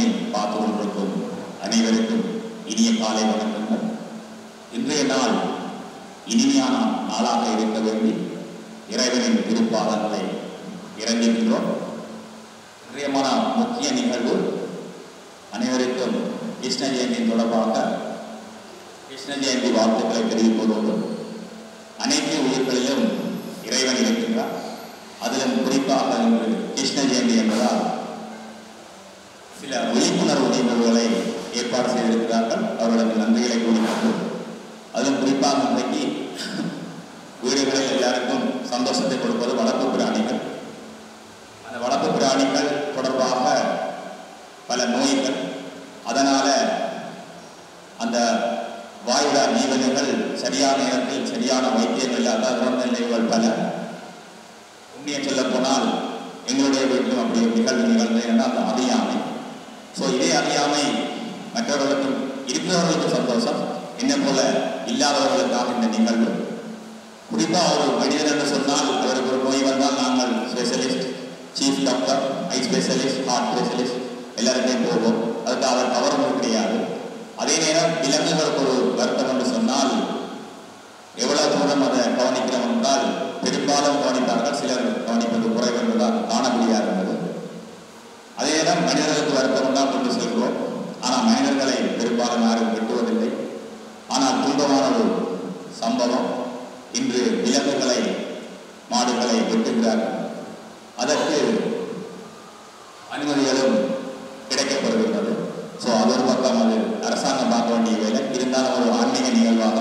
ஸ்கிரீனில் பார்த்து கொண்டிருக்கும் அனைவருக்கும் இனிய காலை வணக்கங்கள். இன்றைய நாள் இனிமையான நாளாக இருக்க வேண்டி இறைவனின் திருப்பாதங்களை இறங்குகின்றோம். இன்றையமான முக்கிய நிகழ்வு அனைவருக்கும் கிருஷ்ண ஜெயந்தி தொடர்பாக கிருஷ்ண ஜெயந்தி வாழ்த்துக்களை தெரிவிப்பதோடு அனைத்து உயிர்களிலும் இறைவன் இருக்கின்றார். அதிலும் குறிப்பாக இன்று கிருஷ்ண ஜெயந்தி என்பதால் விழிப்புணர்வு நிகழ்வுகளை ஏற்பாடு செய்திருக்கிறார்கள். அவர்களுக்கு நன்றிகளை கூறிக்கொண்டு அதுவும் குறிப்பாக இன்றைக்கு வீடுகளில் எல்லாருக்கும் சந்தோஷத்தை கொடுப்பது வளர்ப்பு பிராணிகள். அந்த வளர்ப்பு பிராணிகள் தொடர்பாக பல நோய்கள் அதனால அந்த வாயுடா ஜீவனங்கள் சரியான நேரத்தில் சரியான வைத்தியங்கள் இல்லாத இறந்த நிலைகள் பல. உண்மையை சொல்ல போனால் எங்களுடைய வீட்டிலும் அப்படி நிகழ்வு நிகழ்வு என்றால் அந்த அறியாமை ஸோ இதே அறியாமை மற்றவர்களுக்கும் இருக்கிறவர்களுக்கு சந்தோஷம். என்ன போல இல்லாதவர்களுக்காக இந்த நிகழ்வு. குறிப்பாக ஒரு மனிதன் என்று சொன்னால் அவருக்கு ஒரு நோய் வந்தால் நாங்கள் specialist chief doctor eye specialist heart specialist எல்லாருமே போவோம். அதுக்கு அவர் கவரமும் கிடையாது. அதே நேரம் விலங்குகளுக்கு ஒரு வருத்தம் என்று சொன்னால் எவ்வளவு தூரம் அதை கவனிக்கிறோம் என்றால் பெரும்பாலும் கவனித்தார்கள் சிலர் கவனிப்பது குறைவென்றுதான் காண முடியாது. இடம் நேரம் மனிதர்களுக்கு வருத்தம் தான் கொண்டு செல்கிறோம் ஆனால் மனிதர்களை பெரும்பாலும் யாரும் வெட்டுவதில்லை ஆனால் துன்பமான ஒரு சம்பவம். இன்று விலங்குகளை மாடுகளை வெட்டுகிறார்கள். அதற்கு அனுமதிகளும் கிடைக்கப்படுகின்றது. ஸோ அது ஒரு பக்கம் அது அரசாங்கம் பார்க்க வேண்டிய வேலை. இருந்தாலும் ஒரு ஆன்மீக நிகழ்வாக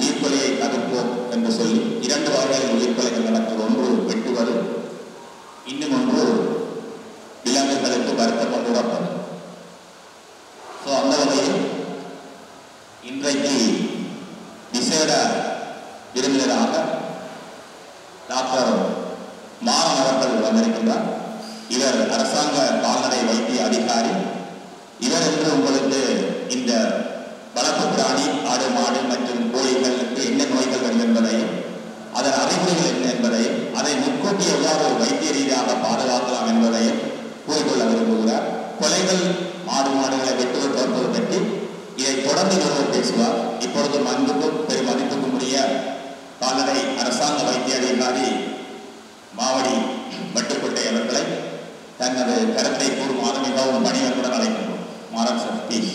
உயிர்கொலையை தவிர்ப்போம் என்று சொல்லி இரண்டு வகைகளில் உயிர்கொலைகள் நடக்கிறது ஒன்று வெட்டுவது இன்னும் ஒன்று விலங்குகளுக்கு வருத்தம் கொண்டு ஸோ அந்த வகையில் இன்றைக்கு விசேட விருந்தினராக டாக்டர் மாறன் அவர்கள் வந்திருக்கின்றார் இவர் அரசாங்க கால்நடை வைத்திய அதிகாரி இவர் என்று உங்களுக்கு இந்த வளர்ப்பு பிராணி ஆடு மாடு மற்றும் கோழிகளுக்கு என்ன நோய்கள் வரும் என்பதையும் அதன் அறிகுறிகள் என்ன என்பதையும் அதை முன்கூட்டி எவ்வாறு வைத்திய ரீதியாக பாதுகாக்கலாம் என்பதையும் கூறிக்கொள்ள விரும்புகிறார் கொலைகள் மாடு மாடுகளை வெட்டுவது தொடர்பது பற்றி இதை தொடர்ந்து ஒருவர் பேசுவார். இப்பொழுது அன்புக்கும் பெரும் மதிப்புக்கும் உரிய கால்நடை அரசாங்க வைத்திய அதிகாரி மாவடி வட்டுக்கோட்டை அவர்களை தனது கருத்தை கூறுமாறு மிகவும் பணிவன்புடன் அழைக்கின்றோம். மாறம் சார் ப்ளீஸ்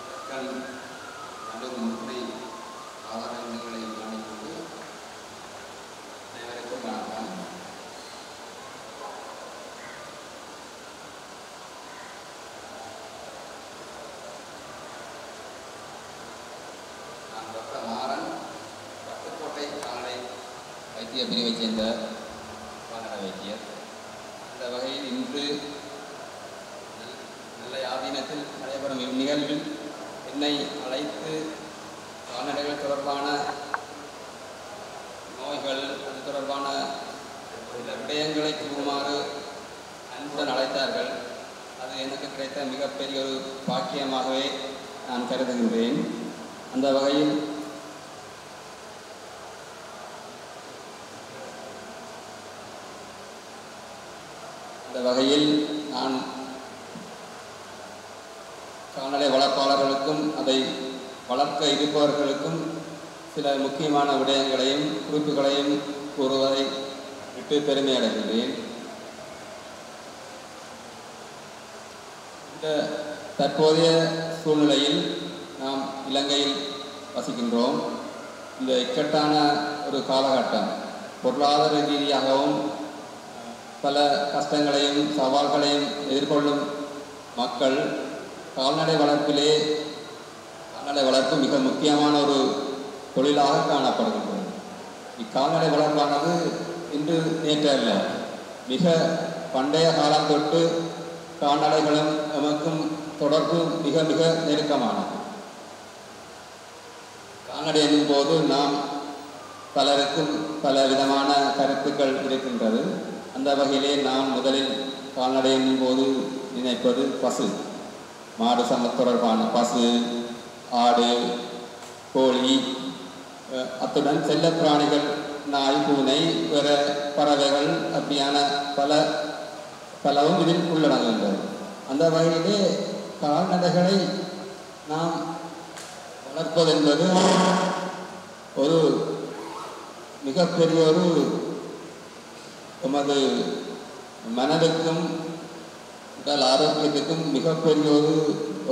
மக்கள் நடுவு முறை ஆதாரங்களை காணிக்கொண்டு அனைவருக்கும் வணக்கம் நான் டாக்டர் மாறன் பட்டுக்கோட்டை கால்நடை வைத்திய பிரிவைச் சேர்ந்த கால்நடை வைத்தியர் அந்த வகையில் இன்று நெல்- நெல்லை ஆதீனத்தில் நடைபெறும் இந்நிகழ்வில் என்னை அழைத்து கால்நடைகள் தொடர்பான நோய்கள் அது தொடர்பான சில விடயங்களை கூறுமாறு அன்புடன் அழைத்தார்கள். அது எனக்கு கிடைத்த மிகப்பெரிய ஒரு பாக்கியமாகவே நான் கருதுகின்றேன். அந்த வகையில் அந்த வகையில் நான் கால்நடை வளர்ப்பாளர்களுக்கும் அதை வளர்க்க இருப்பவர்களுக்கும் சில முக்கியமான விடயங்களையும் குறிப்புகளையும் கூறுவதை விட்டு பெருமை அடைகின்றேன். இந்த தற்போதைய சூழ்நிலையில் நாம் இலங்கையில் வசிக்கின்றோம். இந்த இக்கட்டான ஒரு காலகட்டம் பொருளாதார ரீதியாகவும் பல கஷ்டங்களையும் சவால்களையும் எதிர்கொள்ளும் மக்கள் கால்நடை வளர்ப்பிலே கால்நடை வளர்ப்பு மிக முக்கியமான ஒரு தொழிலாக காணப்படுகின்றது. இக்கால்நடை வளர்ப்பானது இன்று நேற்று அல்ல மிக பண்டைய காலம் தொட்டு கால்நடைகளும் நமக்கும் தொடர்பு மிக மிக நெருக்கமானது. கால்நடை என்னும் போது நாம் பலருக்கும் பல விதமான கருத்துக்கள் இருக்கின்றது. அந்த வகையிலே நாம் முதலில் கால்நடை என்னும் போது நினைப்பது பசு மாடு சம தொடர்பான பசு ஆடு கோழி அத்துடன் செல்லப்பிராணிகள் நாய் பூனை பிற பறவைகள் அப்படியான பல பலவும் இதில் உள்ளடங்குகின்றது அந்த வகையிலே கால்நடைகளை நாம் வளர்ப்பது என்பது ஒரு மிகப்பெரிய ஒரு நமது மனதுக்கும் உடல் ஆரோக்கியத்துக்கும் மிகப்பெரிய ஒரு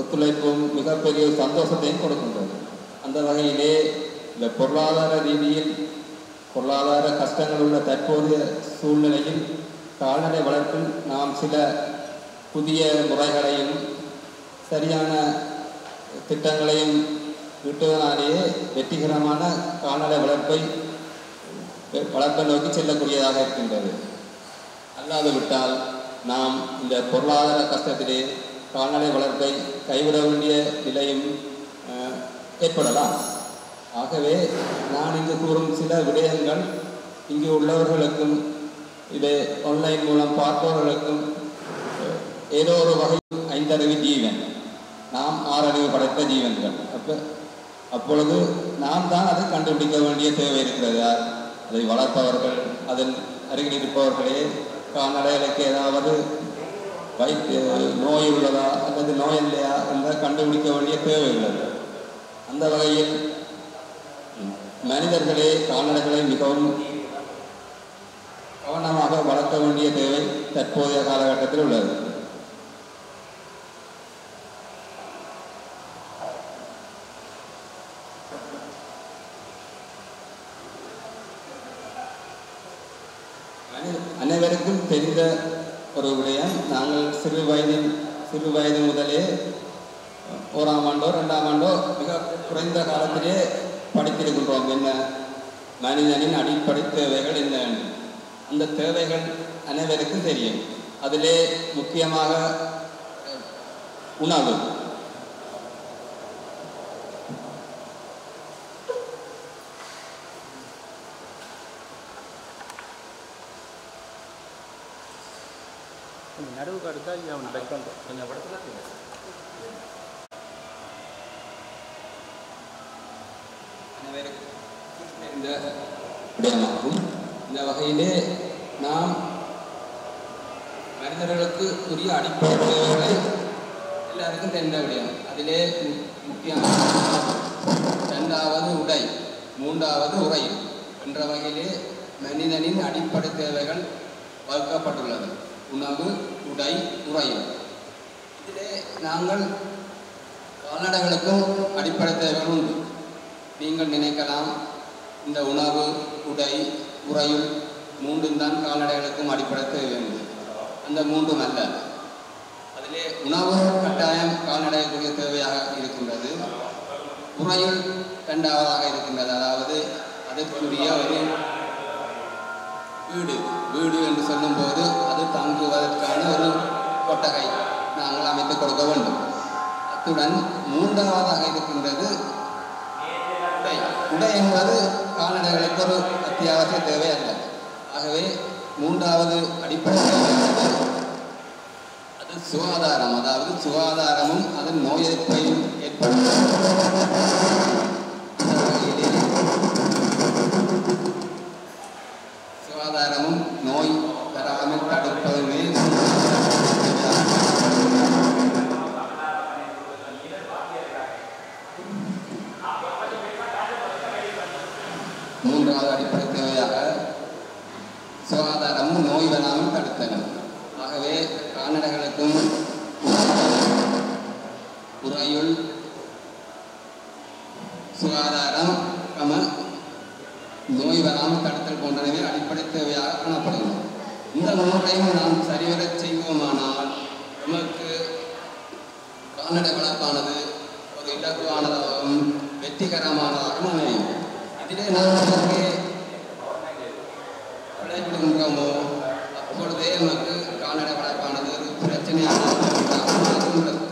ஒத்துழைப்பும் மிகப்பெரிய சந்தோஷத்தையும் கொடுக்கின்றது. அந்த வகையிலே இந்த பொருளாதார ரீதியில் பொருளாதார கஷ்டங்கள் உள்ள தற்போதைய சூழ்நிலையில் கால்நடை வளர்ப்பில் நாம் சில புதிய முறைகளையும் சரியான திட்டங்களையும் விட்டுவதனாலேயே வெற்றிகரமான கால்நடை வளர்ப்பை வளர்ப்பை நோக்கி செல்லக்கூடியதாக இருக்கின்றது. அல்லாது விட்டால் நாம் இந்த பொருளாதார கஷ்டத்திலே கால்நடை வளர்ப்பை கைவிட வேண்டிய நிலையும் ஏற்படலாம். ஆகவே நான் இங்கு கூறும் சில விடயங்கள் இங்கு உள்ளவர்களுக்கும் இதை ஆன்லைன் மூலம் பார்ப்பவர்களுக்கும் ஏதோ ஒரு வகை ஐந்தறிவு ஜீவன். நாம் ஆறறிவு படைத்த ஜீவன்கள். அப்போ அப்பொழுது நாம் தான் அதை கண்டுபிடிக்க வேண்டிய தேவை இருக்கிறது. அதை வளர்ப்பவர்கள் அதன் அருகில் இருப்பவர்களே கால்நடைகளுக்கு ஏதாவது வைத்திய நோய் உள்ளதா அல்லது நோய் இல்லையா என்ற கண்டுபிடிக்க வேண்டிய தேவை உள்ளது. அந்த வகையில் மனிதர்களே கால்நடைகளை மிகவும் கவனமாக வளர்க்க வேண்டிய தேவை தற்போதைய காலகட்டத்தில் உள்ளது அனை- அனைவருக்கும் தெரிந்த ஒரு நாங்கள் சிறு வயதின் சிறு வயது முதலே ஓராம் ஆண்டோ ரெண்டாம் ஆண்டோ மிக குறைந்த காலத்திலே படித்திருக்கின்றோம். என்ன? மனிதனின் அடிப்படை தேவைகள் என்ன? அந்த தேவைகள் அனைவருக்கும் தெரியும். அதிலே முக்கியமாக உணவு. நடுவு நடுவுக்கு அடுத்தா இல்லை அவன் பேக்ரவுண்ட் கொஞ்சம் படத்தில் அனைவருக்கும் தெரிந்த இந்த வகையிலே நாம் மனிதர்களுக்கு உரிய அடிப்படை தேவைகளை எல்லாருக்கும் தெரிந்த விடயம் அதிலே முக்கியமான இரண்டாவது உடை மூன்றாவது உரை என்ற வகையிலே மனிதனின் அடிப்படை தேவைகள் வகுக்கப்பட்டுள்ளது. உணவு உடை உறையும். இதிலே நாங்கள் கால்நடைகளுக்கும் அடிப்படை தேவைகள் உண்டு நீங்கள் நினைக்கலாம் இந்த உணவு உடை உறையுள் மூன்றும் தான் கால்நடைகளுக்கும் அடிப்படை தேவை உண்டு அந்த மூன்றும் அல்ல. அதிலே உணவு கட்டாயம் கால்நடைகளுக்கு தேவையாக இருக்கின்றது. உறையுள் இரண்டாவதாக இருக்கின்றது. அதாவது அதற்குரிய ஒரு வீடு. வீடு என்று சொல்லும்போது அது தங்குவதற்கான ஒரு கொட்டகை நாங்கள் அமைத்துக் கொடுக்க வேண்டும். அத்துடன் மூன்றாவதாக இருக்கின்றது உடை உடை என்பது கால்நடைகளுக்கு ஒரு அத்தியாவசிய தேவை அல்ல. ஆகவே மூன்றாவது அடிப்படை அது சுகாதாரம். அதாவது சுகாதாரமும் அதன் நோய் எதிர்ப்பையும் ஏற்படுத்தும் அந்த வகையிலே சுகாதாரமும் நோய் வராமல் தடுப்பதுமே மூன்றாவது அடிப்படை தேவையாக சுகாதாரமும் நோய் வராமல் தடுத்தலும் ஆகவே கால்நடைகளுக்கும் உறையுள் சுகாதாரம் நோய் வராமல் தடுத்தல் போன்றவை அடிப்படை தேவையாக காணப்படுகிறது. இந்த மூன்றையும் நாம் சரிவரச் செய்வோமானால் நமக்கு கால்நடை வளர்ப்பானது ஒரு இலகுவானதாகவும் வெற்றிகரமானதாகவும் அமையும். அதிலே நாம் நமக்கு விளைவிடுகின்றோமோ அப்பொழுதே நமக்கு கால்நடை வளர்ப்பானது ஒரு பிரச்சனையான ஒன்றாக மாறுகின்றது.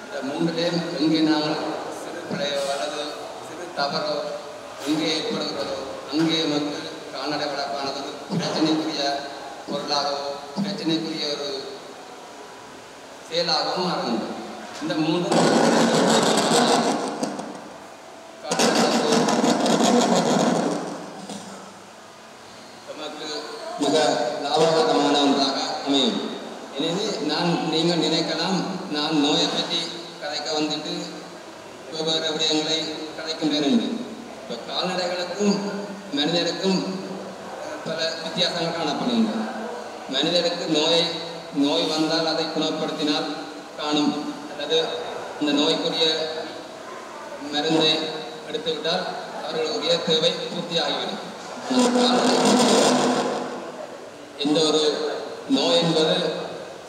இந்த மூன்றிலே எங்கே நாங்கள் சிறு பிள்ளையோ அல்லது சிறு தவறோ எங்கே ஏற்படுகிறதோ அங்கே மக்கள் கால்நடை வளர்ப்பானது ஒரு பிரச்சனைக்குரிய பொருளாகவோ பிரச்சனைக்குரிய ஒரு செயலாகவும் மாறுகின்றது இந்த மூன்று நமக்கு மிக லாபகரமான ஒன்றாக அமையும் எனவே நான் நீங்கள் நினைக்கலாம் நான் நோயை பற்றி கதைக்க வந்துட்டு வெவ்வேறு விடயங்களை கதைக்கின்றேன் என்று இப்போ கால்நடைகளுக்கும் மனிதருக்கும் அஹ், பல வித்தியாசங்கள் காணப்படுகின்றன மனிதருக்கு நோயை நோய் வந்தால் அதை குணப்படுத்தினால் காணும் அல்லது அந்த நோய்க்குரிய மருந்தை எடுத்துவிட்டால் அவர்களுடைய தேவை பூர்த்தியாகிவிடும் ஆனால் கால்நடைகளுக்கு எந்த ஒரு நோய் என்பது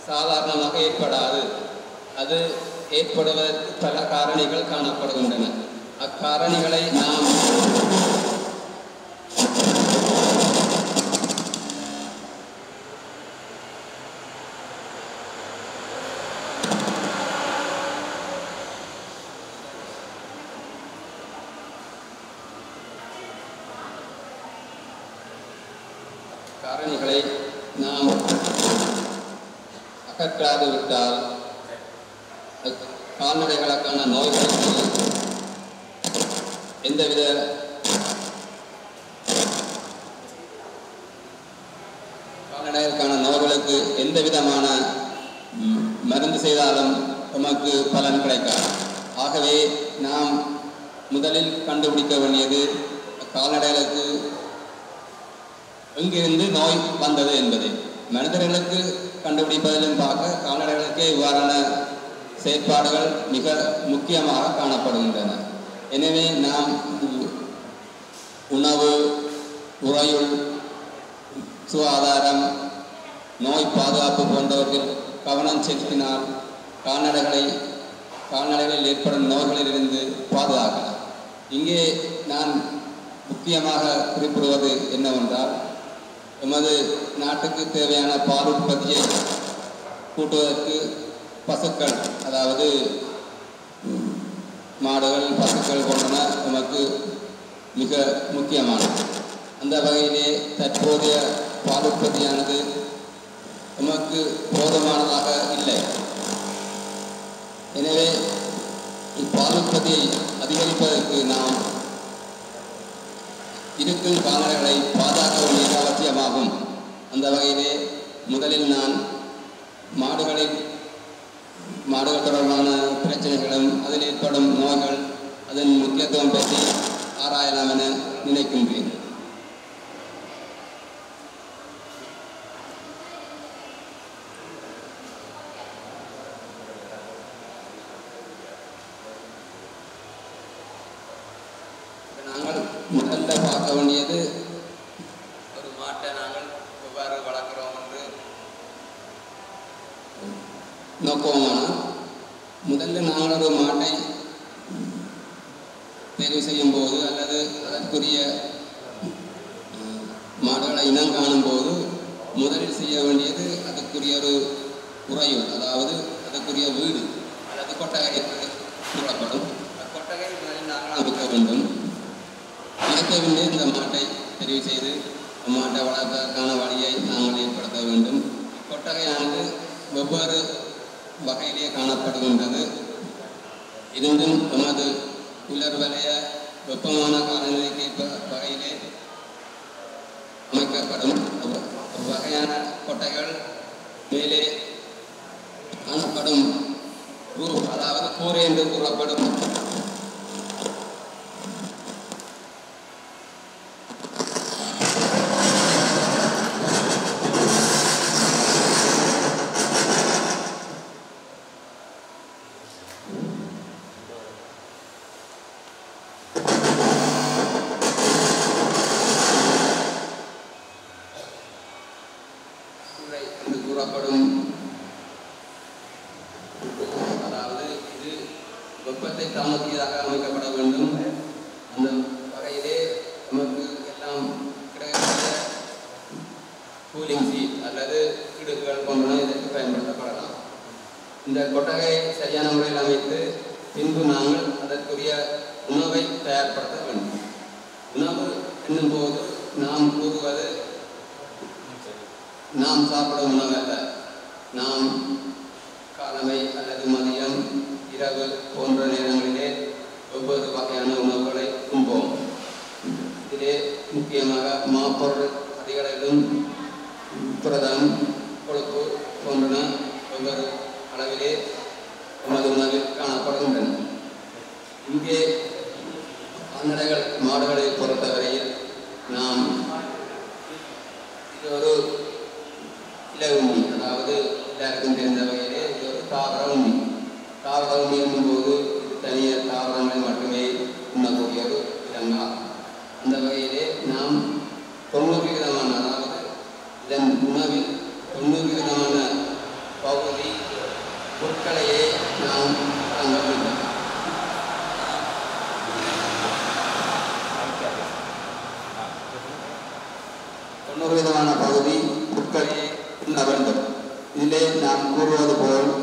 சாதாரணமாக ஏற்படாது அது ஏற்படுவதற்கு பல காரணிகள் காணப்படுகின்றன. அக்காரணிகளை நாம் காரணிகளை நாம் அகற்றாது விட்டால் அது கால்நடைகளுக்கான நோய்களுக்கு எந்தவித கால்நடைகளுக்கான நோய்களுக்கு எந்த விதமான ம், மருந்து செய்தாலும் நமக்கு பலன் கிடைக்காது ஆகவே நாம் முதலில் கண்டுபிடிக்க வேண்டியது கால்நடைகளுக்கு எங்கிருந்து நோய் வந்தது என்பதை மனிதர்களுக்கு கண்டுபிடிப்பதிலும் பார்க்க கால்நடைகளுக்கே இவ்வாறான செயற்பாடுகள் மிக முக்கியமாக காணப்படுகின்றன. எனவே நாம் உணவு உறையுள் சுகாதாரம் நோய் பாதுகாப்பு போன்றவற்றில் கவனம் செலுத்தினால் கால்நடைகளை கால்நடைகளில் ஏற்படும் நோய்களிலிருந்து பாதுகாக்கலாம். இங்கே நான் முக்கியமாக குறிப்பிடுவது என்னவென்றால் எமது நாட்டுக்கு தேவையான பால் உற்பத்தியை கூட்டுவதற்கு பசுக்கள் அதாவது மாடுகள் பசுக்கள் போன்றன நமக்கு மிக முக்கியமானது. அந்த வகையிலே தற்போதைய பால் உற்பத்தியானது நமக்கு போதுமானதாக இல்லை. எனவே இப்பால் உற்பத்தியை அதிகரிப்பதற்கு நாம் இருக்கும் கால்நடைகளை பாதுகாக்க வேண்டியது அவசியமாகும். அந்த வகையிலே முதலில் நான் மாடுகளின் மாடுகள் தொடர்பான பிரச்சனைகளும் அதில் ஏற்படும் நோய்கள் அதன் முக்கியத்துவம் பற்றி ஆராயலாம் என நினைக்கின்றேன். நாங்கள் முதல்ல பார்க்க வேண்டியது ஒரு மாட்டை நாங்கள் எவ்வாறு வளர்க்குறோம் என்று நோக்கமானால் முதல்ல நாங்கள் ஒரு மாட்டை தேர்வு செய்யும் போது அல்லது அதற்குரிய மாடுகளை இனம் காணும் போது முதலில் செய்ய வேண்டியது அதற்குரிய ஒரு உறையூர் அதாவது அதற்குரிய வீடு அல்லது கொட்டகை கூறப்படும் கொட்டகை முதலில் நாங்கள் அமைக்க வேண்டும். அமைக்கவில்லை இந்த மாட்டை தெரிவு செய்து மாட்டை வளர்ப்பதற்கான வழியை நாங்கள் ஏற்படுத்த வேண்டும். கொட்டகையானது வெவ்வேறு வகையிலே காணப்படுகின்றது. இருந்தும் நமது உலர் வலைய வெப்பமான காலநிலைக்கு வகையிலே அமைக்கப்படும். வகையான கொட்டைகள் மேலே காணப்படும். ரூஃப் அதாவது கூரை என்று கூறப்படும் கூரை என்று அதாவது இது வெப்பத்தை தாமதியதாக அமைக்கப்பட வேண்டும். அந்த வகையிலே நமக்கு எல்லாம் கூலிங் சீட் அல்லது கிடுகுகள் போன்றன இதற்கு பயன்படுத்தப்படலாம். இந்த கொட்டகை சரியான முறையில் அமைத்து பின்பு நாங்கள் அதற்குரிய உணவை தயார்படுத்த வேண்டும். உணவு என்னும்போது நாம் கூறுவது நாம் சாப்பிடும் உணவல்ல நாம் காலமை அல்லது மதியம் இரவு போன்ற நேரங்களிலே ஒவ்வொரு வகையான உணவுகளை உண்போம். இதிலே முக்கியமாக மாப்பொருள் அதிகளவிலும் புரதம் கொழுப்பு போன்றன ஒவ்வொரு அளவிலே நமது உணவில் காணப்படுகின்றன. இங்கே கால்நடைகள் மாடுகளை பொறுத்தவரையில் நாம் இது ஒரு இல அதாவது எல்லாருக்கும் தெரிந்த வகையிலே இது ஒரு தாவர உண்ணி தாவர என்னும்போது இது தனியார் தாவரங்கள் மட்டுமே உண்ணக்கூடிய ஒரு விலங்காகும் அந்த வகையிலே நாம் தொண்ணூறு விதமான அதாவது இதன் உணவில் தொண்ணூறு விதமான பகுதி பொருட்களையே நாம் வழங்கவில்லை தொண்ணூறு விதமான பகுதி பொருட்களையே உண்ண வேண்டும். இதிலே நாம் கூறுவது போல் நாம்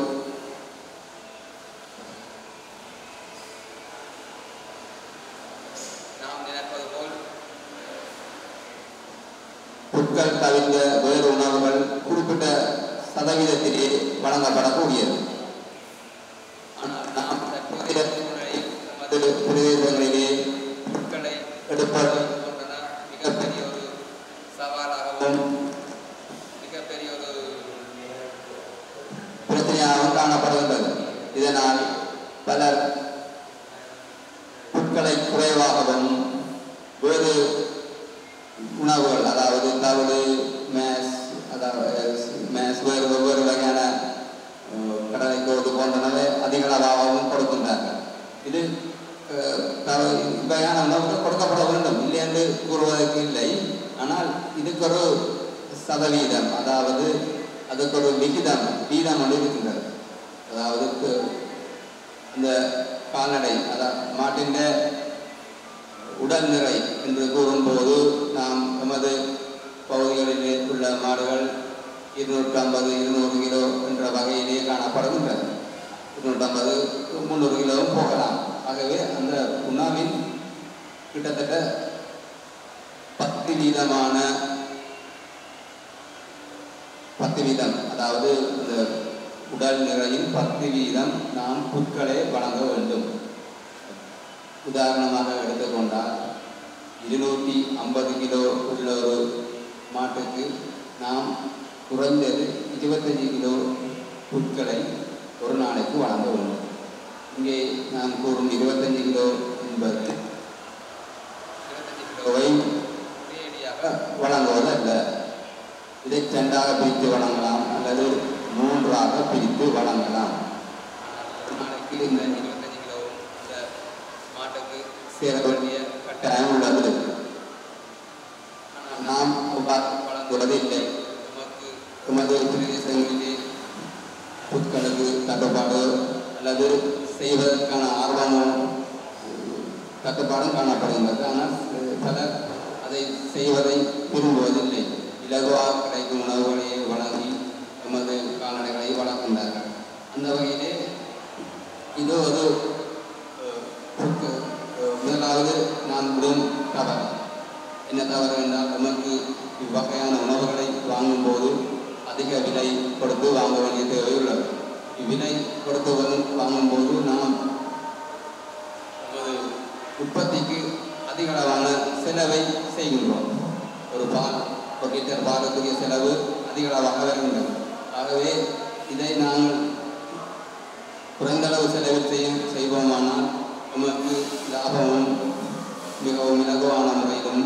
நமக்கு எமது சங்கிலி புட்களுக்கு தட்டுப்பாடு அல்லது செய்வதற்கான ஆர்வமும் தட்டுப்பாடும் காணப்படுகின்றது ஆனால் பலர் அதை செய்வதை விரும்புவதில்லை இலகுவாக கிடைக்கும் உணவுகளையே வழங்கி எமது கால்நடைகளை வளர்க்கின்றார்கள் அந்த வகையிலே இது ஒரு முதலாவது நான் விடும் தவறு என்ன தவறு என்றால் நமக்கு இவ்வகையான உணவுகளை வாங்கும்போது அதிக விலை கொடுத்து வாங்க வேண்டிய தேவை உள்ளது இவ்விலை கொடுத்து வாங்கும்போது நாம் நமது உற்பத்திக்கு அதிக அளவான செலவை செய்கின்றோம். ஒரு பால் ஒரு லிட்டர் பாலுக்குரிய செலவு அதிக அளவாக வருகின்றது. ஆகவே இதை நாங்கள் குறைந்தளவு செலவில் செய்ய செய்வோமானால் நமக்கு லாபமும் மிகவும் இலகுவான முறையிலும்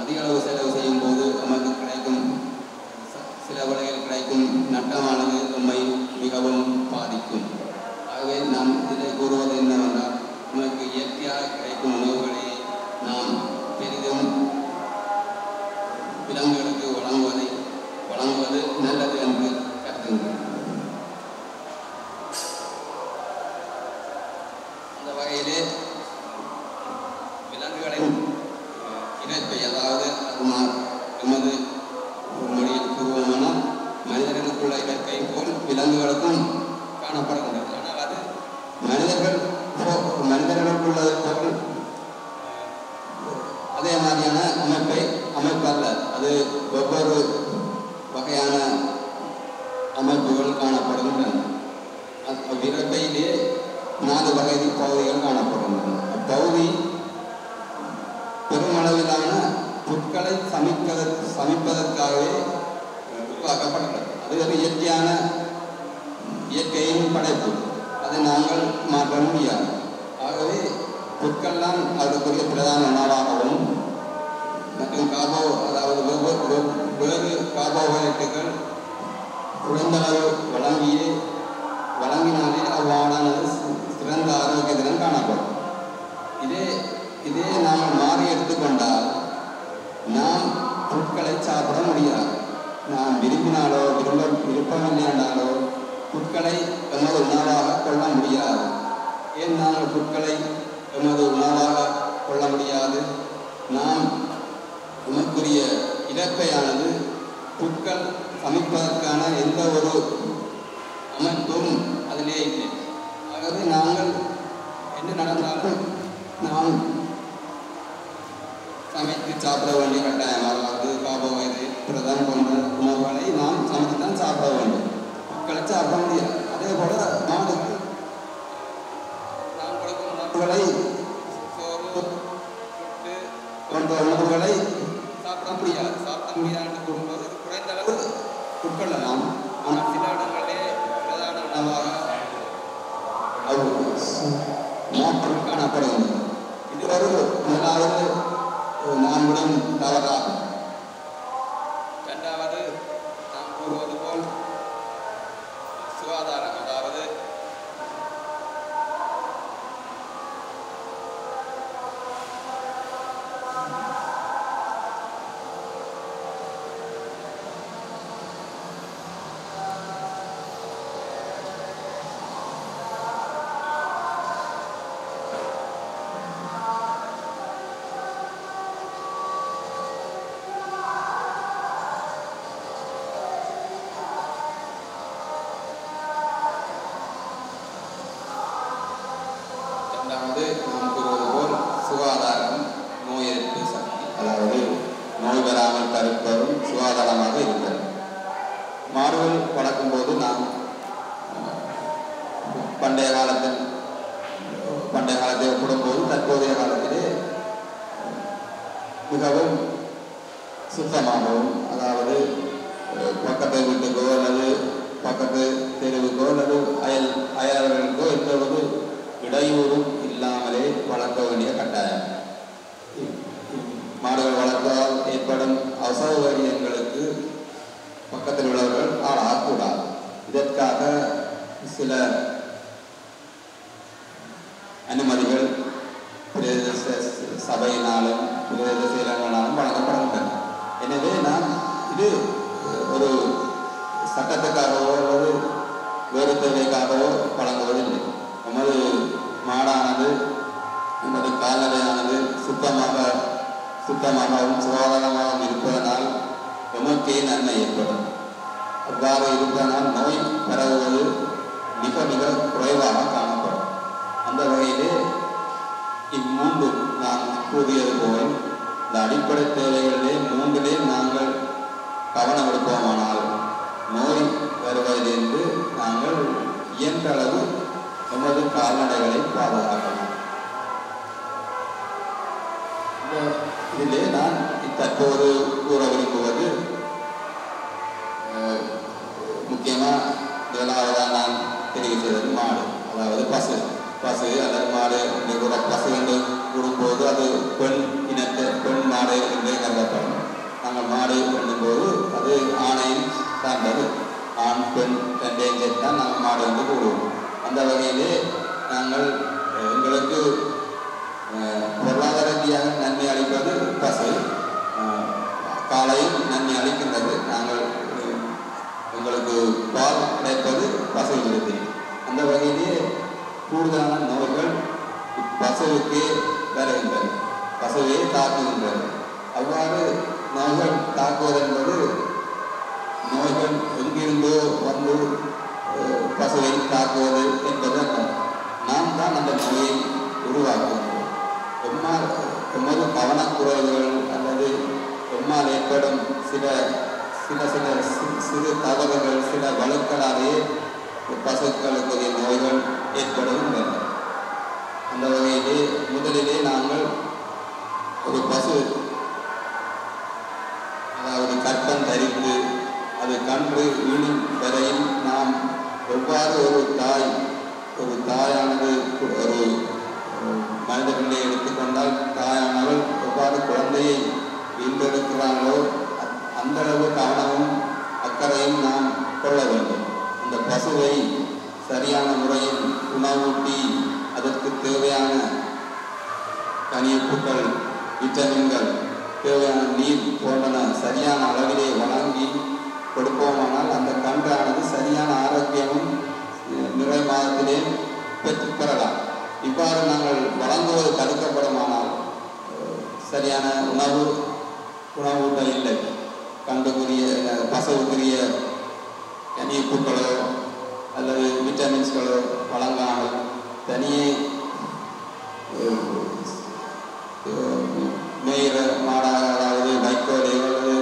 அதிக அளவு செலவு செய்யும் போது நமக்கு கிடைக்கும் சில விலையில் கிடைக்கும் நட்டமானது நம்மை மிகவும் பாதிக்கும். ஆகவே நாம் இதில் கூறுவது என்னவென்றால் நமக்கு இயற்கையாக கிடைக்கும் உணவுகளை நாம் பெரிதும் விலங்குகளுக்கு வழங்குவதை வழங்குவது நல்லது கனியப்புக்கள் விட்டமின்கள் தேவையான நீர் போன்றன சரியான அளவிலே வழங்கி கொடுப்போமானால் அந்த கன்றானது சரியான ஆரோக்கியமும் நிறை மாதத்திலே பெற்று பெறலாம். இவ்வாறு நாங்கள் வழங்குவது தடுக்கப்படுமானால் சரியான உணவு உணவூட்டல் இல்லை. கண்டுக்குரிய பசவுக்குரிய கனியப்புக்களோ அல்லது விட்டமின்ஸ்களோ வழங்காமல் தனியே மேயிற மாடாக அதாவது வைக்கோலையோ அல்லது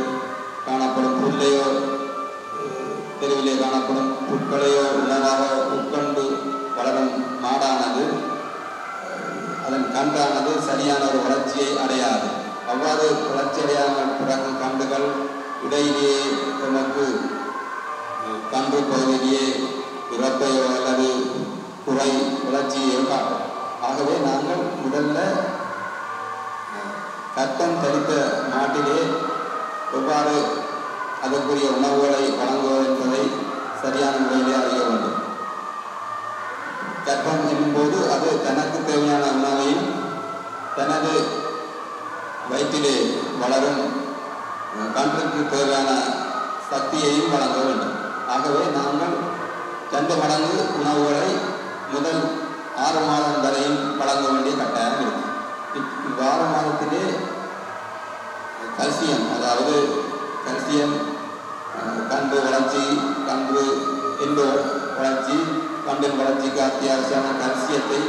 காணப்படும் புல்லையோ தெருவிலே காணப்படும் புற்களையோ உணவாக உட்கொண்டு வளரும் மாடானது அதன் கண்டானது சரியான ஒரு வளர்ச்சியை அடையாது. அவ்வாறு வளர்ச்சி அடையாமல் பிறக்கும் கண்டுகள் இடையிலேயே நமக்கு கன்று பகுதியிலேயே இறப்பையோ அல்லது குறை வளர்ச்சியையோ காட்டும் ஆகவே நாங்கள் முதல்ல கற்பம் தரித்த நாட்டிலே எவ்வாறு அதற்குரிய உணவுகளை வழங்குவது என்பதை சரியான முறையிலே அறிய வேண்டும். கற்பம் என்னும்போது அது தனக்கு தேவையான உணவையும் தனது வயிற்றிலே வளரும் கன்றுக்கு தேவையான சக்தியையும் வழங்க வேண்டும். ஆகவே நாங்கள் ரெண்டு மடங்கு உணவுகளை முதல் ஆறு மாதம் வரையும் வழங்க வேண்டிய கட்டாயம் இருக்கும் இப்- மாதத்திலே கல்சியம் அதாவது கல்சியம் அஹ், கன்று வளர்ச்சி கன்று எந்தோ வளர்ச்சி கன்றின் வளர்ச்சிக்கு அத்தியாவசியமான கல்சியத்தை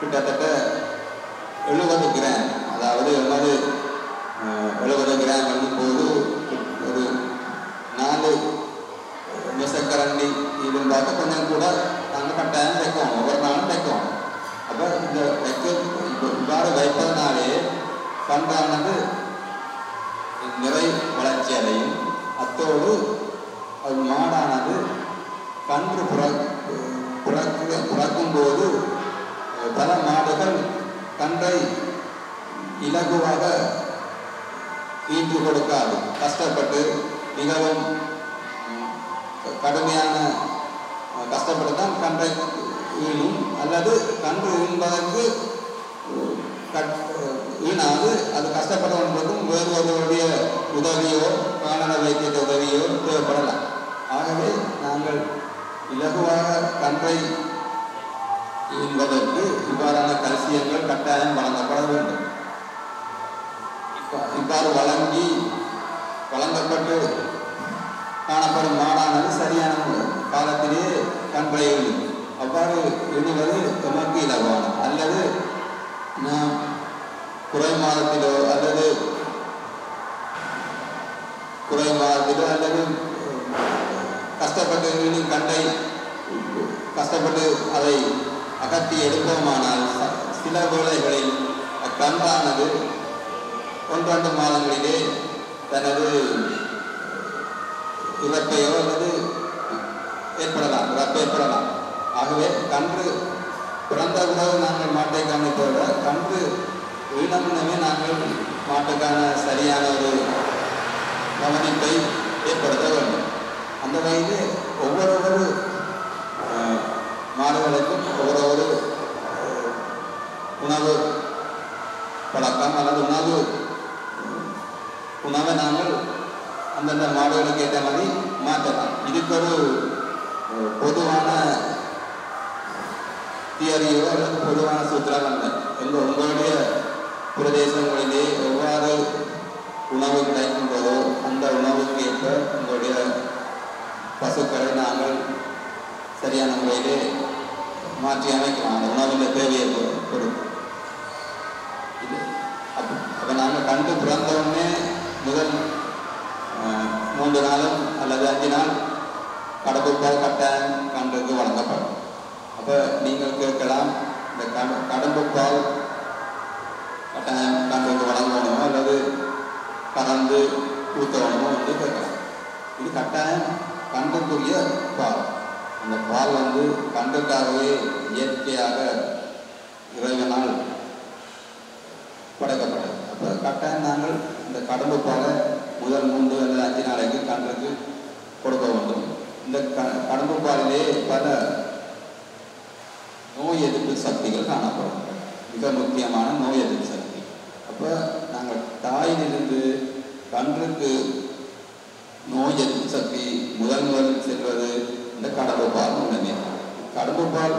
கிட்டத்தட்ட எழுபது கிராம் அதாவது எண்பது எழுபது கிராம் போது ஒரு நாலு விசக்கரண்டி இருந்தாக்க கொஞ்சம் கூட நாங்கள் கட்டாயம் வைக்கும் ஒவ்வொரு நாளும் வைக்கும். அப்போ இந்த வைக்க இப்ப வைப்பதனாலே பண்பானது நிறை வளர்ச்சி அடையும். அத்தோடு அது மாடானது கன்று புற புறக்கு புறக்கும் போது பல மாடுகள் கன்றை இலகுவாக ஈன்று கொடுக்காது. கஷ்டப்பட்டு மிகவும் கடுமையான கஷ்டப்பட்டு தான் கன்றை ஈழும் அல்லது கன்று உண்பதற்கு கட்- ஈனாது அது கஷ்டப்படுவதற்கும் வேறு ஒருவருடைய உதவியோ காணல வைத்திய உதவியோ தேவைப்படலாம் ஆகவே நாங்கள் இலகுவாக கன்றை என்பதற்கு இவ்வாறான கல்சியங்கள் கட்டாயம் வழங்கப்பட வேண்டும். இவ்வாறு வழங்கி வழங்கப்பட்டு காணப்படும் மாடானது சரியான காலத்திலேயே காலத்திலே கன்றை அவ்வாறு எண்ணுவது எமக்கு இலகுவானது. அல்லது நாம் குறை மாதத்திலோ அல்லது குறை மாதத்திலோ அல்லது கஷ்டப்பட்டவர்களின் கஷ்டப்பட்டு கண்டை கஷ்டப்பட்டு அதை அகற்றி எடுப்போமானால் சில வேளைகளில் அக்கண்டானது ஒன்றாண்டு மாதங்களிலே தனது இறப்பையோ அல்லது ஏற்படலாம் இறப்பு ஏற்படலாம் ஆகவே கன்று பிறந்த உணவு நாங்கள் மாட்டை கவனிப்பதை விட கன்று ஈனமுன்னமே நாங்கள் மாட்டுக்கான சரியான ஒரு கவனிப்பை ஏற்படுத்த வேண்டும். அந்த வகையில் ஒவ்வொரு அஹ், மாடுகளுக்கும் ஒவ்வொரு ஒரு உணவு பழக்கம் அல்லது உணவு உணவை நாங்கள் அந்தந்த மாடுகளுக்கு ஏற்ற மாதிரி மாற்றலாம். இதுக்கு ஒரு பொதுவான தியரியோ அல்லது பொதுவான சூத்திரம் அல்ல எங்கள் உங்களுடைய பிரதேசங்களிலே எவ்வாறு உணவு கிடைக்கின்றதோ அந்த உணவுக்கு ஏற்ப உங்களுடைய பசுக்களை நாங்கள் சரியான முறையிலே மாற்றி அமைக்கலாம். அந்த உணவில் தேவையை பொறுத்து இது. அப்போ அப்போ நாங்கள் கண்டு பிறந்தவுடனே முதல் மூன்று நாளும் அல்லது அஞ்சு நாள் கடம்புப்பால் கட்டாயம் கன்றுக்கு வழங்கப்படும். அப்போ நீங்கள் கேட்கலாம் இந்த கட கடம்புப்பால் கட்டாயம் கன்றுக்கு வழங்கணுமோ அல்லது கறந்து ஊற்றணுமோ என்று கேட்கலாம். இது கட்டாயம் கன்றுக்குரிய பால். அந்த பால் வந்து கண்டுக்காகவே இயற்கையாக இறைவனால் படைக்கப்பட்டது. அப்போ கட்டாயம் நாங்கள் இந்த கடம்பு பாலை முதல் மூன்று அல்லது அஞ்சு நாளைக்கு கன்றுக்கு கொடுக்க வேண்டும். இந்த க கடம்பு பாலிலே பல நோய் எதிர்ப்பு சக்திகள் காணப்படும். மிக முக்கியமான நோய் எதிர்ப்பு சக்தி. அப்போ நாங்கள் தாயிலிருந்து கன்றுக்கு நோய் எதிர்ப்பு சக்தி முதல் முதல் செல்வது இந்த கடம்பு பால் மூலமே. கடம்பு பால்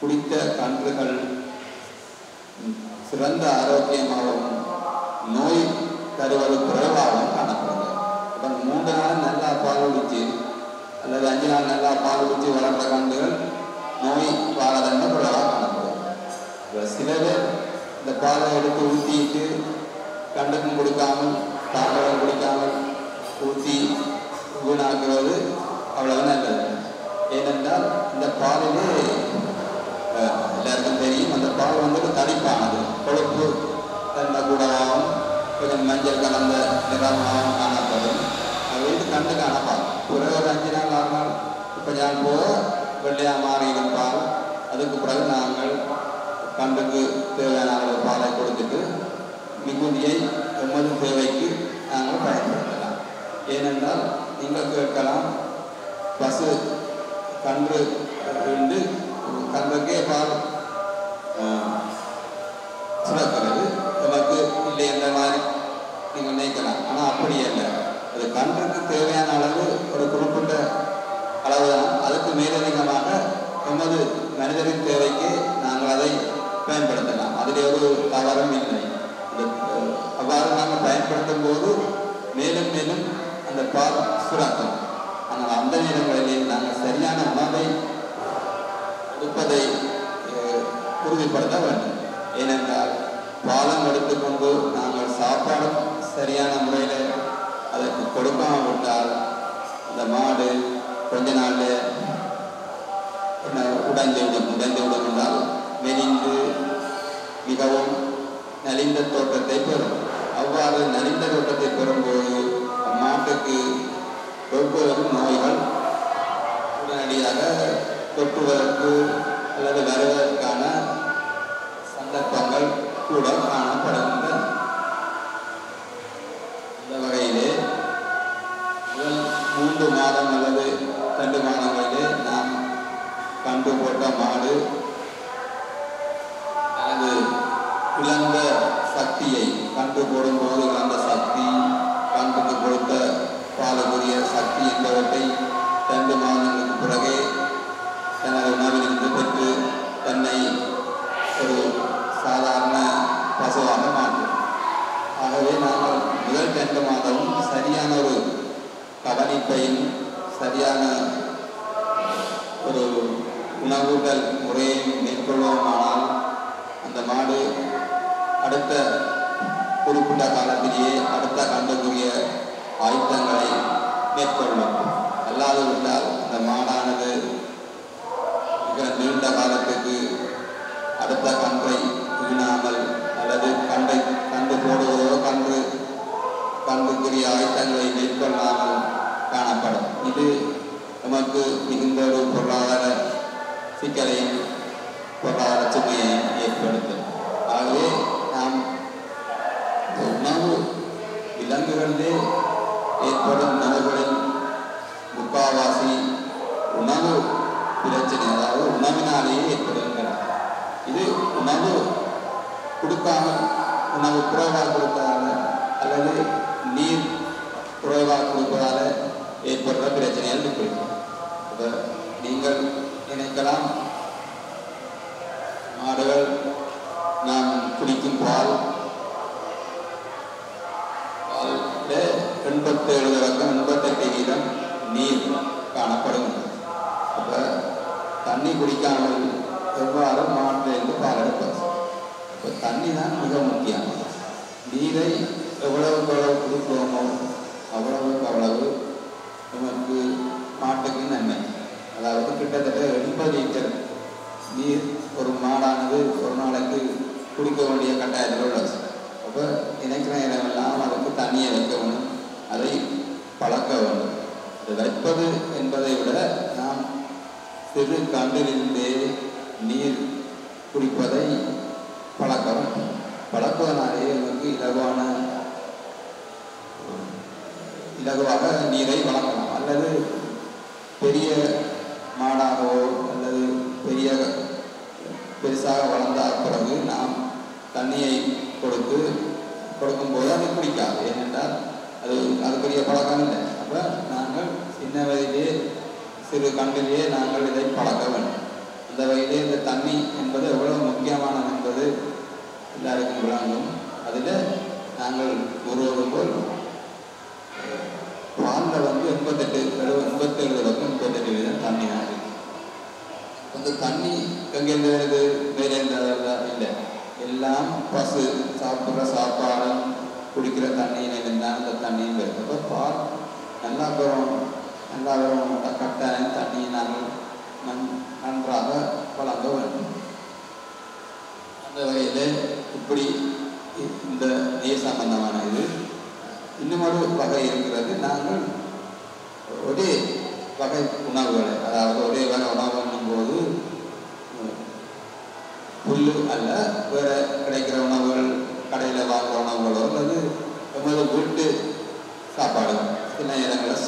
குடித்த கன்றுகள் சிறந்த ஆரோக்கியமாகவும் நோய் தருவது குறைவாகவும் காணப்படுகிறது இப்போ மூன்று நாள் நல்லா பால் குடிச்சு அல்லது அஞ்சு நாள் நல்லா பால் குடிச்சு வளர்ந்த கன்றுகள் நோய் வாரதன்மை குறைவாக காணப்படும் இப்போ சில பேர் இந்த பாலை எடுத்து ஊற்றிட்டு கண்டுக்கும் கொடுக்காமல் தாங்களும் கொடுக்காமல் ஊற்றி வீணாக்குவது அவ்வளவு நல்லது. ஏனென்றால் இந்த பாலிலே எல்லாருக்கும் தெரியும் அந்த பால் வந்து தடிப்பானது. கொழுப்பு தன்மை கூடவாகவும் கொஞ்சம் மஞ்சள் கலந்த நிறமாகவும் காணப்படும். அது வந்து கண்டு காணப்பாங்க பிறகு ஒரு அஞ்சு நாள் ஆறு நாள் இப்போ நான் போக வெள்ளையா மாறிடும் பால் அதுக்கு பிறகு நாங்கள் கண்டுக்கு தேவையான அளவு பாலை கொடுத்துட்டு மிகுதியை எமது தேவைக்கு நாங்கள் பயன்படுத்தலாம். ஏனென்றால் நீங்கள் கேட்கலாம் பசு கன்று இருந்து கன்றுக்கே பால் சுரக்கிறது. நமக்கு இல்லை என்ற மாதிரி நீங்கள் நினைக்கலாம். ஆனால் அப்படி இல்லை. அது கன்றுக்கு தேவையான அளவு ஒரு குறிப்பிட்ட அளவுதான் அதுக்கு மேலதிகமாக எமது மனிதரின் தேவைக்கு நாங்கள் அதை பயன்படுத்தலாம். அதில் ஒரு தவறும் இல்லை. அவ்வாறு நாங்கள் பயன்படுத்தும் போது மேலும் மேலும் அந்த பால் சுரக்கும். ஆனால் அந்த நேரங்களிலே நாங்கள் சரியான உணவை கொடுப்பதை உறுதிப்படுத்த வேண்டும். ஏனென்றால் பாலம் எடுத்துக்கொண்டு நாங்கள் சாப்பாடும் சரியான முறையில் அதற்கு கொடுக்காமல் விட்டால் அந்த மாடு கொஞ்ச நாளில் என்ன உடைந்து விடும் என்றால் மெலிந்து மிகவும் நலிந்த தோட்டத்தை பெறும். அவ்வாறு நலிந்த தோட்டத்தை பெறும்போது அம்மாட்டுக்கு வெவ்வேறு நோய்கள் உடனடியாக தொற்றுவதற்கு அல்லது வருவதற்கான சந்தர்ப்பங்கள் கூட காணப்படுகின்றன இந்த வகையிலே முதல் மூன்று மாதம் அல்லது மாடு. அது இழந்த சக்தியை கண்டு போடும்போது இழந்த சக்தி கண்டுக்கு கொடுத்த பாலக்கூடிய சக்தி என்பவற்றை ரெண்டு மாதங்களுக்கு பிறகு தனது உணவிலிருந்து பெற்று தன்னை ஒரு சாதாரண பசுவாக மாற்றும். ஆகவே நாங்கள் முதல் ரெண்டு மாதமும் சரியான ஒரு கவனிப்பையும்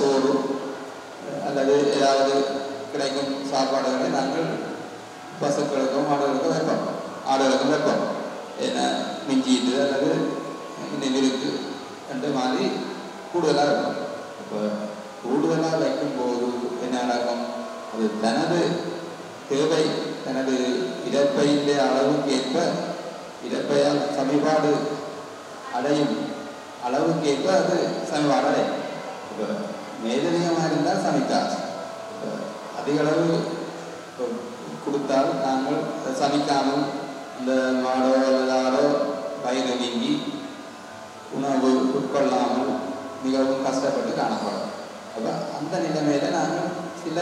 சோறு அல்லது ஏதாவது கிடைக்கும் சாப்பாடுகளை நாங்கள் பசுக்களுக்கும் ஆடுகளுக்கும் வைப்போம். ஆடுகளுக்கும் வைப்போம். என்ன மிஞ்சிட்டு அல்லது இன்னும் இருக்கு ரெண்டு மாதிரி கூடுதலாக இருக்கும் இப்போ கூடுதலாக வைக்கும்போது என்ன நடக்கும் அது தனது தேவை தனது இறப்பையிலே அளவுக்கு ஏற்ப இறப்பையால் சமிபாடு அடையும் அளவுக்கு ஏற்ப அது சமிபாடு அடையும். இப்போ மேலதிகமாக இருந்தால் சமைத்தார் இப்போ அதிக அளவு கொடுத்தால் நாங்கள் சமைக்காமல் இந்த மாடோ அல்லது ஆடோ வயது நீங்கி உணவு உட்கொள்ளாமல் மிகவும் கஷ்டப்பட்டு காணப்படும் அப்போ அந்த நிலைமையில நாங்கள் சில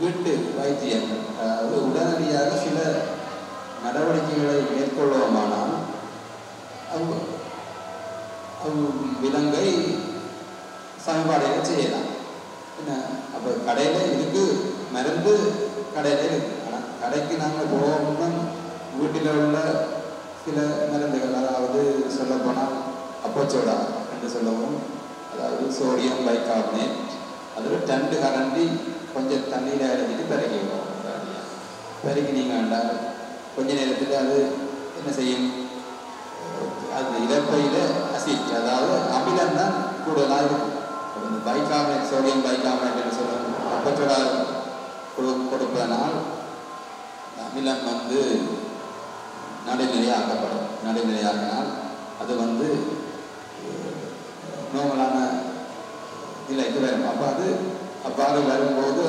வீட்டு வைத்தியங்கள் அதாவது உடனடியாக சில நடவடிக்கைகளை மேற்கொள்வோமானால் அவங்க விலங்கை சமன்பாடுகளை செய்யலாம். என்ன? அப்போ கடையில் இருக்கு மருந்து கடையில் இருக்கு. ஆனால் கடைக்கு நாங்கள் போகணும்னா வீட்டில் உள்ள சில மருந்துகள் அதாவது சொல்லப்போனால் அப்போச்சோடா என்று சொல்லவும் அதாவது சோடியம் பைகார்பனேட் அதில் டண்டு கரண்டி கொஞ்சம் தண்ணியில் அடைஞ்சிட்டு பிறக்கிடுவோம் பிறக்கி நீங்கள் வேண்டாம் கொஞ்ச நேரத்தில் அது என்ன செய்யும்? அது இறப்பையில் அசிட் அதாவது அமிலம் தான் கூடுதலாக இருக்கும். பைகார்பனேட் சோடியம் பைகார்பனேட் என்று சொல்லுவோம் அப்போச்சோடா கொடு கொடுப்பதனால் அமிலம் வந்து நடைமுறையாக்கப்படும் நடைமுறையாக்கினால் அது வந்து நோமலான நிலைக்கு வரும் அப்போ அது அவ்வாறு வரும்போது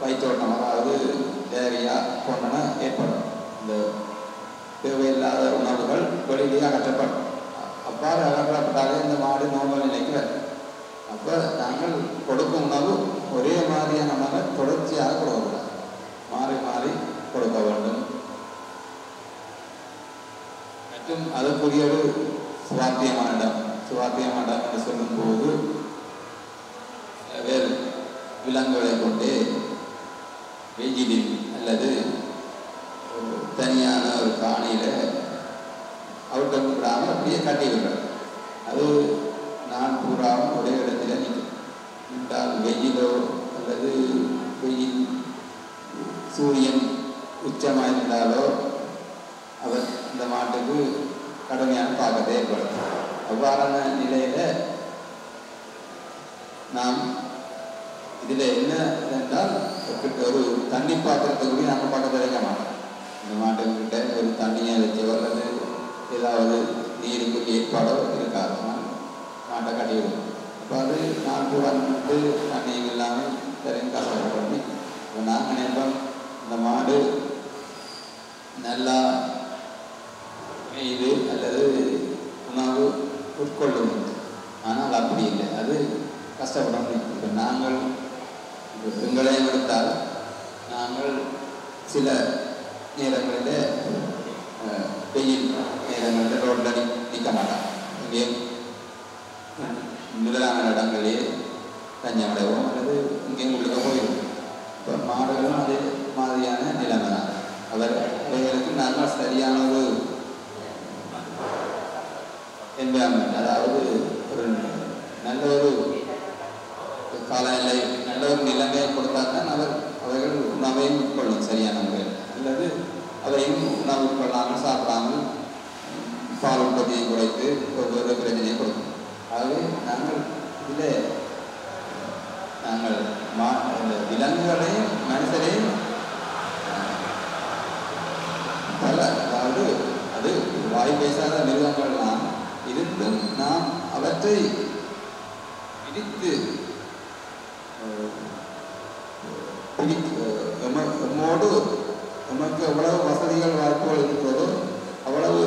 வயிற்றோட்டம் அதாவது டேரியா போன்றன ஏற்படும். இந்த தேவையில்லாத உணவுகள் வெளியிலேயே அகற்றப்படும். அவ்வாறு அகற்றப்பட்டாலே இந்த மாடு நோமல் நிலைக்கு வரும். அப்போ நாங்கள் கொடுக்கும் உணவு ஒரே மாதிரியான உணவை தொடர்ச்சியாக கொடுக்கக்கூடாது. மாறி மாறி கொடுக்க வேண்டும். மற்றும் அதற்குரிய ஒரு சுவாத்தியமான இடம். சுவாத்தியமான இடம் என்று சொல்லும்போது சில பேர் விலங்குகளை கொண்டு வெயிலில் அல்லது தனியான ஒரு காணியில் அவுட்ட விடாமல் அப்படியே கட்டி விடுறது. அது நான் பூராவும் ஒரே இடத்துல நிற்கும் வெயிலோ அல்லது வெயில் சூரியன் உச்சமாக இருந்தாலோ அவர் இந்த மாட்டுக்கு கடுமையான தாக்கத்தை ஏற்படுத்தும். அவ்வாறான நிலையில நாம் இதில் என்ன என்றால் ஒரு தண்ணி பாத்திரத்துக்குரிய நம்ம பக்கத்தில் வைக்க மாட்டோம். இந்த மாட்டுக்கிட்ட ஒரு தண்ணியை வச்சோ அல்லது ஏதாவது நீருக்கு ஏற்பாடோ இருக்காது. அந்த மாட்டை கட்டி விடும் அப்போ அது நாட்டு வந்து தண்ணியும் இல்லாமல் தெரியும் கஷ்டப்பட்டு இப்போ நாங்கள் நினைப்போம் இந்த மாடு நல்லா இது அல்லது உணவு உட்கொள்ளும். ஆனால் அப்படி இல்லை. அது கஷ்டப்படணும் இப்போ நாங்கள் இப்போ எங்களையும் எடுத்தால் நாங்கள் சில நேரங்களில் அஹ், வெயில் நேரங்களில் ரோட்டில் நிற்க மாட்டோம். இங்கே முதலான இடங்களே தஞ்சமடைவோம் அல்லது இங்கே உள்ளுக்க போயிடும். இப்போ மாடுகளும் அதே மாதிரியான நிலைமை தான். அவர் அவைகளுக்கு நல்ல சரியான ஒரு என்விரான்மெண்ட் அதாவது ஒரு நல்ல ஒரு காலநிலை நல்ல ஒரு நிலைமையை கொடுத்தால்தான் அவர் அவைகள் உணவையும் உட்கொள்ளும் சரியான முறையில். அல்லது அவையும் உணவு உட்கொள்ளாமல் சாப்பிடாமல் பால் உற்பத்தியை குறைத்து ஒவ்வொரு பிரச்சனையை கொடுக்கும். ஆகவே நாங்கள் இதில் நாங்கள் மா இந்த விலங்குகளையும் மனிதரையும் பல அதாவது அது வாய் பேசாத மிருகங்கள்லாம் இருந்தும் நாம் அவற்றை பிடித்து நம்மோடு நமக்கு எவ்வளவு வசதிகள் வாய்ப்புகள் இருக்கிறதோ அவ்வளவு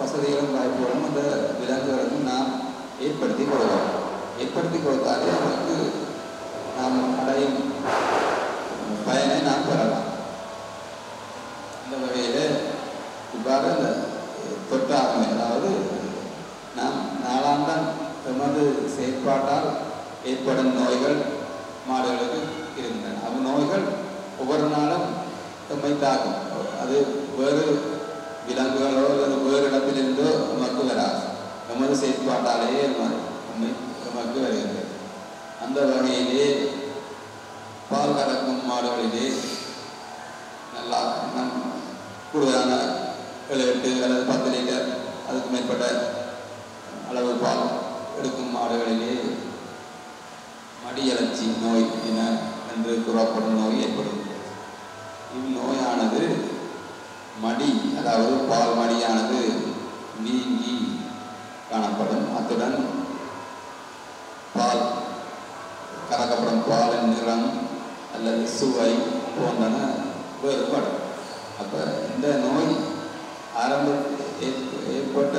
வசதிகளும் வாய்ப்புகளும் அந்த விலங்குகளுக்கும் நாம் ஏற்படுத்தி கொள்ளலாம் ஏற்படுத்தி கொடுத்தாலே நமக்கு நாம் அடையும் பயனை நாம் பெறலாம். இந்த வகையில் இவ்வாறு இந்த தொற்றாமை அதாவது நாம் நாளாந்தம் எமது செயற்பாட்டால் ஏற்படும் நோய்கள் மாடுகளுக்கு இருக்கின்றன. அந்த நோய்கள் ஒவ்வொரு நாளும் நம்மை தாக்கும். அது வேறு விலங்குகளோ அல்லது வேறு இடத்திலிருந்தோ நமக்கு வராது. நமது செயற்பாட்டாலேயே நம்மை நமக்கு வருகிறது அந்த வகையிலே பால் கறக்கும் மாடுகளிலே நல்லா நம் கூடுதலான ஏழு எட்டு அல்லது பத்து லிட்டர் அதுக்கு மேற்பட்ட அளவு பால் எடுக்கும் மாடுகளிலே மடியலர்ச்சி நோய் என என்று கூறப்படும் நோய் ஏற்படும். இந்நோயானது மடி அதாவது பால் மடியானது நீங்கி காணப்படும். அத்துடன் பால் கறக்கப்படும் பாலின் நிறம் அல்லது சுவை போன்றன வேறுபடும். அப்போ இந்த நோய் ஆரம்ப ஏற்பட்ட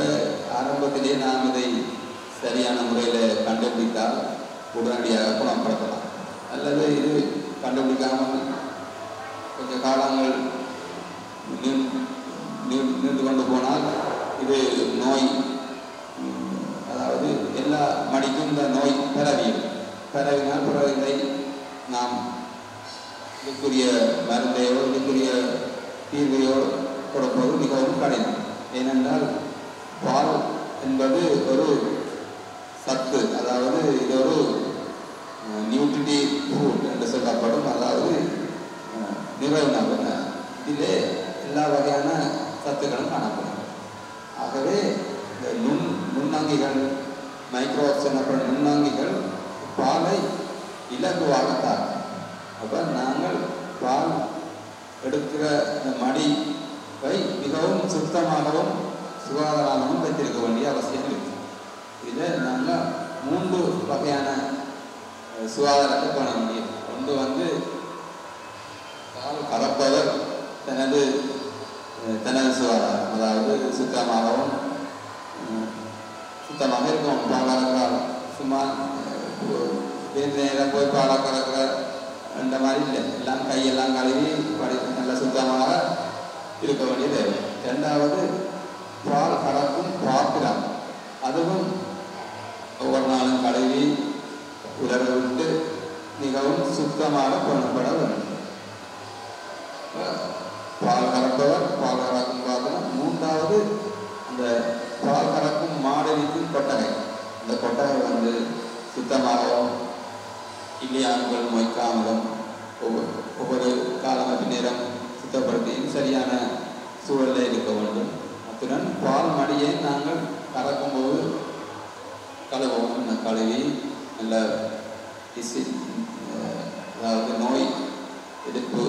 ஆரம்பத்திலே நாம் இதை சரியான முறையில் கண்டுபிடித்தால் உடனடியாக குணப்படுத்தலாம். அல்லது இது கண்டுபிடிக்காமல் கொஞ்சம் காலங்கள் நீ- நீ- நீண்டு கொண்டு போனால் இது நோய் அதாவது எல்லா மடிக்கும் இந்த நோய் பரவியும் பரவினால் பிறகு இதை நாம் இதுக்குரிய மருந்தையோ இதுக்குரிய தீர்வையோ கொடுப்பது மிகவும் கடினம். ஏனென்றால் பால் என்பது ஒரு சத்து அதாவது இது ஒரு நியூட்ரிட்டி ஃபுட் என்று சொல்லப்படும் அதாவது அஹ், நிறவுணவு இதிலே எல்லா வகையான சத்துக்களும் காணப்படும். ஆகவே இந்த நுண் நுண்ணங்கிகள் மைக்ரோஸ் எனப்படும் நுண்ணங்கிகள் பாலை இலகுவாக தாக்கும் அப்போ நாங்கள் பால் எடுக்கிற இந்த மடிவை மிகவும் சுத்தமாகவும் சுகாதாரமாகவும் வைத்திருக்க வேண்டிய அவசியம் இருக்கு இதில் நாங்கள் மூன்று வகையான சுகாதாரத்தை பண்ண முடியும். ஒன்று வந்து பால் கறப்பவர் தனது தனது சுகாதாரம். அதாவது சுத்தமாகவும் அஹ், சுத்தமாக இருக்கும் பால் கறக்கிறார் சும்மா அஹ், வேறு நேரம் போய் பாலை கலக்கிற அந்த மாதிரி இல்லை எல்லாம் கையெல்லாம் கழுவி படி நல்ல சுத்தமாக இருக்க வேண்டியது ரெண்டாவது பால் கடக்கும் பாத்திரம் அதுவும் ஒவ்வொரு நாளும் கழுவி உலக விட்டு மிகவும் சுத்தமாக பண்ணப்பட வேண்டும் பால் கறப்பவர் பால் கறக்கும் பாத்திரம் மூன்றாவது அந்த பால் கறக்கும் மாடலிக்கும் கொட்டகை அந்த கொட்டகை வந்து சுத்தமாகவும் இல்லையான்கள் மொய்க்காமலும் ஒவ்வொரு ஒவ்வொரு காலமற்ற நேரம் சுத்தப்படுத்தியும் சரியான சூழலில் இருக்க வேண்டும் அத்துடன் பால் மடியை நாங்கள் கறக்கும்போது கழுவவும் இந்த கழுவி நல்ல டிசி அதாவது நோய் எதிர்ப்பு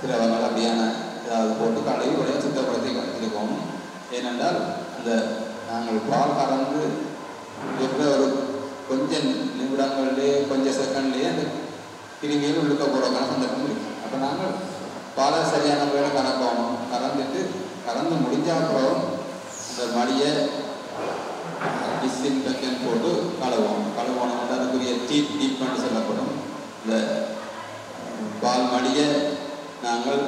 திரவங்கள் அப்படியான ஏதாவது போட்டு கழுவி உடைய சுத்தப்படுத்தி இருக்கணும் ஏனென்றால் அந்த நாங்கள் பால் கறந்து இருக்கிற ஒரு கொஞ்சம் நிமிடங்கள்லேயே கொஞ்சம் செகண்ட்லேயே அந்த கிருமியும் இழுக்க போகிறக்கான சந்தர்ப்பம் இருக்கு. அப்போ நாங்கள் பாலை சரியான முறையில் கறக்கணும் கறந்துட்டு கறந்து முடிஞ்ச அப்புறம் அந்த மடியை டிஸ்இன்ஃபெக்ஷன் போட்டு கழுவோம். கழுவணும் வந்து அதுக்குரிய டீப் டீப்மெண்ட் சொல்லப்படும். இந்த பால் மடியை நாங்கள்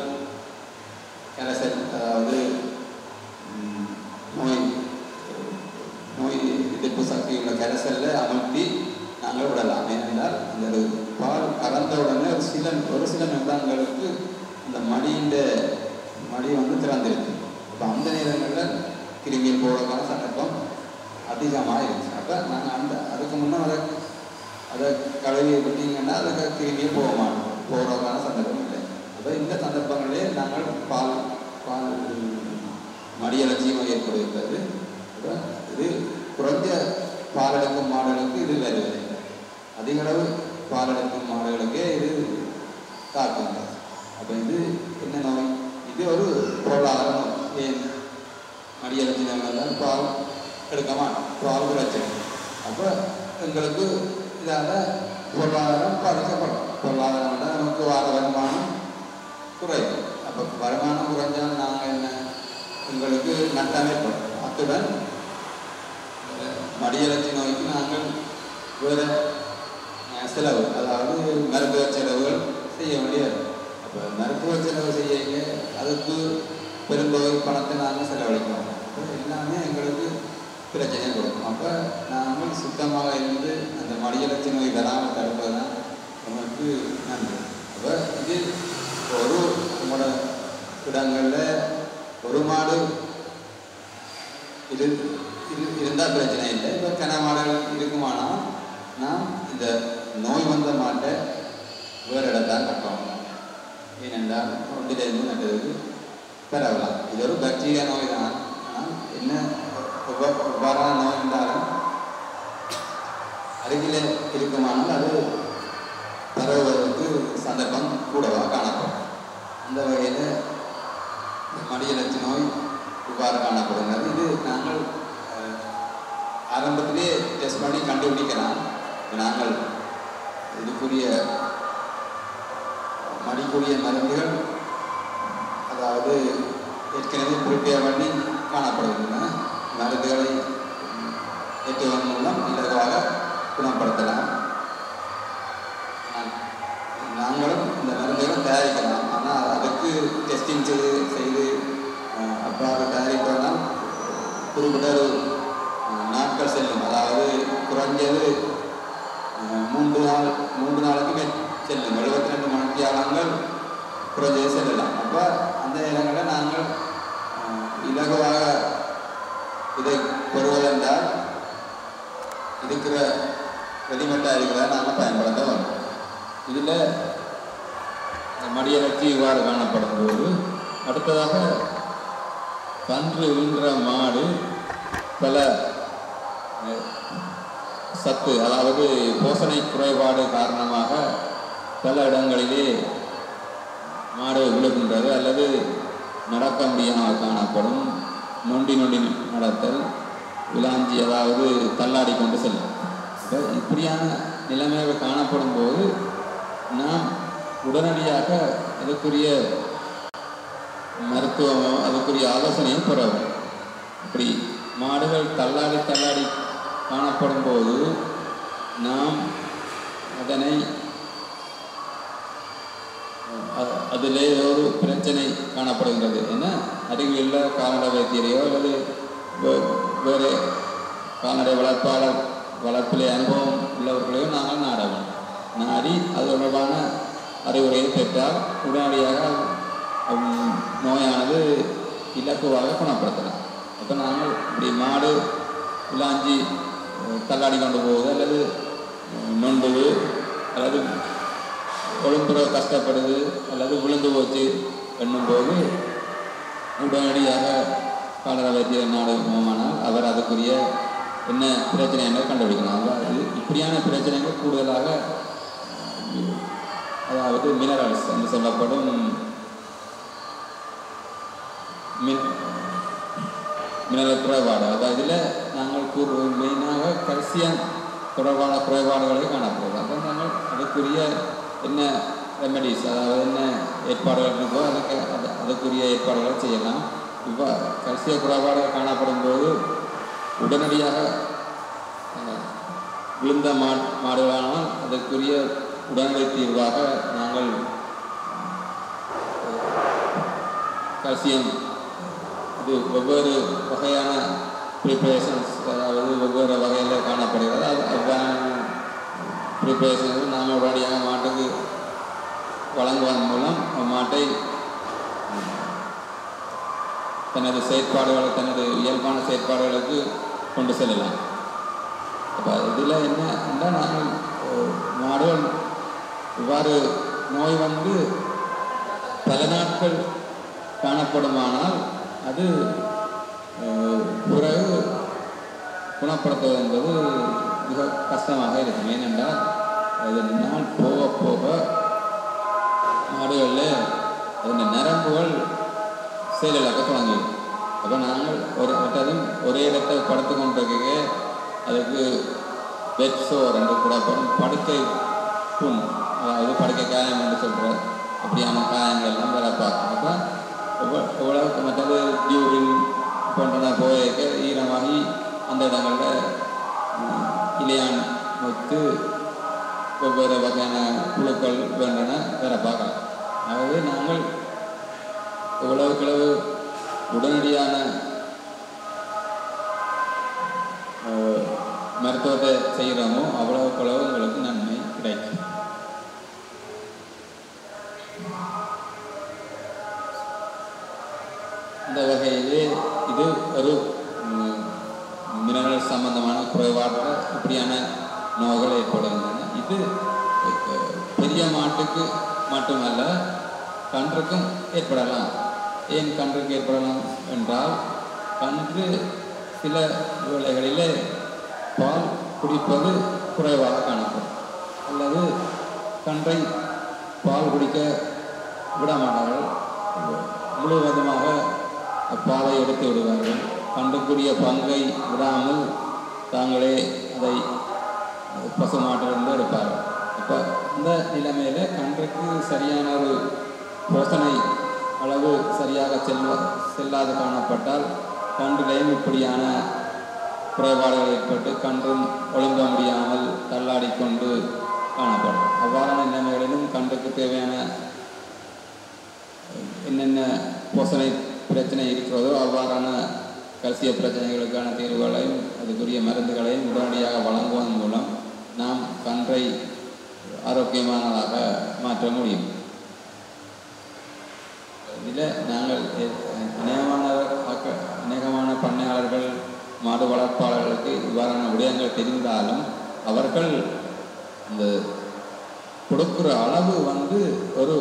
கரைசல் அதாவது நோய் எதிர்ப்பு சக்தியுள்ள கரைசலில் அமர்த்தி நாங்கள் விடலாம். ஏனென்றால் அந்த பால் கறந்த உடனே ஒரு சில ஒரு சில நிமிடங்களுக்கு அந்த மடியின் மடி வந்து திறந்திருக்கு. இப்போ அந்த நேரங்களில் கிருமியில் போடுறதுக்கான சந்தர்ப்பம் அதிகமாக இருந்துச்சு. அப்போ நாங்கள் அந்த அதுக்கு முன்னே அதை அதை கழுவி விட்டீங்கன்னா அதுக்கு கிருமியே போக மாட்டோம். போகிறதுக்கான சந்தர்ப்பம் இல்லை. அப்போ இந்த சந்தர்ப்பங்களே நாங்கள் பால் பால் மடியலட்சியம் ஏற்படுகிறது. அப்ப இது குறைஞ்ச பாலெடுக்கும் மாடுகளுக்கு இது வருவதில்லை அதிக அளவு பாலெடுக்கும் மாடுகளுக்கே இது தாக்குங்க அப்போ இது என்ன நோய்? இது ஒரு பொருளாதார நோய் ஏன் மடியலட்சியம் பால் எடுக்க மாட்டோம் பால் பிரச்சனை அப்போ எங்களுக்கு இதால் பொருளாதாரம் பாதிக்கப்படும். பொருளாதாரம் தான் நமக்கு வார வருமானம் குறையும். அப்போ வருமானம் குறைஞ்சால் நாங்கள் என்ன? எங்களுக்கு நட்டம் ஏற்படும் அத்துடன் மடியலட்சி நோய்க்கு நாங்கள் வேறு செலவு அதாவது மருத்துவ செலவுகள் செய்ய முடியாது அப்போ மருத்துவ செலவு செய்ய அதுக்கு பெருந்தொகை பணத்தை நாங்கள் செலவழிக்கிறோம். எல்லாமே எங்களுக்கு பிரச்சனை கொடுக்கும். அப்போ நாங்கள் சுத்தமாக இருந்து அந்த மடியலட்சி நோய் வராமல் தடுப்பது தான் நமக்கு நன்மை அப்போ இது ஒரு நம்மளோட இடங்களில் ஒரு மாடு இரு இது இருந்தால் பிரச்சனை இல்லை. இப்போ கனமாடல் மாடுகள் இருக்குமானால் நாம் இந்த நோய் வந்த மாட்டை வேறு இடத்தான் கட்டணும் ஏனென்றால் ஒன்றிலிருந்து நட்டதுக்கு பரவலாம். இது ஒரு பாக்டீரியா நோய் தான் ஆனால் என்ன எவ்வ- எவ்வாறான நோய் இருந்தாலும் அருகில் இருக்குமானால் அது பரவுவதற்கு சந்தர்ப்பம் கூடவாக காணப்படும். அந்த வகையில் மடியலட்சி நோய் இவ்வாறு காணப்படுகிறது இது நாங்கள் ஆரம்பத்திலே டெஸ்ட் பண்ணி கண்டுபிடிக்கலாம். நாங்கள் இதுக்குரிய மடிக்குரிய மருந்துகள் அதாவது ஏற்கனவே ப்ரிப்பேர் பண்ணி காணப்படுகின்றன. மருந்துகளை ஏற்றுவதன் மூலம் இலகுவாக குணப்படுத்தலாம். நாங்களும் இந்த மருந்துகளை தயாரிக்கலாம். ஆனால் அதுக்கு டெஸ்டிங் செய்து செய்து அஹ், தயாரிப்பதனால் குறிப்பிட்ட ஒரு நாட்கள் செல்லும். அதாவது குறைஞ்சது மூன்று நாள் மூன்று நாளுக்கு செல்லும். எழுபத்தி ரெண்டு மணித்தியாலங்கள் குறைஞ்சது செல்லலாம். அப்போ அந்த நேரங்களில் நாங்கள் இலகுவாக இதை பெறுவதென்றால் இருக்கிற ரெடிமேட்டாக இருக்கிறத நாங்கள் பயன்படுத்த வேண்டும். இதில் மடியலட்சி இவ்வாறு காணப்படும் போது அடுத்ததாக கன்று ஈன்ற மாடு பல சத்து அதாவது போஷணை குறைபாடு காரணமாக பல இடங்களிலே மாடு விழுகின்றது. அல்லது நடக்க முடியாமல் காணப்படும். நொண்டி நொண்டி நடத்தல் விளாஞ்சி அதாவது தள்ளாடி கொண்டு செல்லும். இப்படியான நிலைமைகள் காணப்படும் போது நாம் உடனடியாக இதுக்குரிய மருத்துவமோ அதுக்குரிய ஆலோசனையும் பெறவும் அப்படி மாடுகள் தள்ளாடி தள்ளாடி காணப்படும் போது நாம் அதனை அதிலே ஒரு பிரச்சனை காணப்படுகிறது அருகில் உள்ள கால்நடை வைத்தியரையோ அல்லது வேறு கால்நடை வளர்ப்பாளர் வளர்ப்பிலே அனுபவம் உள்ளவர்களையோ நாங்கள் நாடவும் நாடி அது தொடர்பான அறிவுரையை பெற்றால் உடனடியாக நோயானது இலக்குவாக குணப்படுத்தலாம். அப்போ நாங்கள் இப்படி மாடு விளாஞ்சி தள்ளாடி கொண்டு போவது அல்லது நொண்டுது அல்லது கொழும்புற கஷ்டப்படுது அல்லது விழுந்து போச்சு என்னும்போது உடனடியாக காலர வைத்திய நாடகமானால் அவர் அதுக்குரிய என்ன பிரச்சனை என்ன கண்டுபிடிக்கணும் அதாவது இப்படியான பிரச்சனைகள் கூடுதலாக அதாவது மினரல்ஸ் என்று சொல்லப்படும் மின் மினரல் குறைபாடு அப்போ இதில் நாங்கள் கூறு மெயினாக கல்சியம் தொடர்பான குறைபாடுகளை காணப்படுது அப்போ நாங்கள் அதுக்குரிய என்ன ரெமெடிஸ் அதாவது என்ன ஏற்பாடுகள் இருக்கோ அதுக்கு அது அதுக்குரிய ஏற்பாடுகளை செய்யலாம். இப்போ கல்சிய குறைபாடுகள் காணப்படும் போது உடனடியாக விழுந்த மா மாடுகளானால் அதற்குரிய உடனடி தீர்வாக நாங்கள் கல்சியம் இது வெவ்வேறு வகையான ப்ரிப்பரேஷன்ஸ் அதாவது வெவ்வேறு வகையில் காணப்படுகிறது. அது அவ்வாறான ப்ரிப்பரேஷன்ஸ் நாம் உடனடியாக மாட்டுக்கு வழங்குவதன் மூலம் மாட்டை தனது செயற்பாடுகளை தனது இயல்பான செயற்பாடுகளுக்கு கொண்டு செல்லலாம். அப்போ இதில் என்ன என்றால் நாங்கள் மாடுகள் இவ்வாறு நோய் வந்து பல நாட்கள் காணப்படுமானால் அது அஹ், பிறகு குணப்படுத்துவது என்பது மிக கஷ்டமாக இருக்கும். ஏனென்றால் அது நாள் போக போக மாடுகளில் அதன் நரம்புகள் செயலிழக்க தொடங்கிடும் அப்போ நாங்கள் ஒரு மற்றதும் ஒரே இடத்தை படுத்து கொண்டிருக்க அதுக்கு பெட் சோர் என்று கூட படுக்கை புண் அதாவது படுக்கை காயம் என்று சொல்கிற அப்படியான காயங்கள் எல்லாம் வர பார்க்கும். அப்போ எவ்வளோ மற்றது டியூரில் போன்றன போயிருக்க ஈரமாகி அந்த இடங்களில் இலையான் வைத்து வெவ்வேறு வகையான புழுக்கள் வேண்டன வேற பார்க்கலாம் ஆகவே நாங்கள் எவ்வளவுக்களவு உடனடியான மருத்துவத்தை செய்கிறோமோ அவ்வளவுக்களவு உங்களுக்கு நன்மை கிடைக்கும் இந்த வகையிலே இது ஒரு மினரல் சம்பந்தமான குறைபாடு இப்படியான நோய்கள் ஏற்படுகின்றன. இது பெரிய மாட்டுக்கு மட்டுமல்ல கன்றுக்கும் ஏற்படலாம். ஏன் கன்றுக்கு ஏற்படலாம் என்றால் கன்று சில வேளைகளிலே பால் குடிப்பது குறைவாக காணப்படும். அல்லது கன்றை பால் குடிக்க விட மாட்டார்கள் முழுவதுமாக அப்பாவை எடுத்து விடுவார்கள். கன்றுக்குரிய பங்கை விடாமல் தாங்களே அதை பசுமாட்டிலிருந்து எடுப்பார்கள். அப்போ இந்த நிலைமையில கன்றுக்கு சரியான ஒரு போசனை அளவு சரியாக செல்ல செல்லாது காணப்பட்டால் கன்றிலேயும் இப்படியான குறைபாடுகள் ஏற்பட்டு கன்றும் ஒழுங்க முடியாமல் தள்ளாடிக்கொண்டு காணப்படும். அவ்வாறான நிலைமைகளிலும் கன்றுக்கு தேவையான என்னென்ன போசனை பிரச்சனை இருக்கிறதோ அவ்வாறான கல்சிய பிரச்சனைகளுக்கான தீர்வுகளையும் அதுக்குரிய மருந்துகளையும் உடனடியாக வழங்குவதன் மூலம் நாம் கன்றை ஆரோக்கியமானதாக மாற்ற முடியும். இதில் நாங்கள் அநேகமான அநேகமான பண்ணையாளர்கள் மாடு வளர்ப்பாளர்களுக்கு இவ்வாறான விடயங்கள் தெரிந்தாலும் அவர்கள் இந்த கொடுக்குற அளவு வந்து ஒரு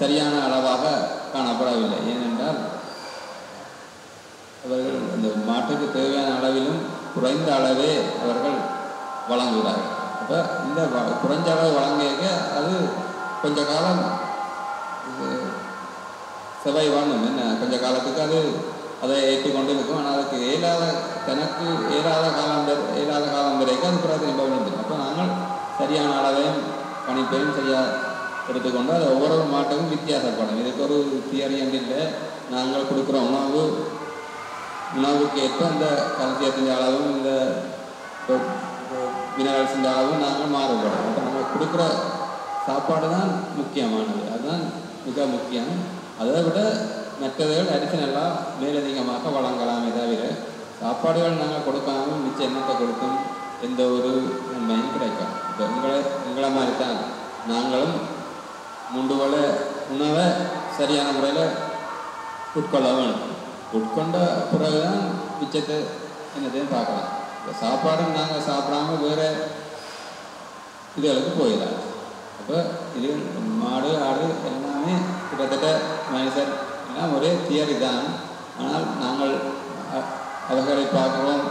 சரியான அளவாக காணப்படவில்லை. ஏனென்றால் அவர்கள் இந்த மாட்டுக்கு தேவையான அளவிலும் குறைந்த அளவே அவர்கள் வழங்குகிறார்கள். அப்போ இந்த குறைஞ்ச அளவு வழங்கிய அது கொஞ்ச காலம் செவ்வாய் செவை என்ன கொஞ்ச காலத்துக்கு அது அதை ஏற்றுக்கொண்டு இருக்கும் ஆனால் அதுக்கு இயலாத தனக்கு இயலாத காலம் இயலாத காலம் வரைக்கும் அது பிறகு திரும்ப அப்போ நாங்கள் சரியான அளவையும் கணிப்பையும் சரியாக எடுத்துக்கொண்டு அது ஒவ்வொரு மாட்டுக்கும் வித்தியாசப்படும். இதுக்கு ஒரு தியரி என்று இல்லை. நாங்கள் கொடுக்குற உணவு உணவுக்கு ஏற்ப இந்த கல்சியத்தின் அளவும் இந்த மினரல்ஸின் அளவும் நாங்கள் மாறுபடும். அப்போ நம்ம கொடுக்குற சாப்பாடு தான் முக்கியமானது. அதுதான் மிக முக்கியம். அதை விட மற்றதுகள் அடிஷனலாக மேலதிகமாக வழங்கலாமே தவிர சாப்பாடுகள் நாங்கள் கொடுக்காம மிச்சம் எண்ணத்தை கொடுத்தும் எந்த ஒரு நன்மையும் கிடைக்கும் இப்போ எங்களை எங்களை மாதிரி தான் நாங்களும் மூன்று வேளை உணவை சரியான முறையில் உட்கொள்ள வேணும் உட்கொண்ட பிறகு தான் மிச்சத்தை என்னத்தையும் பார்க்கலாம். இப்போ சாப்பாடு நாங்கள் சாப்பிடாம வேறு இதுகளுக்கு போயிடலாம். அப்போ இது மாடு ஆடு எல்லாமே கிட்டத்தட்ட மனிதர் எல்லாம் ஒரே தியரி தான். ஆனால் நாங்கள் அவர்களை பார்க்கிறோம்.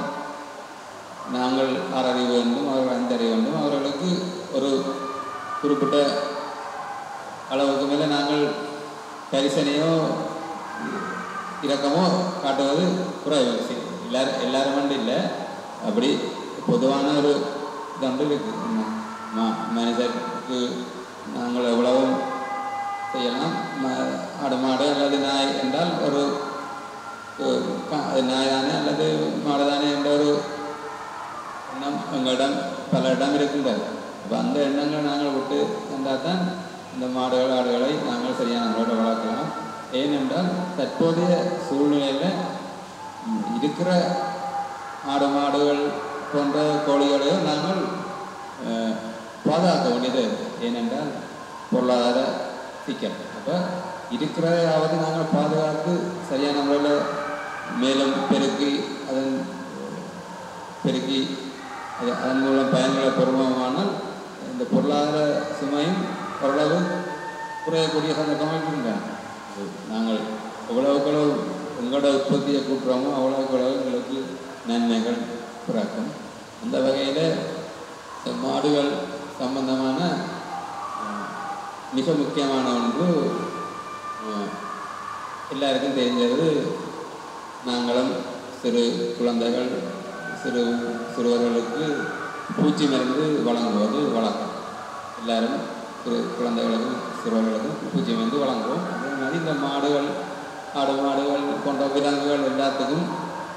நாங்கள் ஆறறிய வேண்டும் அவர்கள் ஐந்தறிய வேண்டும். அவர்களுக்கு ஒரு குறிப்பிட்ட அளவுக்கு மேலே நாங்கள் கரிசனையோ இரக்கமோ காட்டுவது குறைவு. சி- எல்லாரும் எல்லாரும் வந்து இல்லை. அப்படி பொதுவான ஒரு இது இருக்கு. மனிதருக்கு நாங்கள் எவ்வளவும் செய்யலாம். ஆடு மாடு அல்லது நாய் என்றால் ஒரு நாய் தானே அல்லது மாடு தானே என்ற ஒரு எண்ணம் எங்களிடம் பல இடம் இருக்கின்றது. அப்போ அந்த எண்ணங்கள் நாங்கள் விட்டு என்றால் தான் இந்த மாடுகள் ஆடுகளை நாங்கள் சரியான முறையில் வளர்க்கலாம். ஏனென்றால் தற்போதைய சூழ்நிலையில் இருக்கிற ஆடு மாடுகள் போன்ற கோழிகளையும் நாங்கள் பாதுகாக்க வேண்டியது ஏனென்றால் பொருளாதார சிக்கல். அப்போ இருக்கிறதாவது நாங்கள் பாதுகாத்து சரியான முறையில் மேலும் பெருக்கி அதன் பெருக்கி அதன் மூலம் பயன்களை பெறுவோமானால் இந்த பொருளாதார சுமையும் ஓரளவு குறையக்கூடிய சந்தர்ப்பங்கள் இருக்கின்றன நாங்கள் எவ்வளவுக்கு எவ்வளவு எங்களோட உற்பத்தியை கூட்டுறோமோ அவ்வளவுக்கு எங்களுக்கு நன்மைகள் பிறக்கும். அந்த வகையில் மாடுகள் சம்பந்தமான மிக முக்கியமான ஒன்று எல்லாருக்கும் தெரிஞ்சது நாங்களும் சிறு குழந்தைகள் சிறு சிறுவர்களுக்கு பூச்சி மருந்து வழங்குவது வழக்கம். எல்லாரும் சிறு குழந்தைகளுக்கும் சிறுவர்களுக்கும் பூஜ்ஜியம் வந்து வழங்குவோம். அதே மாதிரி இந்த மாடுகள் ஆடு மாடுகள் போன்ற விலங்குகள் எல்லாத்துக்கும்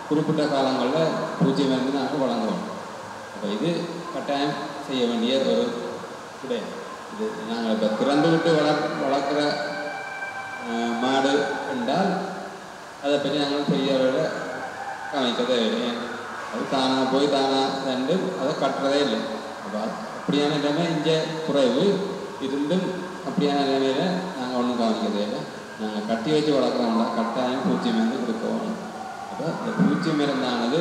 குறிப்பிட்ட காலங்களில் பூஜ்ஜியம் வந்து நாங்கள் வழங்குவோம். அப்போ இது கட்டாயம் செய்ய வேண்டிய ஒரு விடயம் இது நாங்கள் இப்போ திறந்து விட்டு வளர் வளர்க்குற மாடு என்றால் அதை பற்றி நாங்கள் பெரிய கவனிக்க தேவையில்லை. அது தானாக போய் தானாக ரெண்டு அதை கட்டுறதே இல்லை. அப்போ அப்படியான நிலைமை இங்கே குறைவு. இருந்தும் அப்படியான நிலைமையில் நாங்கள் ஒன்றும் கவனிக்க தேவையில்லை நாங்கள் கட்டி வச்சு வளர்க்குறோம்னா கட்டாயம் பூஜ்ஜியம் மருந்து கொடுக்கணும் அப்போ இந்த பூஜ்ஜியம் இருந்தானது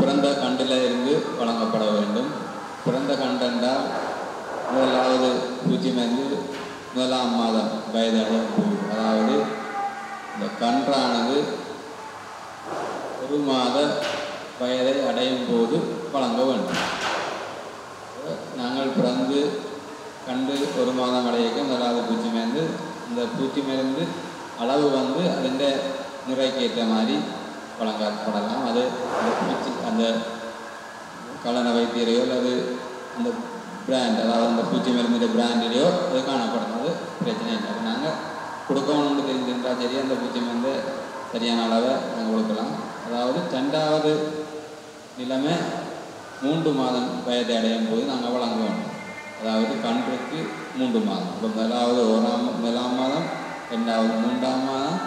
பிறந்த கண்டில் இருந்து வழங்கப்பட வேண்டும். பிறந்த கண்டென்றால் முதலாவது பூஜ்ஜியம் இருந்து முதலாம் மாதம் வயதடைய அதாவது இந்த கன்றானது ஒரு மாத வயதை அடையும் போது வழங்க வேண்டும். நாங்கள் பிறந்து கண்டு ஒரு மாதம் அடையக்க முதலாவது பூச்சி மருந்து இந்த பூச்சி மருந்து அளவு வந்து அதிൻ്റെ நிறைக்கு ஏற்ற மாதிரி வழங்கப்படலாம். அது அந்த பூச்சி அந்த கலன வைத்தியரையோ அல்லது அந்த பிராண்ட் அதாவது அந்த பூச்சி மருந்து பிராண்டிலேயோ அது காணப்படும். அது பிரச்சனை இல்லை. அப்போ நாங்கள் கொடுக்கணும்னு தெரிஞ்சிருந்தால் சரி அந்த பூச்சி மருந்து சரியான அளவை நாங்கள் கொடுக்கலாம். அதாவது ரெண்டாவது நிலைமை மூன்று மாதம் வயதை அடையும் போது நாங்கள் வழங்குவோம். அதாவது கன்றுக்கு மூன்று மாதம். இப்போ முதலாவது ஓராம் முதலாம் மாதம் ரெண்டாவது மூன்றாம் மாதம்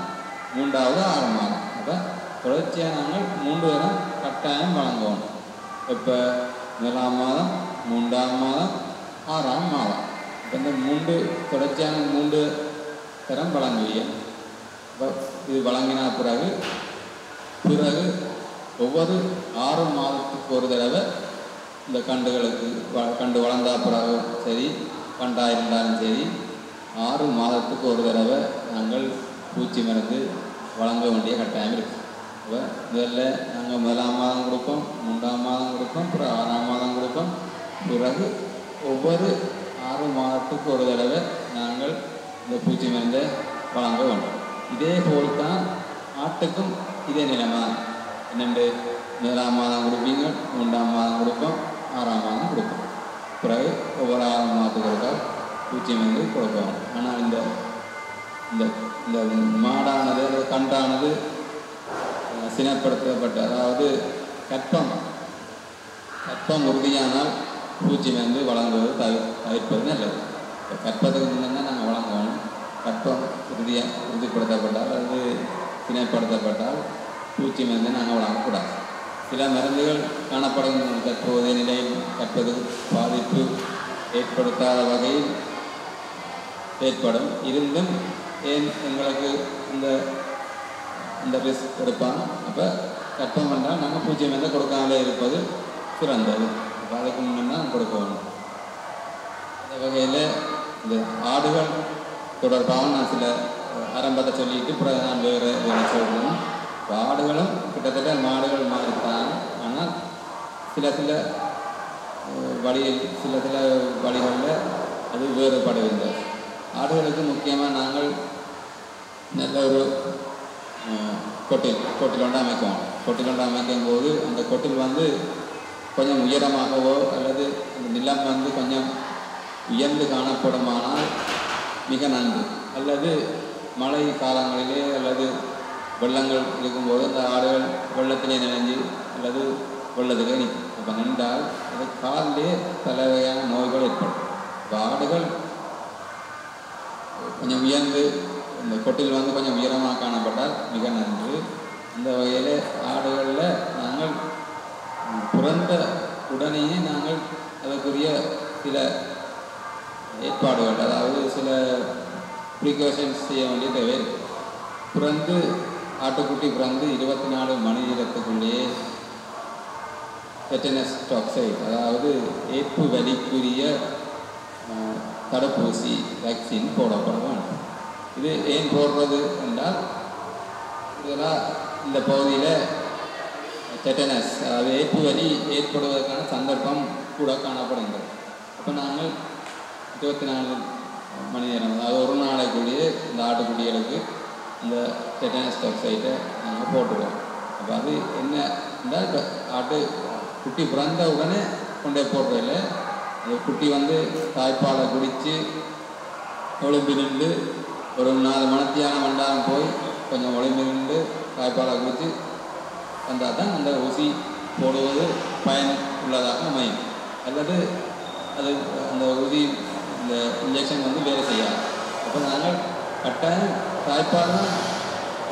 மூன்றாவது ஆறு மாதம். அப்போ தொடர்ச்சியாக நாங்கள் மூன்று தரம் கட்டாயம் வழங்குவோம். இப்போ முதலாம் மாதம் மூன்றாம் மாதம் ஆறாம் மாதம். இப்போ இந்த மூன்று தொடர்ச்சியான மூன்று தரம் வழங்குவீங்க இப்போ இது வழங்கின பிறகு பிறகு ஒவ்வொரு ஆறு மாதத்துக்கு ஒரு தடவை இந்த கண்டுகளுக்கு வ- கண்டு வளர்ந்தா பிறகு சரி கண்டாக இருந்தாலும் சரி ஆறு மாதத்துக்கு ஒரு தடவை நாங்கள் பூச்சி மருந்து வழங்க வேண்டிய கட்டாயம் இருக்குது அப்போ முதல்ல நாங்கள் முதலாம் மாதம் கொடுப்போம் மூன்றாம் மாதம் கொடுப்போம் பிறகு ஆறாம் மாதம் கொடுப்போம். பிறகு ஒவ்வொரு ஆறு மாதத்துக்கு ஒரு தடவை நாங்கள் இந்த பூச்சி மருந்தை வழங்க வேண்டும். இதே போல் தான் ஆட்டுக்கும் இதே நிலைமை ரெண்டு முதலாம் மாதம் கொடுப்பீங்க மூன்றாம் மாதம் கொடுப்போம் ஆறாம் மாதம் கொடுப்போம் பிறகு ஒவ்வொரு ஆறு மாதத்துக்கு ஒருக்கா பூச்சி மருந்து கொடுப்போம் ஆனால் இந்த இந்த இந்த மாடானது அல்லது கண்டானது சினப்படுத்தப்பட்ட அதாவது கற்பம் கற்பம் உறுதியானால் பூச்சி வந்து வழங்குவது தவி தவிர்ப்பது நல்லது இப்போ கற்பத்துக்கு முன்னே நாங்கள் வழங்கணும் கற்பம் உறுதியாக உறுதிப்படுத்தப்பட்டால் அல்லது சினைப்படுத்தப்பட்டால் பூச்சி மருந்து நாங்கள் வழங்கக்கூடாது. சில மருந்துகள் காணப்படும் தற்போதைய நிலையில் கற்பது பாதிப்பு ஏற்படுத்தாத வகையில் ஏற்படும். இருந்தும் ஏன் எங்களுக்கு இந்த இந்த ரிஸ்க் எடுப்பான் அப்போ கற்பம் பண்ணால் நாங்கள் பூஜ்ஜியம் மருந்து கொடுக்காமலே இருப்பது சிறந்தது. அப்போ அதுக்கு முன்னா கொடுக்கணும் அந்த வகையில் இந்த ஆடுகள் தொடர்பாக நான் சில ஆரம்பத்தை சொல்லிட்டு பிறகு நான் வேறு வேறு சொல்லணும் ஆடுகளும் கிட்டத்தட்ட மாடுகள் மாதிரித்தான் ஆனால் சில சில வழியில் சில சில வழிகளில் அது வேறுபடுகின்றது. ஆடுகளுக்கு முக்கியமாக நாங்கள் நல்ல ஒரு கொட்டில் கொட்டில் கொண்டு அமைக்குவோம். கொட்டில் கொண்டு அமைக்கும் போது அந்த கொட்டில் வந்து கொஞ்சம் உயரமாகவோ அல்லது அந்த நிலம் வந்து கொஞ்சம் உயர்ந்து காணப்படுமானால் மிக நன்று. அல்லது மழை காலங்களிலே அல்லது வெள்ளங்கள் இருக்கும்போது அந்த ஆடுகள் வெள்ளத்திலே நினைஞ்சு அல்லது வெள்ளத்துக்கு நிற்கும். அப்போ நின்றால் அது காலிலே பல வகையான நோய்கள் ஏற்படும். இப்போ ஆடுகள் கொஞ்சம் உயர்ந்து இந்த கொட்டில் வந்து கொஞ்சம் உயரமாக காணப்பட்டால் மிக நன்று. அந்த வகையில் ஆடுகளில் நாங்கள் பிறந்த உடனேயே நாங்கள் அதற்குரிய சில ஏற்பாடுகள் அதாவது சில ப்ரிகாஷன்ஸ் செய்ய வேண்டிய தேவை பிறந்து ஆட்டுக்குட்டி பிறந்து இருபத்தி நாலு மணி நேரத்துக்குள்ளேயே டெட்டனஸ் டாக்சைட் அதாவது ஏற்பு வலிக்குரிய தடுப்பூசி வேக்சின் போடப்படும் இது ஏன் போடுறது என்றால் இதெல்லாம் இந்த பகுதியில் டெட்டனஸ் அதாவது ஏற்பு வலி ஏற்படுவதற்கான சந்தர்ப்பம் கூட காணப்படுகிறது அப்போ நாங்கள் இருபத்தி நாலு மணி நேரம் அதாவது ஒரு நாளைக்குள்ளேயே இந்த ஆட்டுக்குட்டிகளுக்கு இந்த டெட்டனஸ் டாக்சைட்டை நாங்கள் போட்டுருவோம் அப்போ அது என்ன இருந்தால் இப்போ ஆட்டு குட்டி பிறந்த உடனே கொண்டு போய் போடுறதில்ல அந்த குட்டி வந்து தாய்ப்பாலை குடித்து ஒளிம்பி நின்று ஒரு நாலு மணத்தியான மண்டாரம் போய் கொஞ்சம் ஒளிம்பி நின்று தாய்ப்பாலை குடித்து வந்தால் தான் அந்த ஊசி போடுவது பயன் உள்ளதாக அமையும் அல்லது அது அந்த ஊசி இந்த இன்ஜெக்ஷன் வந்து வேலை செய்யாது அப்போ நாங்கள் கட்டாயம் தாய்ப்பாலும்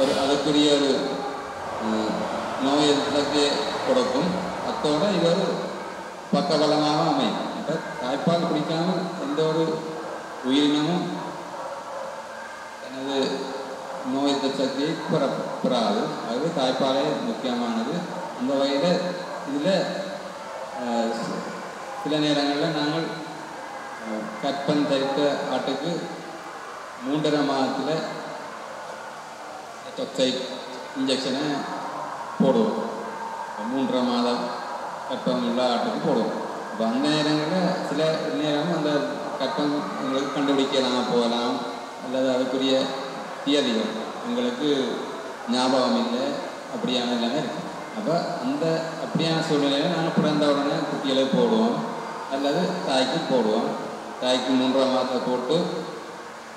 ஒரு அதற்குரிய ஒரு நோய் எதிர்ப்பு கொடுக்கும். அத்தோட இது ஒரு பக்கபலமாக அமையும். இப்போ தாய்ப்பால் குடிக்காமல் எந்த ஒரு உயிரினமும் எனது நோய் எதிர்ப்பு சக்தியை பெற பெறாது. அது தாய்ப்பாலே முக்கியமானது. அந்த வகையில் இதில் சில நேரங்களில் நாங்கள் கற்பன் தரித்த ஆட்டுக்கு மூன்றரை மாதத்தில் டொக்சைட் இன்ஜெக்ஷனை போடுவோம் மூன்றரை மாதம் கற்பம் உள்ள ஆட்டுக்கு போடுவோம் அப்போ அந்த நேரங்களில் சில நேரம் அந்த கற்பம் எங்களுக்கு கண்டுபிடிக்கலாம் போகலாம் அல்லது அதுக்குரிய தியதிகள் எங்களுக்கு ஞாபகம் இல்லை அப்படியான எல்லாமே இருக்குது அப்போ அந்த அப்படியான சூழ்நிலையில் நாங்கள் பிறந்த உடனே குட்டிகளை போடுவோம் அல்லது தாய்க்கு போடுவோம் தாய்க்கு மூன்றரை மாதத்தை போட்டு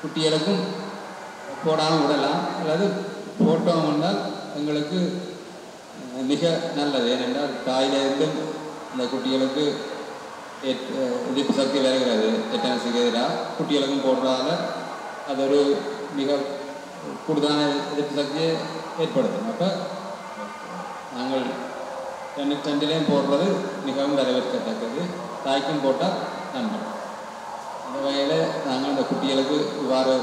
குட்டிகளுக்கும் போடாமல் விடலாம் அல்லது போட்டோம் என்றால் எங்களுக்கு மிக நல்லது. ஏனென்றால் தாயிலிருந்து இந்த குட்டிகளுக்கு எதிர்ப்பு சக்தி வருகிறது. டெட்டனஸுக்கு எதிராக குட்டிகளுக்கும் போடுறதால அது ஒரு மிக கூடுதலான எதிர்ப்பு சக்தியை ஏற்படுத்தும். அப்போ நாங்கள் ரெண்டு ரெண்டிலையும் போடுறது மிகவும் வரவேற்கத்தக்கது. தாய்க்கும் போட்டால் நன்மை அந்த வகையில் நாங்கள் இந்த குட்டிகளுக்கு இவ்வாறு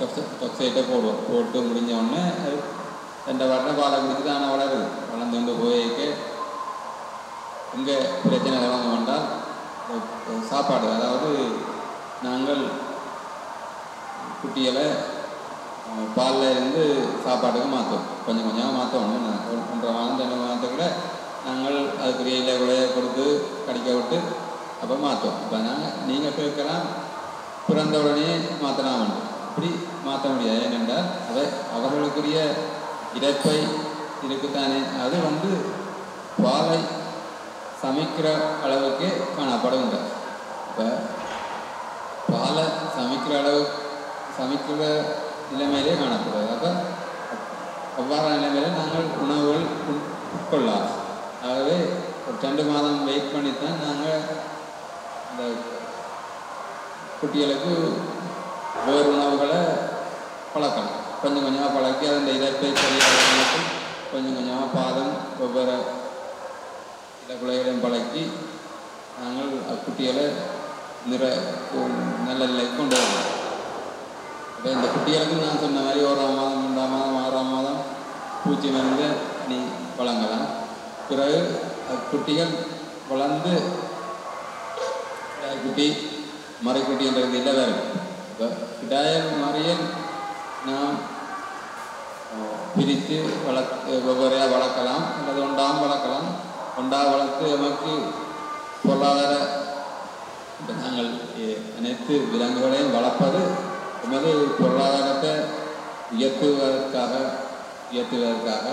டொக்சைட்டை போடுவோம் போட்டு முடிஞ்ச உடனே அது ரெண்டு பாலை குடிச்சு ஆனால் வளருது வளர்ந்து கொண்டு போயிருக்கு இங்கே பிரச்சனை வளர்ந்து வேண்டால் சாப்பாடு அதாவது நாங்கள் குட்டிகளை பாலில் இருந்து சாப்பாட்டுக்கு மாற்றுவோம் கொஞ்சம் கொஞ்சமாக மாற்றணும் ஒன்றரை மாதம் ரெண்டு மாதத்துக்குள்ள நாங்கள் அதுக்குரிய இலை விளைய கொடுத்து கடிக்க விட்டு அப்போ மாற்றோம் இப்போ நாங்கள் நீங்கள் கேட்கலாம் பிறந்த உடனே மாற்றலாம் அப்படி மாற்ற முடியாது. ஏனென்றால் அவை அவர்களுக்குரிய இறப்பை இருக்குத்தானே. அது வந்து பாலை சமைக்கிற அளவுக்கு காணப்படுங்க இப்போ பாலை சமைக்கிற அளவு சமைக்கிற நிலைமையிலே காணப்படுது அப்போ அவ்வாறான நிலைமையில நாங்கள் உணவுகள் உட்- உட்கொள்ளலாம். ஆகவே ஒரு ரெண்டு மாதம் வெயிட் பண்ணித்தான் நாங்கள் இந்த குட்டிகளுக்கு வேறு உணவுகளை பழக்கலாம் கொஞ்சம் கொஞ்சமாக பழக்கி அதன் இழப்பை சரியாக கொஞ்சம் கொஞ்சமாக பாதம் வெவ்வேறு இலக்குலைகளையும் பழக்கி நாங்கள் அக்குட்டிகளை நிற நல்ல நிலைக்கு கொண்டு வரணும் அப்போ இந்த குட்டிகளுக்கு நான் சொன்ன மாதிரி ஓராம் மாதம் மூன்றாம் மாதம் ஆறாம் மாதம் பூச்சி மருந்து நீ வழங்கலாம். பிறகு குட்டிகள் வளர்ந்து குட்டி மறைக்குட்டி என்ற இதில் வரும். இப்போ கிடாயல் மறியல் நாம் பிரித்து வளர்த்து வெவ்வேறையாக வளர்க்கலாம் அல்லது ஒன்றாகவும் வளர்க்கலாம் ஒன்றாக வளர்த்து நமக்கு பொருளாதார நாங்கள் அனைத்து விலங்குகளையும் வளர்ப்பது நமது பொருளாதாரத்தை உயர்த்துவதற்காக உயர்த்துவதற்காக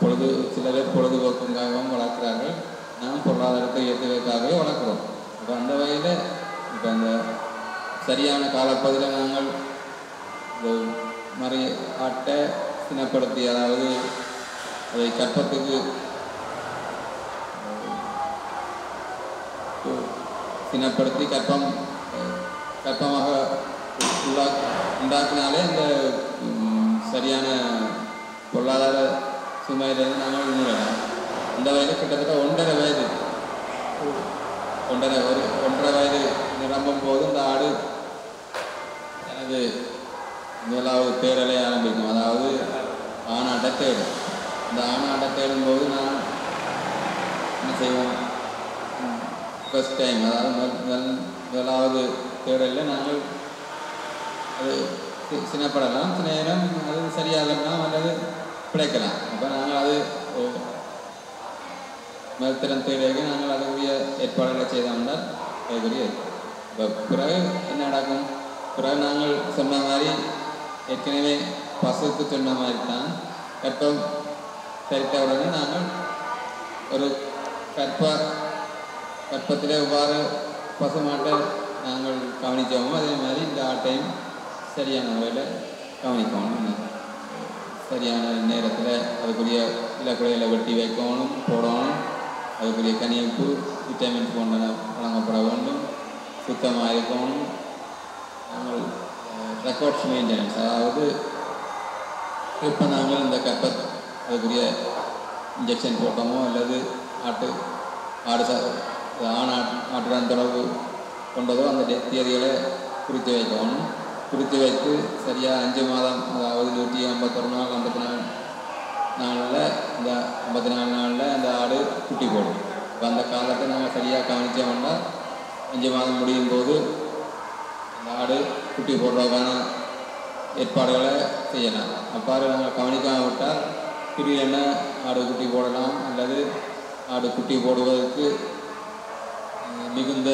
பொழுது சிலரை பொழுதுபோக்குக்காகவும் வளர்க்கிறார்கள் நாம் பொருளாதாரத்தை உயர்த்துவதற்காகவே வளர்க்குறோம் இப்போ அந்த வகையில் இப்போ அந்த சரியான காலப்பகுதியில் நாங்கள் மறை ஆட்டை சினப்படுத்தி அதாவது அதை கற்பத்துக்கு சினப்படுத்தி கற்பம் கற்பமாக உள்ளா உண்டாக்கினாலே இந்த சரியான பொருளாதார சுமையிலிருந்து நாங்கள் விடுபடலாம் இந்த வயது கிட்டத்தட்ட ஒன்றரை வயது. ஒன்றரை ஒரு ஒன்றரை வயது நிரம்பும் போது இந்த ஆடு எனது முதலாவது தேடலை ஆரம்பிக்கும். அதாவது ஆணாட்டை தேடும் இந்த ஆணாட்டை தேடும்போது நான் என்ன செய்வோம்? ஃபஸ்ட் டைம் அதாவது முதல் முதலாவது தேடலில் நாங்கள் அது சினப்படலாம். சில நேரம் அது சரியாகலாம் அல்லது பிழைக்கலாம். அப்போ நாங்கள் அது மருத்துவம் தேவையாக நாங்கள் அதுக்குரிய ஏற்பாடுகளை செய்தோம்னா அதுக்குரிய இப்போ பிறகு என்ன நடக்கும்? பிறகு நாங்கள் சொன்ன மாதிரி ஏற்கனவே பசுக்கு சொன்ன மாதிரி தான் கற்பம் சரித்த உடனே நாங்கள் ஒரு கற்ப கற்பத்தில் எவ்வாறு பசுமாட்டை நாங்கள் கவனித்தோமோ அதே மாதிரி இந்த ஆட்டையும் சரியான முறையில் கவனிக்கணும். சரியான நேரத்தில் அதுக்குரிய இலக்குறையில் வெட்டி வைக்கணும் போடணும். அதுக்குரிய கனிப்பு விட்டமின் போன்ற வழங்கப்பட வேண்டும். சுத்தமாக இருக்கணும். நாங்கள் ரெக்கார்ட்ஸ் மெயின்டெனன்ஸ் அதாவது இப்போ நாங்கள் இந்த கற்ப அதுக்குரிய இன்ஜெக்ஷன் போட்டோமோ அல்லது ஆட்டு ஆடு ச ஆண் ஆட்டுடன் தொடர்பு கொண்டதோ அந்த தேதிகளை குறித்து வைக்கணும் குறித்து வைத்து சரியாக அஞ்சு மாதம் அதாவது நூற்றி ஐம்பத்தொரு நாள் ஐம்பத்தி நாலு நாளில் இந்த ஐம்பத்தி நாலு நாளில் அந்த ஆடு குட்டி போடும். இப்போ அந்த காலத்தை நாங்கள் சரியாக கவனித்தோம்னா அஞ்சு மாதம் முடியும் போது அந்த ஆடு குட்டி போடுறதுக்கான ஏற்பாடுகளை செய்யலாம். அவ்வாறு நாங்கள் கவனிக்காமல் விட்டால் திடீரென ஆடு குட்டி போடலாம் அல்லது ஆடு குட்டி போடுவதற்கு மிகுந்த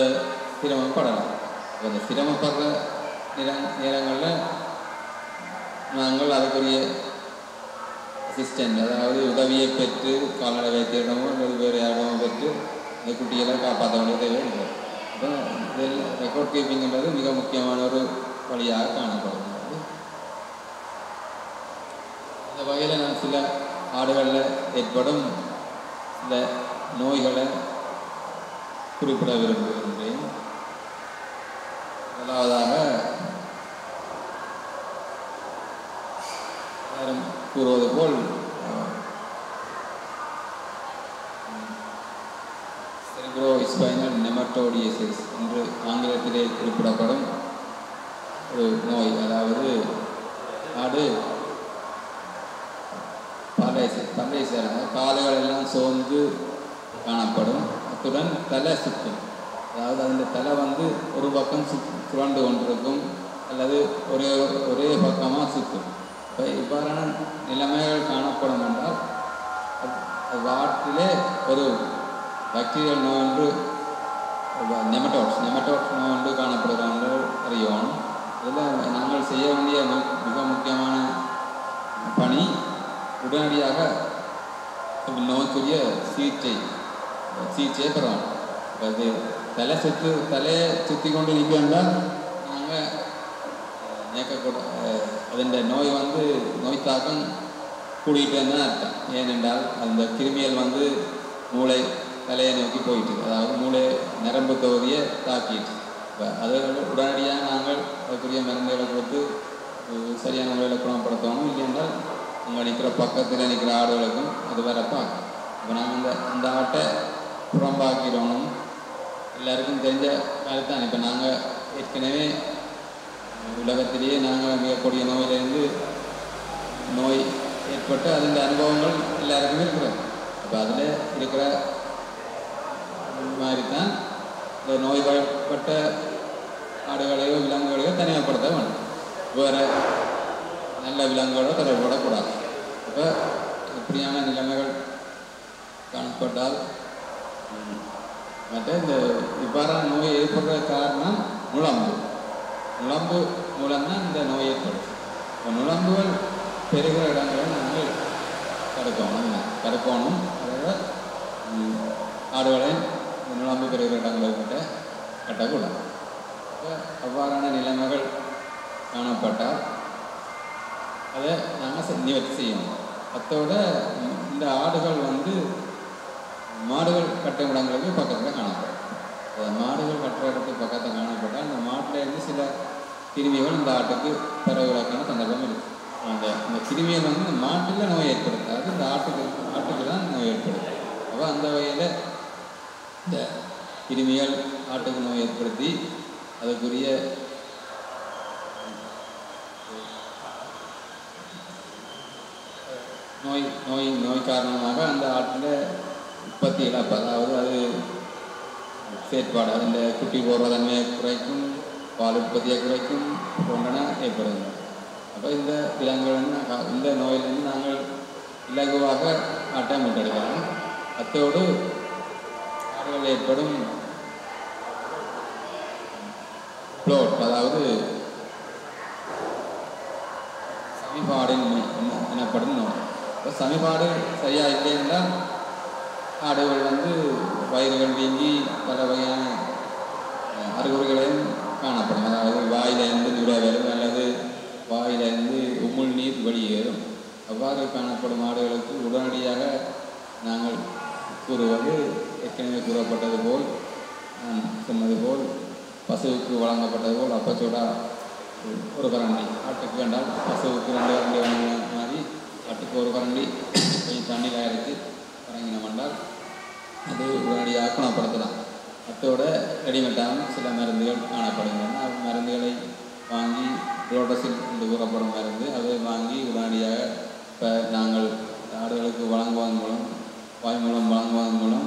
சிரமம் படலாம். அந்த சிரமப்படுற நேர நேரங்களில் நாங்கள் அதுக்குரிய அசிஸ்டன்ட் அதாவது உதவியை பெற்று கால்நடை வைத்தியிடமோ அல்லது வேறு யாரிடமோ பெற்று இந்த குட்டியெல்லாம் காப்பாற்ற வேண்டிய தேவை இல்லை அப்போ இதில் ரெக்கார்ட் கீப்பிங்கிறது மிக முக்கியமான ஒரு வழியாக காணப்படுகிறது இந்த வகையில் நான் சில ஆடுகளில் ஏற்படும் சில நோய்களை குறிப்பிட விரும்புகின்றேன் முதலாவதாக எல்லாரும் கூறுவது போல் செரிப்ரோ ஸ்பைனல் நெமட்டோடியசிஸ் என்று ஆங்கிலத்திலே குறிப்பிடப்படும் ஒரு நோய் அதாவது ஆடு பலை தலை சேர காதுகள் எல்லாம் சோர்ந்து காணப்படும். அத்துடன் தலை சுற்றும். அதாவது அந்த தலை வந்து ஒரு பக்கம் சு சுழண்டு கொண்டிருக்கும் அல்லது ஒரே ஒரே பக்கமாக சுற்றும். இப்போ இவ்வாறான நிலைமைகள் காணப்படும் என்றால் வாட்டிலே ஒரு பாக்டீரியல் நோய் என்று நெமட்டோட்ஸ் நெமட்டோட்ஸ் நோய் என்று காணப்படுகிறார்கள் அறியணும் இதில் நாங்கள் செய்ய வேண்டிய மிக முக்கியமான பணி உடனடியாக நோய்க்குரிய சிகிச்சை சிகிச்சையை பெறலாம் அது தலை சுத்து தலையை சுற்றி கொண்டு நிற்கின்றால் நாங்கள் இயக்கக்கூட அதன் நோய் வந்து நோய் தாக்கம் கூடிட்டு தான் அர்த்தம். ஏனென்றால் அந்த கிருமிகள் வந்து மூளை தலையை நோக்கி போயிட்டு அதாவது மூளை நரம்பு தொகுதியை தாக்கிட்டு இப்போ அது உடனடியாக நாங்கள் அதுக்குரிய மருந்துகளை கொடுத்து சரியான முறையில் குணப்படுத்தணும் இல்லையென்றால் அங்கே நிற்கிற பக்கத்தில் நிற்கிற ஆடுகளுக்கும் அது வரப்பா இப்போ நாங்கள் இந்த அந்த ஆட்டை புறம்பாக்கிறோம் எல்லாருக்கும் தெரிஞ்ச கருத்தான் இப்போ நாங்கள் ஏற்கனவே உலகத்திலேயே நாங்கள் மிகக்கூடிய நோயிலிருந்து நோய் ஏற்பட்டு அதன் அனுபவங்கள் எல்லாருக்குமே இருக்கிறது. அப்போ அதில் இருக்கிற மாதிரி தான் இந்த நோய்வாய்ப்பட்ட ஆடுகளையோ விலங்குகளையோ தனிமைப்படுத்த வேண்டும் வேறு நல்ல விலங்குகளோ தொடர்புடக்கூடாது இப்போ இப்படியான நிலைமைகள் காணப்பட்டால் மற்ற இந்த இவ்வாறான நோய் ஏற்படுற காரணம் நுழம்பு நுழம்பு மூலம்தான் இந்த நோய் ஏற்படும் இப்போ நுழம்புகள் பெருகிற இடங்களை நாங்கள் தடுக்கணும் தடுக்கணும் அதாவது ஆடுகளை இந்த நுழம்பு பெருகிற இடங்கள்கிட்ட கட்டக்கூடாது அவ்வாறான நிலைமைகள் காணப்பட்டால் அதை நாங்கள் நிவர்த்தி செய்யணும். அத்தோட இந்த ஆடுகள் வந்து மாடுகள் கட்டும் இடங்களுக்கு பக்கத்தில் காணப்படும். மாடுகள் கட்டுற இடத்துக்கு பக்கத்தில் காணப்பட்டால் அந்த மாட்டில் இருந்து சில கிருமிகள் இந்த ஆட்டுக்கு பரவுவதற்கான சந்தர்ப்பம் இருக்குது அந்த இந்த கிருமிகள் வந்து இந்த மாட்டில் நோய் ஏற்படுத்தாது இந்த ஆட்டுக்கு ஆட்டுக்கு தான் நோய் ஏற்படுத்தும் அப்போ அந்த வகையில் இந்த கிருமிகள் ஆட்டுக்கு நோய் ஏற்படுத்தி அதுக்குரிய நோய் நோய் நோய் காரணமாக அந்த ஆட்டில் உற்பத்தி இழப்பு அதாவது அது செயற்பாடு அதில் குட்டி போடுற தன்மையை குறைக்கும் பால் உற்பத்தியை குறைக்கும் போன்றன ஏற்படுது அப்போ இந்த விலங்குகள் இந்த நோயிலிருந்து நாங்கள் இலகுவாக ஆட்டை மீட்டெடுக்கலாம் அத்தோடு ஆடுகள் ஏற்படும் ப்ளோட் அதாவது சமிபாடின் எனப்படும் இப்போ சமிபாடு சரியாக இல்லை என்றால் ஆடுகள் வந்து வயிறுகள் வீங்கி பல வகையான அறிகுறிகளையும் காணப்படும். அதாவது வாயிலிருந்து நுரை அல்லது வாயிலிருந்து உமிழ் நீர் வெளியேறும். அவ்வாறு காணப்படும் ஆடுகளுக்கு உடனடியாக நாங்கள் கூறுவது ஏற்கனவே கூறப்பட்டது போல் சொன்னது போல் பசுவுக்கு வழங்கப்பட்டது போல் அப்பச்சூடா ஒரு கரண்டி. ஆட்டுக்கு வேண்டால் பசுவுக்கு ரெண்டு கரண்டி வழங்கின மாதிரி ஆட்டுக்கு ஒரு கரண்டி. கொஞ்சம் தண்ணியில் இறக்கி வழங்கினோம் என்றால் அது உடனடியாக குணப்படுத்தலாம். அத்தோட ரெடிமேட்டான சில மருந்துகள் காணப்படுகின்றன. மருந்துகளை வாங்கி ரோட்டஸில் என்று கூறப்படும் மருந்து. அதை வாங்கி உடனடியாக இப்போ நாங்கள் ஆடுகளுக்கு வழங்குவதன் மூலம் வாய் மூலம் வழங்குவதன் மூலம்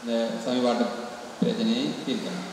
இந்த சமீபாட்டு பிரச்சனையை தீர்க்கலாம்.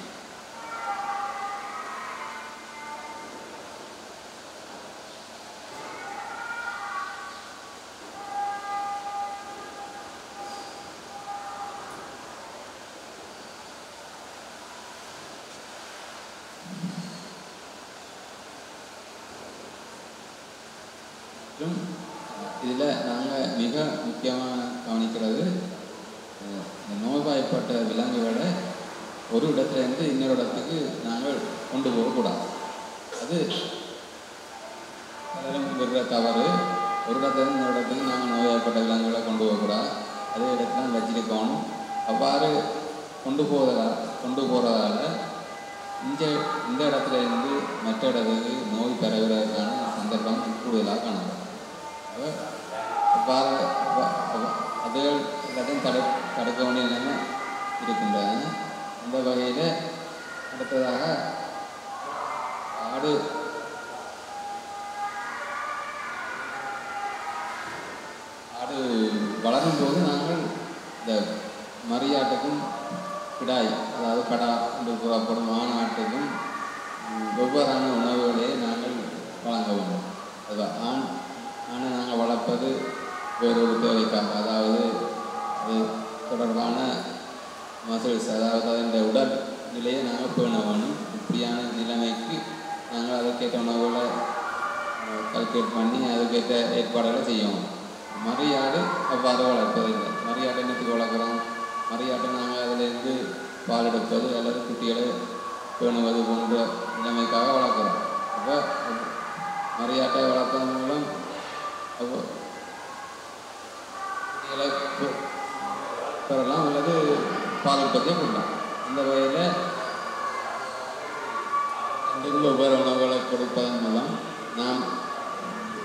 ரெண்டுக்கும் வெவ்வேறு உணவுகளை கொடுப்பதன் மூலம் நாம்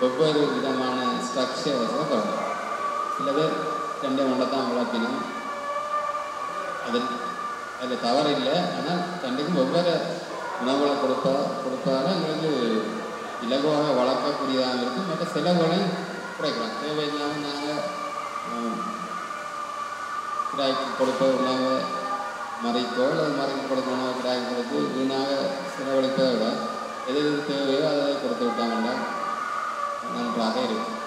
வெவ்வேறு விதமான ஸ்ட்ரக்சர்ஸை பெறலாம் சில பேர் ரெண்டே ஒன்றை தான் வளர்ப்பினோம் அது அதில் தவறு இல்லை ஆனால் ரெண்டுக்கும் வெவ்வேறு உணவுகளை கொடுப்ப கொடுப்பதால எங்களுக்கு இலகுவாக வளர்க்கக்கூடியதாக இருக்கும். மற்ற செலவுகளையும் குறைக்கலாம். தேவையில்லாமல் நாங்கள் கொடுப்ப உணவை மறைக்கோ அல்லது மறைக்கு கொடுக்க கொடுத்து வீணாக செலவழிப்பதை விட எது எது தேவையோ அதை கொடுத்து விட்டாங்கன்னா நன்றாக இருக்கும்.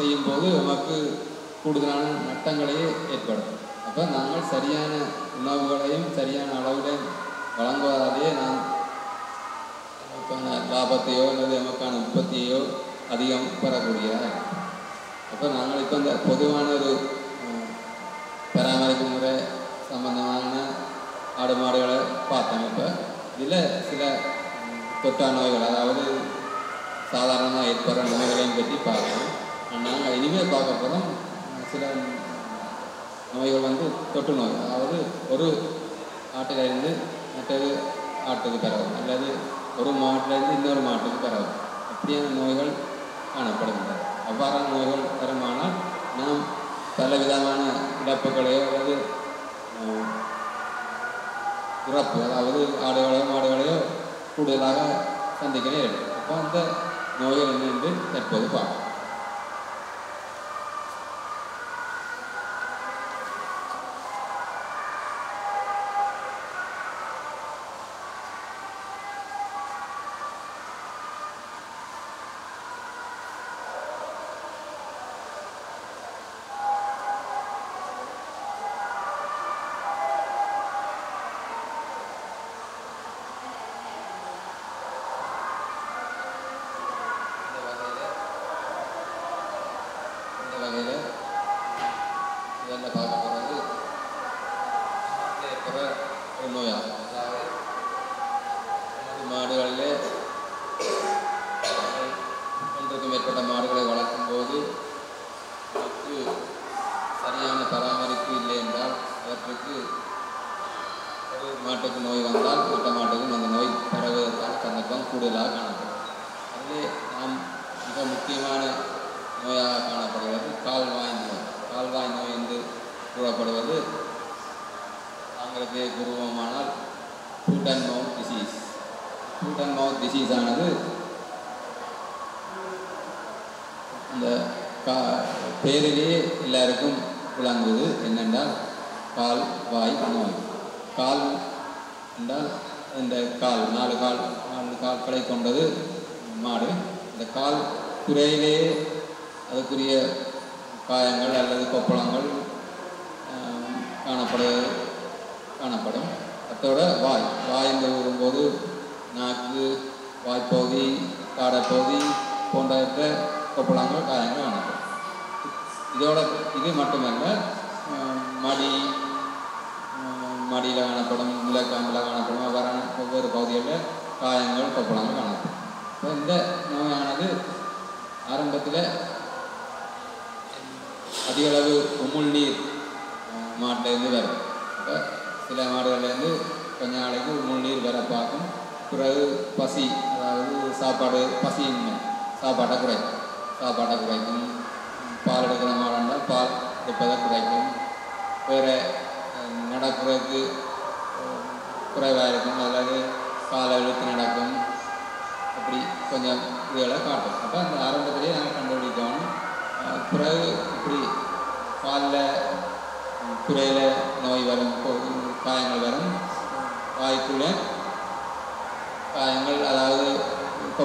செய்யும்போது நமக்கு கூடுதலான நட்டங்களே ஏற்படும். அப்போ நாங்கள் சரியான உணவுகளையும் சரியான அளவில் வழங்குவதாலேயே நாம் நமக்கான லாபத்தையோ அல்லது நமக்கான உற்பத்தியையோ அதிகம் பெறக்கூடிய அப்போ நாங்கள் இப்போ இந்த பொதுவான ஒரு பராமரிப்பு முறை சம்பந்தமான ஆடு மாடுகளை பார்த்தோம். இப்போ இதில் சில தொற்றா நோய்கள் அதாவது சாதாரணமாக ஏற்படுற நோய்களையும் பற்றி பார்க்கலாம். நாங்கள் இனிமேல் பார்க்க போகிறோம். சில நோய்கள் வந்து தொற்று நோய். அதாவது ஒரு ஆட்டுகளிலிருந்து மற்றது ஆட்டுக்கு பரவும். அல்லது ஒரு மாட்டிலிருந்து இன்னொரு மாட்டுக்கு பரவும். அப்படியான நோய்கள் காணப்படுகின்றன. அவ்வாறான நோய்கள் வருமானால் நாம் பல விதமான இழப்புகளையோ அல்லது இறப்பு அதாவது ஆடுகளையோ மாடுகளையோ கூடுதலாக சந்திக்க நேரிடும் அப்போ அந்த நோய்கள் என்னென்று தற்போது பார்க்கலாம்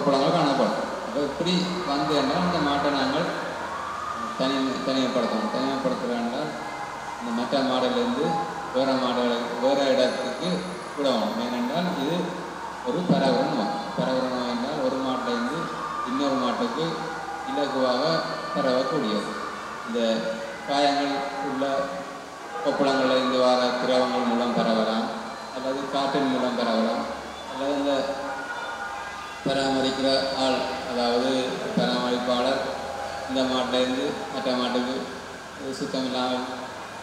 கொப்பளங்கள் காணப்படும். அப்போ இப்படி என்றால் இந்த மாட்டை நாங்கள் தனி தனிமைப்படுத்தணும். தனிமைப்படுத்த வேண்டால் இந்த மற்ற மாடலேருந்து வேறு மாடுகளுக்கு வேறு இடத்துக்கு விடணும் ஏனென்றால் இது ஒரு பரவர நோய் பரவர நோய் என்றால் ஒரு மாட்டிலேருந்து இன்னொரு மாட்டுக்கு இலகுவாக பரவக்கூடியது. இந்த காயங்கள் உள்ள கொப்பளங்களில் இருந்து வர திரவங்கள் மூலம் பரவலாம். அல்லது காற்றின் மூலம் பரவலாம். அல்லது இந்த பராமரிக்கிற ஆள் அதாவது பராமரிப்பாளர் இந்த மாட்டிலேருந்து மற்ற மாட்டுக்கு சுத்தம் இல்லாமல்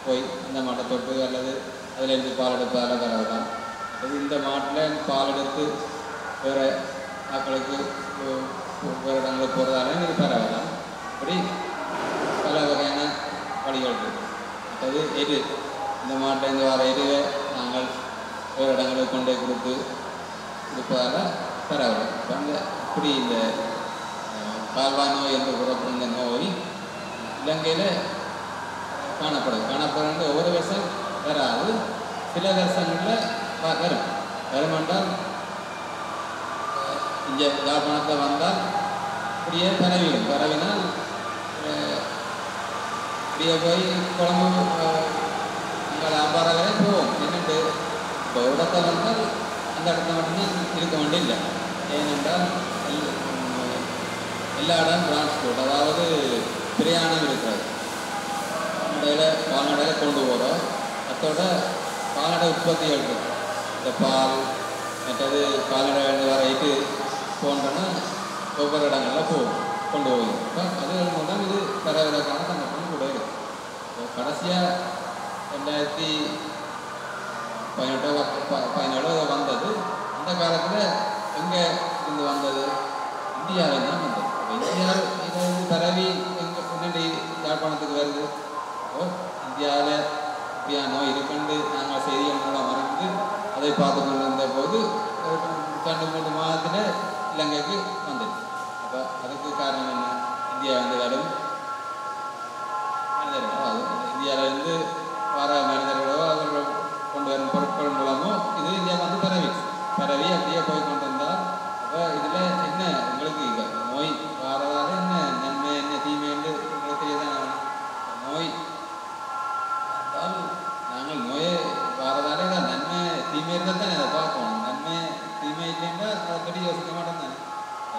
போய் இந்த மாட்டை தொட்டு அல்லது அதிலேருந்து பால் எடுப்பதால் பரவலாம் அது இந்த மாட்டில் பால் எடுத்து வேறு ஆக்களுக்கு வேறு இடங்களுக்கு போகிறதால இது பரவலாம் அப்படி பல வகையான வழிகள் இருக்கு. அது எரு. இந்த மாட்டிலேருந்து வர எருவை நாங்கள் வேறு இடங்களுக்கு கொண்டே கொடுத்து கொடுப்பதால் பரவாயில்ல இப்போ அந்த இப்படி இந்த பால்வா நோய் என்று கூறப்படும் இந்த நோய் இலங்கையில் காணப்படுது. காணப்படுறது ஒவ்வொரு வருஷம் வராது. சில வருஷங்களில் வரும். வருமென்றால் இங்கே யாழ்ப்பாணத்தில் வந்தால் இப்படியே பரவிடும் பரவினால் இப்படியே போய் குழம்பு உங்கள் அங்கே போவோம். என்னட்டு இப்போ ஒரு இடத்த வந்தால் அந்த இடத்துல மட்டும்தான் இருக்க வேண்டியதில்லை. ஏனென்றால் எல்- எல்லா இடம் டிரான்ஸ்போர்ட் அதாவது பிரயாணம் இருக்கிறது. கால்நடையில் கால்நடையில் கொண்டு போகிறோம் அதோட கால்நடை உற்பத்திகள் இருக்கு இந்த பால் மற்றது கால்நடை வர இது போன்றோன்னா ஒவ்வொரு இடங்களில் போகும் கொண்டு போகும். இப்போ அது மூலம் இது பரவதற்கான சந்தர்ப்பம் கூட இருக்கு. கடைசியாக ரெண்டாயிரத்தி பதினெட்டோ ப- பதினேழோ வந்தது. அந்த காலத்தில் எங்கே இருந்து வந்தது? இந்தியாவில் தான் வந்தது. அப்போ இந்தியா இது வந்து பரவி எங்கே முன்னாடி யாழ்ப்பாணத்துக்கு வருது. அப்போ இந்தியாவில் இப்படியா நோய் இருக்குண்டு நாங்கள் செய்திகள் மூலம் அறிந்து அதை பார்த்து கொண்டிருந்த போது ரெண்டு மூணு மாதத்தில் இலங்கைக்கு வந்துடுச்சு அப்போ அதுக்கு காரணம் என்ன? இந்தியா வந்து வரும். மனிதர்கள். அது இந்தியாவிலிருந்து வர மனிதர்கள் கொண்டு பொருட்கள் மூலமும் இது இந்தியா வந்து பரவி. பரவி அப்படியே போய் கொண்டு அப்போ இதில் என்ன உங்களுக்கு இது நோய் வரதால என்ன? நன்மை என்ன? தீமை என்று உங்களுக்கு தெரியதான் நோய். வந்தால் நாங்கள் நோயை வாரதாலே தான் நன்மை தீமை இருந்தால் தானே அதை பார்க்கணும் நன்மை தீமை இல்லைன்னா அதை பற்றி யோசிக்க மாட்டோம் தானே.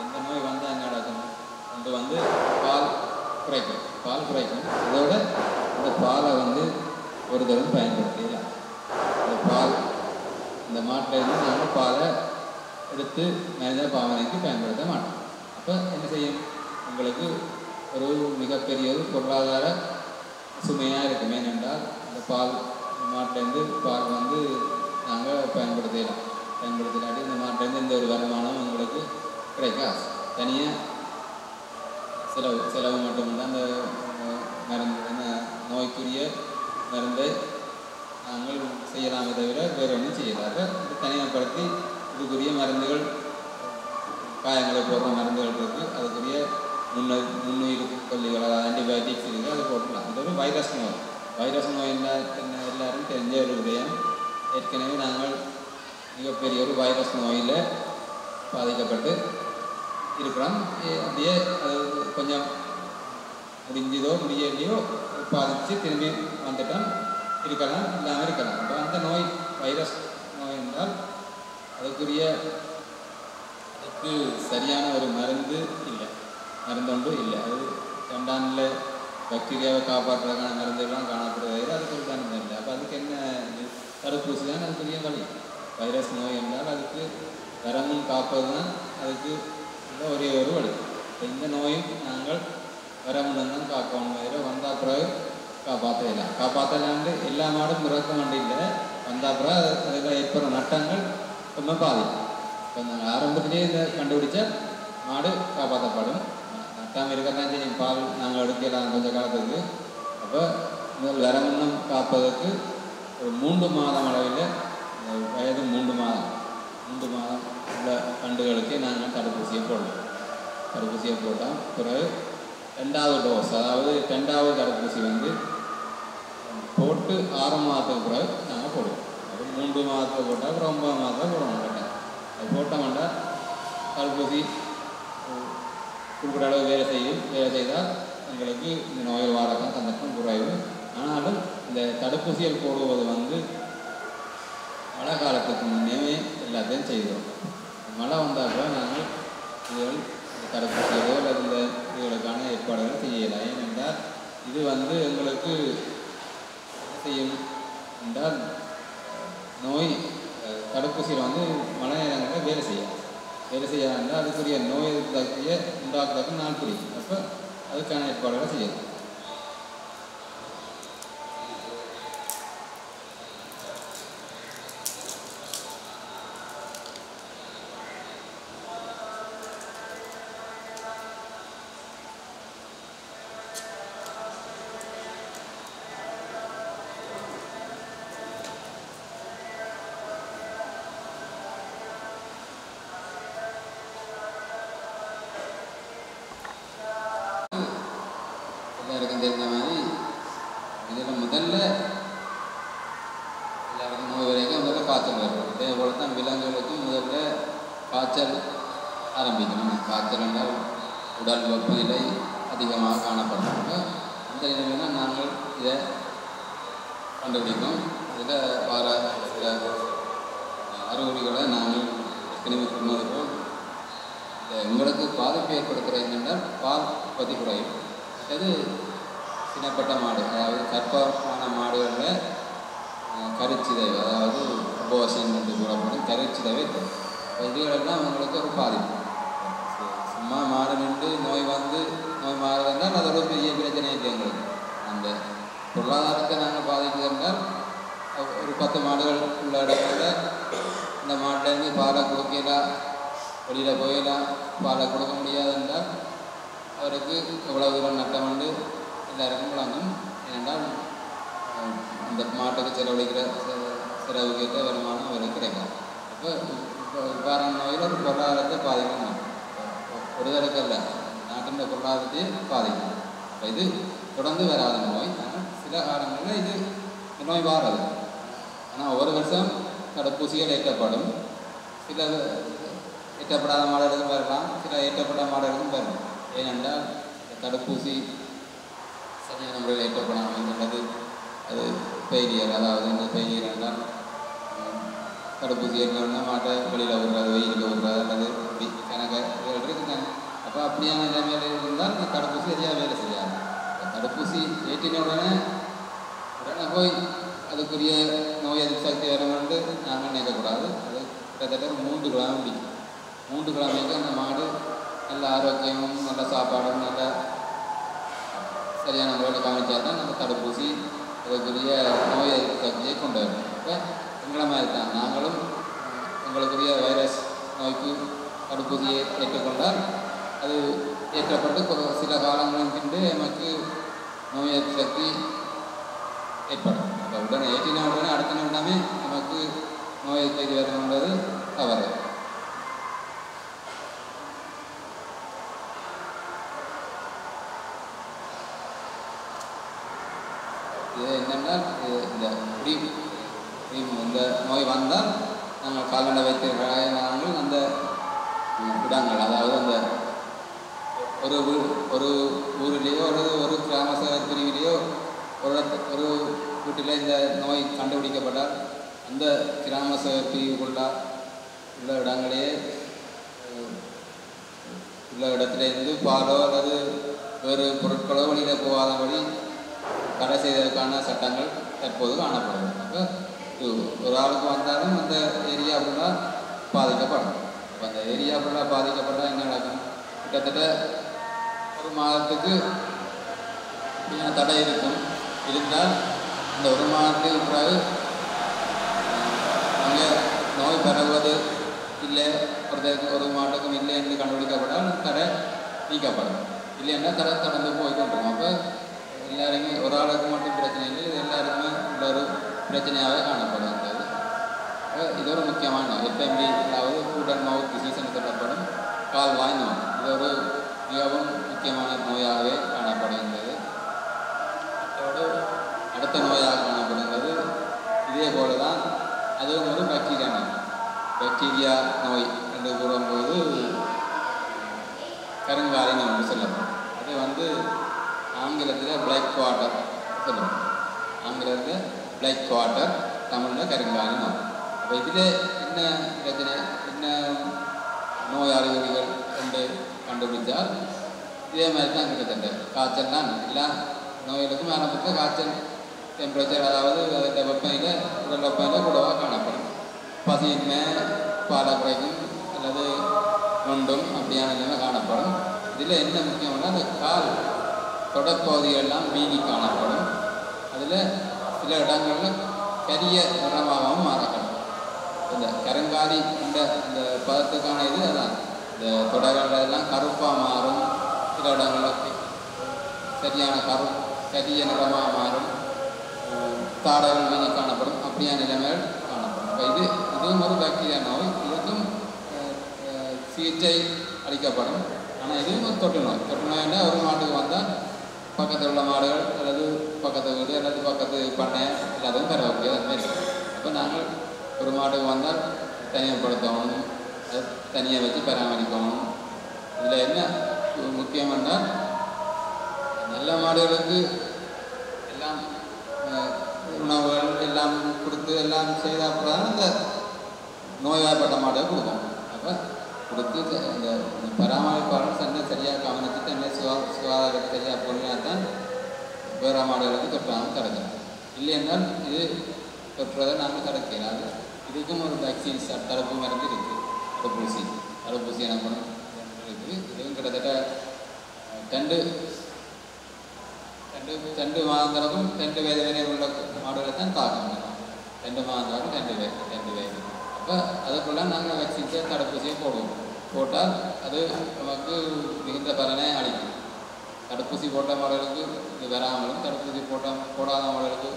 இந்த நோய் வந்தால் என்ன நடக்கணும் அது வந்து பால் குறைக்கும். பால் குறைக்கும். அதோட இந்த பாலை வந்து ஒரு தரம் பயன்படுத்தும் இந்த மாட்டில் இருந்து பாலை எடுத்து மனித பாவனைக்கு பயன்படுத்த மாட்டோம். அப்போ என்ன செய்யும்? உங்களுக்கு ஒரு மிகப்பெரிய ஒரு பொருளாதார சுமையாக இருக்கும் ஏனென்றால் இந்த பால் மாட்டிலேருந்து பால் வந்து நாங்கள் பயன்படுத்தலாம் பயன்படுத்தினாட்டி இந்த மாட்டிலேருந்து எந்த ஒரு வருமானம் உங்களுக்கு கிடைக்காது. தனியாக செலவு செலவு மட்டும்தான் அந்த மருந்து என்ன நோய்க்குரிய மருந்தை நாங்கள் செய்யலாமே தவிர வேறு ஒன்றும் செய்யலாத இது தனிமைப்படுத்தி இதுக்குரிய மருந்துகள் காயங்களை போடுற மருந்துகள் இருக்குது அதுக்குரிய முன்ன முன்னுயிர் கொல்லிகள் அதாவது ஆன்டிபயோட்டிக்ஸ் இருக்குது அதை போட்டுக்கலாம் இது ஒரு வைரஸ் நோய் வைரஸ் நோய் என்ன என்ன எல்லாரும் தெரிஞ்ச ஒரு விடயம் ஏற்கனவே நாங்கள் மிகப்பெரிய ஒரு வைரஸ் நோயில் பாதிக்கப்பட்டு இருக்கிறோம் ஏ- அப்படியே அது கொஞ்சம் முடிஞ்சதோ முடியலையோ பாதித்து திரும்பி வந்துட்டோம் இருக்கலாம் இல்லாமல் இருக்கலாம் அப்போ அந்த நோய் வைரஸ் நோய் என்றால் அதுக்குரிய அதுக்கு சரியான ஒரு மருந்து இல்லை. மருந்தொன்று இல்லை. அது ரெண்டாண்டில் பாக்டீரியாவை காப்பாற்றுறதுக்கான மருந்துகள்லாம் காணப்படுவது அதுக்கு ஒரு மருந்து இல்லை அப்போ அதுக்கு என்ன தடுப்பூசி தான் அதுக்குரிய வழி. வைரஸ் நோய் என்றால் அதுக்கு வரமும் காப்பது தான் அதுக்கு ஒரே ஒரு வழி. இந்த நோயும் நாங்கள் வரமுடன் தான் காக்கணும் தவிர வந்தால் பிறகு காப்பாற்றலாம் காப்பாற்றலான்னு எல்லா மாடும் பிறக்க வேண்டியில்லை வந்தால் பிறகு அதில் ஏற்படுற நட்டங்கள் ரொம்ப பாதிக்கும் இப்போ நாங்கள் ஆரம்பத்திலேயே இந்த கண்டுபிடிச்ச மாடு காப்பாற்றப்படும். நட்டாமல் இருக்கத்தான் செய்யும் பால் நாங்கள் எடுக்கலாம் கொஞ்ச காலத்துக்கு. அப்போ முதல் வரமுன்னம் காப்பதற்கு ஒரு மூன்று மாதம் அளவில் வயது மூன்று மாதம். மூன்று மாதம் உள்ள கண்டுகளுக்கு நாங்கள் தடுப்பூசியை போடணும் தடுப்பூசியை போட்டால் பிறகு ரெண்டாவது டோஸ் அதாவது ரெண்டாவது தடுப்பூசி வந்து போட்டு ஆறு மாதத்துக்கு பிறகு நாங்கள் போடுவோம். அது மூன்று மாதத்துக்கு போட்டால் அப்புறம் ஒன்பது மாதத்தில் போடணும் கரெக்டாக அது போட்டோம்னா தடுப்பூசி குறிப்பிட்ட அளவு வேலை செய்யும் வேலை செய்தால் எங்களுக்கு இந்த நோய் வாரக்கம் சந்தர்ப்பம் குறைவு ஆனாலும் இந்த தடுப்பூசிகள் போடுவது வந்து மழை காலத்துக்கு முன்னே எல்லாத்தையும் செய்தோம். மழை வந்தால் கூட நாங்கள் இதுகள் இந்த தடுப்பூசிகளோ அல்லது இந்த இதுகளுக்கான ஏற்பாடுகள் செய்யலாம். ஏனென்றால் இது வந்து எங்களுக்கு செய்யும் என்றால் நோய் தடுப்பூசியில் வந்து மனநேரங்களில் வேலை செய்யும் வேலை செய்யாமல் அதுக்குரிய நோய் எதிர்ப்பு உண்டாக்குறதுக்கு நாள் புரியும் அப்போ அதுக்கான ஏற்பாடுகளை செய்யலாம். தடுப்பூசிகள் ஏற்றப்படும் சில ஏற்றப்படாத மாடுகளுக்கும் வரலாம் சில ஏற்றப்பட்ட மாடுகளுக்கும் வரும் ஏனென்றால் தடுப்பூசி சரியான முறையில் ஏற்றப்படாமல் அல்லது அது ஃபெயிலியர் அதாவது இந்த ஃபெயிலியர் என்றால் தடுப்பூசி ஏற்றோம்னா மாட்டை வெளியில் விடுறது வெயிலுக்கு விடுறது அல்லது இப்படி கணக்கு இதுகள் இருக்குங்க அப்போ அப்படியான நிலைமையில் இருந்தால் இந்த தடுப்பூசி சரியாக வேலை செய்யாது. தடுப்பூசி ஏற்றின உடனே உடனே போய் அதுக்குரிய நோய் எதிர்ப்பு சக்தி வரணும்னு நாங்கள் நினைக்கக்கூடாது. அது கிட்டத்தட்ட மூன்று கிழமை பிடிக்கும். மூன்று கிழமைக்கு அந்த மாடு நல்ல ஆரோக்கியமும் நல்ல சாப்பாடும் நல்ல சரியான முறையில் காமிச்சா தான் நம்ம தடுப்பூசி அதுக்குரிய நோய் எதிர்ப்பு சக்தியை கொண்டு வரணும் இப்போ எங்களை மாதிரி தான். நாங்களும் எங்களுக்குரிய வைரஸ் நோய்க்கு தடுப்பூசியை ஏற்றுக்கொண்டால் அது ஏற்றப்பட்டு சில காலங்களின் பின்பு நமக்கு நோய் எதிர்ப்பு சக்தி ஏற்படும். அப்போ உடனே ஏற்றின உடனே அடுத்த உடனே நமக்கு நோய் தேடி வரணுன்றது தவறு. இது என்ன இது இந்த இப்படி இப்படி இந்த நோய் வந்தால் நாங்கள் கால்நடை வைத்தியர்களாக நாங்கள் அந்த ம், இடங்கள் அதாவது அந்த ஒரு ஒரு ஊரிலேயோ ஒரு ஒரு கிராம சபை பிரிவிலேயோ ஒரு ஒரு வீட்டில் இந்த நோய் கண்டுபிடிக்கப்பட்டால் அந்த கிராம சபை பிரிவுக்குள்ள உள்ள இடங்களே உள்ள இடத்துலேருந்து பாலோ அல்லது வேறு பொருட்களோ வெளியில் போகாதபடி தடை செய்வதற்கான சட்டங்கள் தற்போது காணப்படுது அப்போ ஒரு ஆளுக்கு வந்தாலும் அந்த ஏரியா ஃபுல்லாக பாதிக்கப்படும். இப்போ அந்த ஏரியா ஃபுல்லாக பாதிக்கப்பட்டால் என்ன நடக்கும்? கிட்டத்தட்ட ஒரு மாதத்துக்கு தடை இருக்கும். இருந்தால் இந்த ஒரு மாதத்துக்கு பிறகு அங்கே நோய் பரவுவது இல்லை ஒருத்தருக்கு ஒரு மாட்டுக்கும் இல்லை என்று கண்டுபிடிக்கப்பட்டால் தடை நீக்கப்படும். இல்லைன்னா தடை தொடர்ந்து போய்கொண்டிருக்கும் அப்போ எல்லாருமே ஒரு ஆளுக்கு மட்டும் பிரச்சனை இல்லை இது எல்லாருக்குமே உள்ள ஒரு பிரச்சனையாக காணப்படும் இது ஒரு முக்கியமான நோய் எஃப்எம்பி அதாவது ஃபுட் அண்ட் மவுத் டிசீஸ்னு சொல்லப்படும் கால் வாய் நோய். இது ஒரு மிகவும் முக்கியமான நோயாகவே காணப்படுகின்றது அடுத்த நோயாக காணப்படுகிறது. இதே போல தான் அதுவும் ஒரு பாக்டீரியா நோய். பாக்டீரியா நோய் என்று கூறும்போது கருங்காலி நோய் சொல்லப்படும். அது வந்து ஆங்கிலத்தில் பிளாக் வாட்டர் சொல்லுவோம் ஆங்கிலத்தில் பிளாக் வாட்டர் தமிழில் கருங்காலி நோய். அப்போ இதில் என்ன பிரச்சனை? என்ன நோய் அறிகுறிகள் என்று கண்டுபிடிச்சால் இதே மாதிரி தான் கிட்டத்தட்ட காய்ச்சல் தான் எல்லா நோய்களுக்கும் ஆரம்பத்தில் காய்ச்சல் டெம்பரேச்சர் அதாவது அந்த வெப்பநிலை உடல் வெப்பநிலை கூடவாக காணப்படும். பசியின்மை பாலக்குறைக்கும் அல்லது நொண்டும் அப்படியான நிலைமை காணப்படும். இதில் என்ன முக்கியம்னா அந்த கால் தொடப்பகுதிகளெல்லாம் வீங்கி காணப்படும். அதில் சில இடங்களில் கரிய நிறமாகவும் மாறப்படும். இந்த கரங்காரி இந்த இந்த பதத்துக்கான இது அதான். இந்த தொடர்கள் எல்லாம் கருப்பாக மாறும். சில இடங்களில் சரியான கரு கரிய நிறமாக மாறும். அஹ் தாடைகள் வீங்கி காணப்படும் அப்படியான நிலைமைகள் காணப்படும். இப்போ இது இதுவும் ஒரு பாக்டீரியா நோய் இதுக்கும் சிகிச்சை அளிக்கப்படும். ஆனால் இதுவும் ஒரு தொற்று நோய். தொற்று நோய்னா ஒரு மாட்டுக்கு வந்தால் பக்கத்தில் உள்ள மாடுகள் அல்லது பக்கத்து வீடு அல்லது பக்கத்து பண்ணை எல்லாத்தையும் பெறக்கூடிய தன்மை இருக்குது அப்போ நாங்கள் ஒரு மாட்டுக்கு வந்தால் தனிமைப்படுத்தணும். அது தனியாக வச்சு பராமரிக்கணும். இதில் என்ன முக்கியம் என்றால் நல்ல மாடுகளுக்கு உணவுகள் எல்லாம் கொடுத்து எல்லாம் செய்த அப்புறம் அந்த நோய்வாய்ப்பட்ட மாட்டை கொடுக்கும். அப்போ கொடுத்து இந்த பராமரிப்பாளர் சண்டை சரியாக கவனித்து தன்னை சுகா சுகாதாரத்தை சரியாக பொறுமையாக தான் வேற மாடுகளுக்கு தொற்றாமல் தடுக்கலாம். இல்லையென்றால் இது தொற்றுவதை நாங்கள் தடுக்கலாம். அது இதுக்கும் ஒரு வேக்சின்ஸ் தடுப்பு மருந்து இருக்குது தடுப்பூசி தடுப்பூசி எனப்படும். இருக்குது இதுவும் கிட்டத்தட்ட ரெண்டு ரெண்டு ரெண்டு மாதங்களுக்கும் ரெண்டு வயது வரை உள்ள மாடுகளை தான் தாக்கணும் ரெண்டு மாதங்களுக்கும் ரெண்டு வயது ரெண்டு வயது அப்போ அதுக்குள்ள நாங்கள் வேக்சின்ஸை தடுப்பூசியை போடுவோம். போட்டால் அது நமக்கு மிகுந்த பலனை அளிக்கும். தடுப்பூசி போட்ட மாடுகளுக்கு இது வராமலும் தடுப்பூசி போட்ட போடாத மாடுகளுக்கு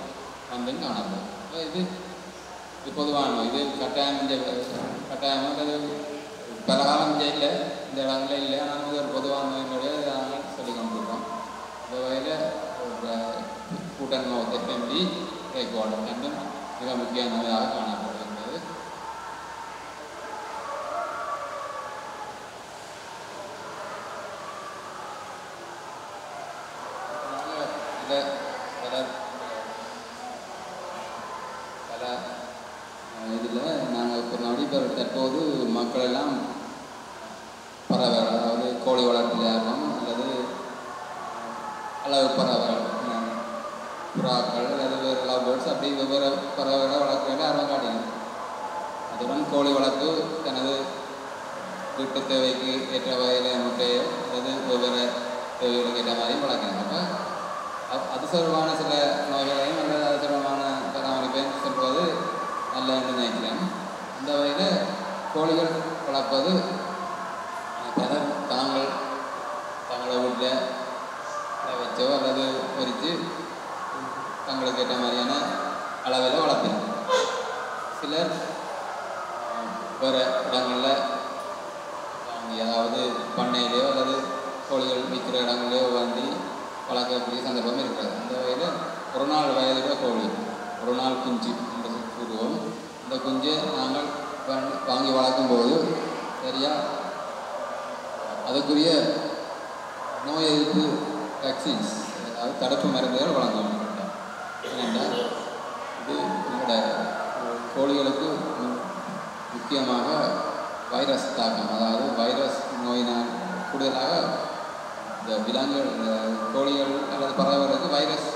வந்தும் காணப்படும். அப்போ இது இது பொதுவான இது கட்டாயம் கட்டாயம் அது பலகாலம் இல்லை. இந்த இடங்களில் இல்லை. ஆனால் இது ஒரு பொதுவான நோயினுடைய நாங்கள் சொல்லி கொண்டிருக்கோம் இந்த வகையில் கூட்டன் நோய் எஃப்எம்டி ரேக்வார்டு ரெண்டும் மிக முக்கியமானதாக காணப்படுகின்றது இதில் பல பல இதில் நாங்கள் இப்போ தற்போது மக்களெல்லாம் எல்லாம் பறவை அதாவது கோழி வளர்ப்பில் ஆர்வம் அல்லது அளவு பறவைகள் அஹ், புறாக்கள் அல்லது வேறு லவ் பேர்ட்ஸ் அப்படி வெவ்வேறு பறவைகளை வளர்க்குறதுல ஆர்வம் காட்டினேன் அதுடன் கோழி வளர்ப்பு தனது வீட்டு தேவைக்கு ஏற்ற வகையில் முட்டையோ அல்லது வெவ்வேறு தேவைகளுக்கு ஏற்ற மாதிரியும் வளர்க்கணும் அப்போ அது- அது தொடர்பான சில நோய்களையும் அல்லது அது தொடர்பான பராமரிப்பையும் சொல்வது நல்ல என்று நினைக்கிறேன். அந்த வகையில் கோழிகள் வளர்ப்பது அஹ், பலர் தாங்கள் தங்களோட வீட்டில் வச்சோ அல்லது பொரித்து தங்களுக்கு ஏற்ற மாதிரியான அளவில் வளர்ப்பினர் சிலர் வேறு இடங்களில் வாங்கி அதாவது பண்ணையிலையோ அல்லது கோழிகள் விற்கிற இடங்களையோ வாங்கி வளர்க்கக்கூடிய சந்தர்ப்பம் இருக்கிறது. அந்த வகையில் ஒரு நாள் வயதுள்ள கோழி ஒரு நாள் குஞ்சு என்று கூறுவோம். இந்த குஞ்சை நாங்கள் வாங்கி- வளர்க்கும் போது சரியாக அதுக்குரிய நோய் எதிர்ப்பு வேக்சின்ஸ் அதாவது தடுப்பு மருந்துகள் வழங்க வேண்டும் ஏனென்றால் இது கோழிகளுக்கு முக்கியமாக வைரஸ் தாக்கம் அதாவது வைரஸ் நோயினால் கூடுதலாக இந்த விலங்குகள் இந்த கோழிகள் அல்லது பறவைகளுக்கு வைரஸ்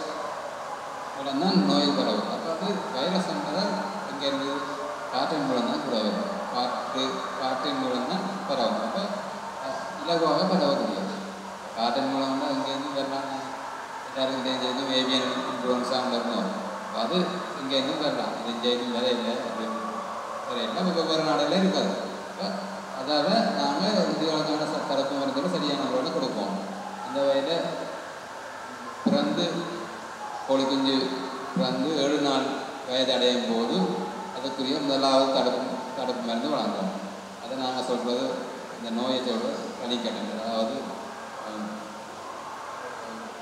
மூலம் தான் நோய் பரவு அப்போ அது வைரஸ் இங்கே இங்கேருந்து காற்றின் மூலம் தான் கூட வரும் காற்று காற்றின் மூலம் தான் பரவும். அப்போ இலகுவாக பரவ முடியாது. காற்றின் மூலம் தான் இங்கேருந்து வரலாம். எல்லாருக்கும் தெரிஞ்சது ஏவியன் இன்ஃப்ளூன்ஸாக வரணும் அது இங்கேருந்து வேண்டாம். இது இங்கேருந்து வேற இல்லை. அது வேற இல்லை. வெவ்வேறு இருக்காது. அதாவது நாம் நாங்கள் இதுகளுக்கான ச- மருந்துகள் சரியான முறையில் கொடுப்போம். அந்த வகையில் பிறந்து கோழி குஞ்சு பிறந்து ஏழு நாள் வயது அடையும் போது அதுக்குரிய முதலாவது தடுப்பு தடுப்பு மருந்து வழங்குவோம். அதை நாங்கள் சொல்கிறது இந்த நோயை சொல்கிறது ரணிக்கட்டு அதாவது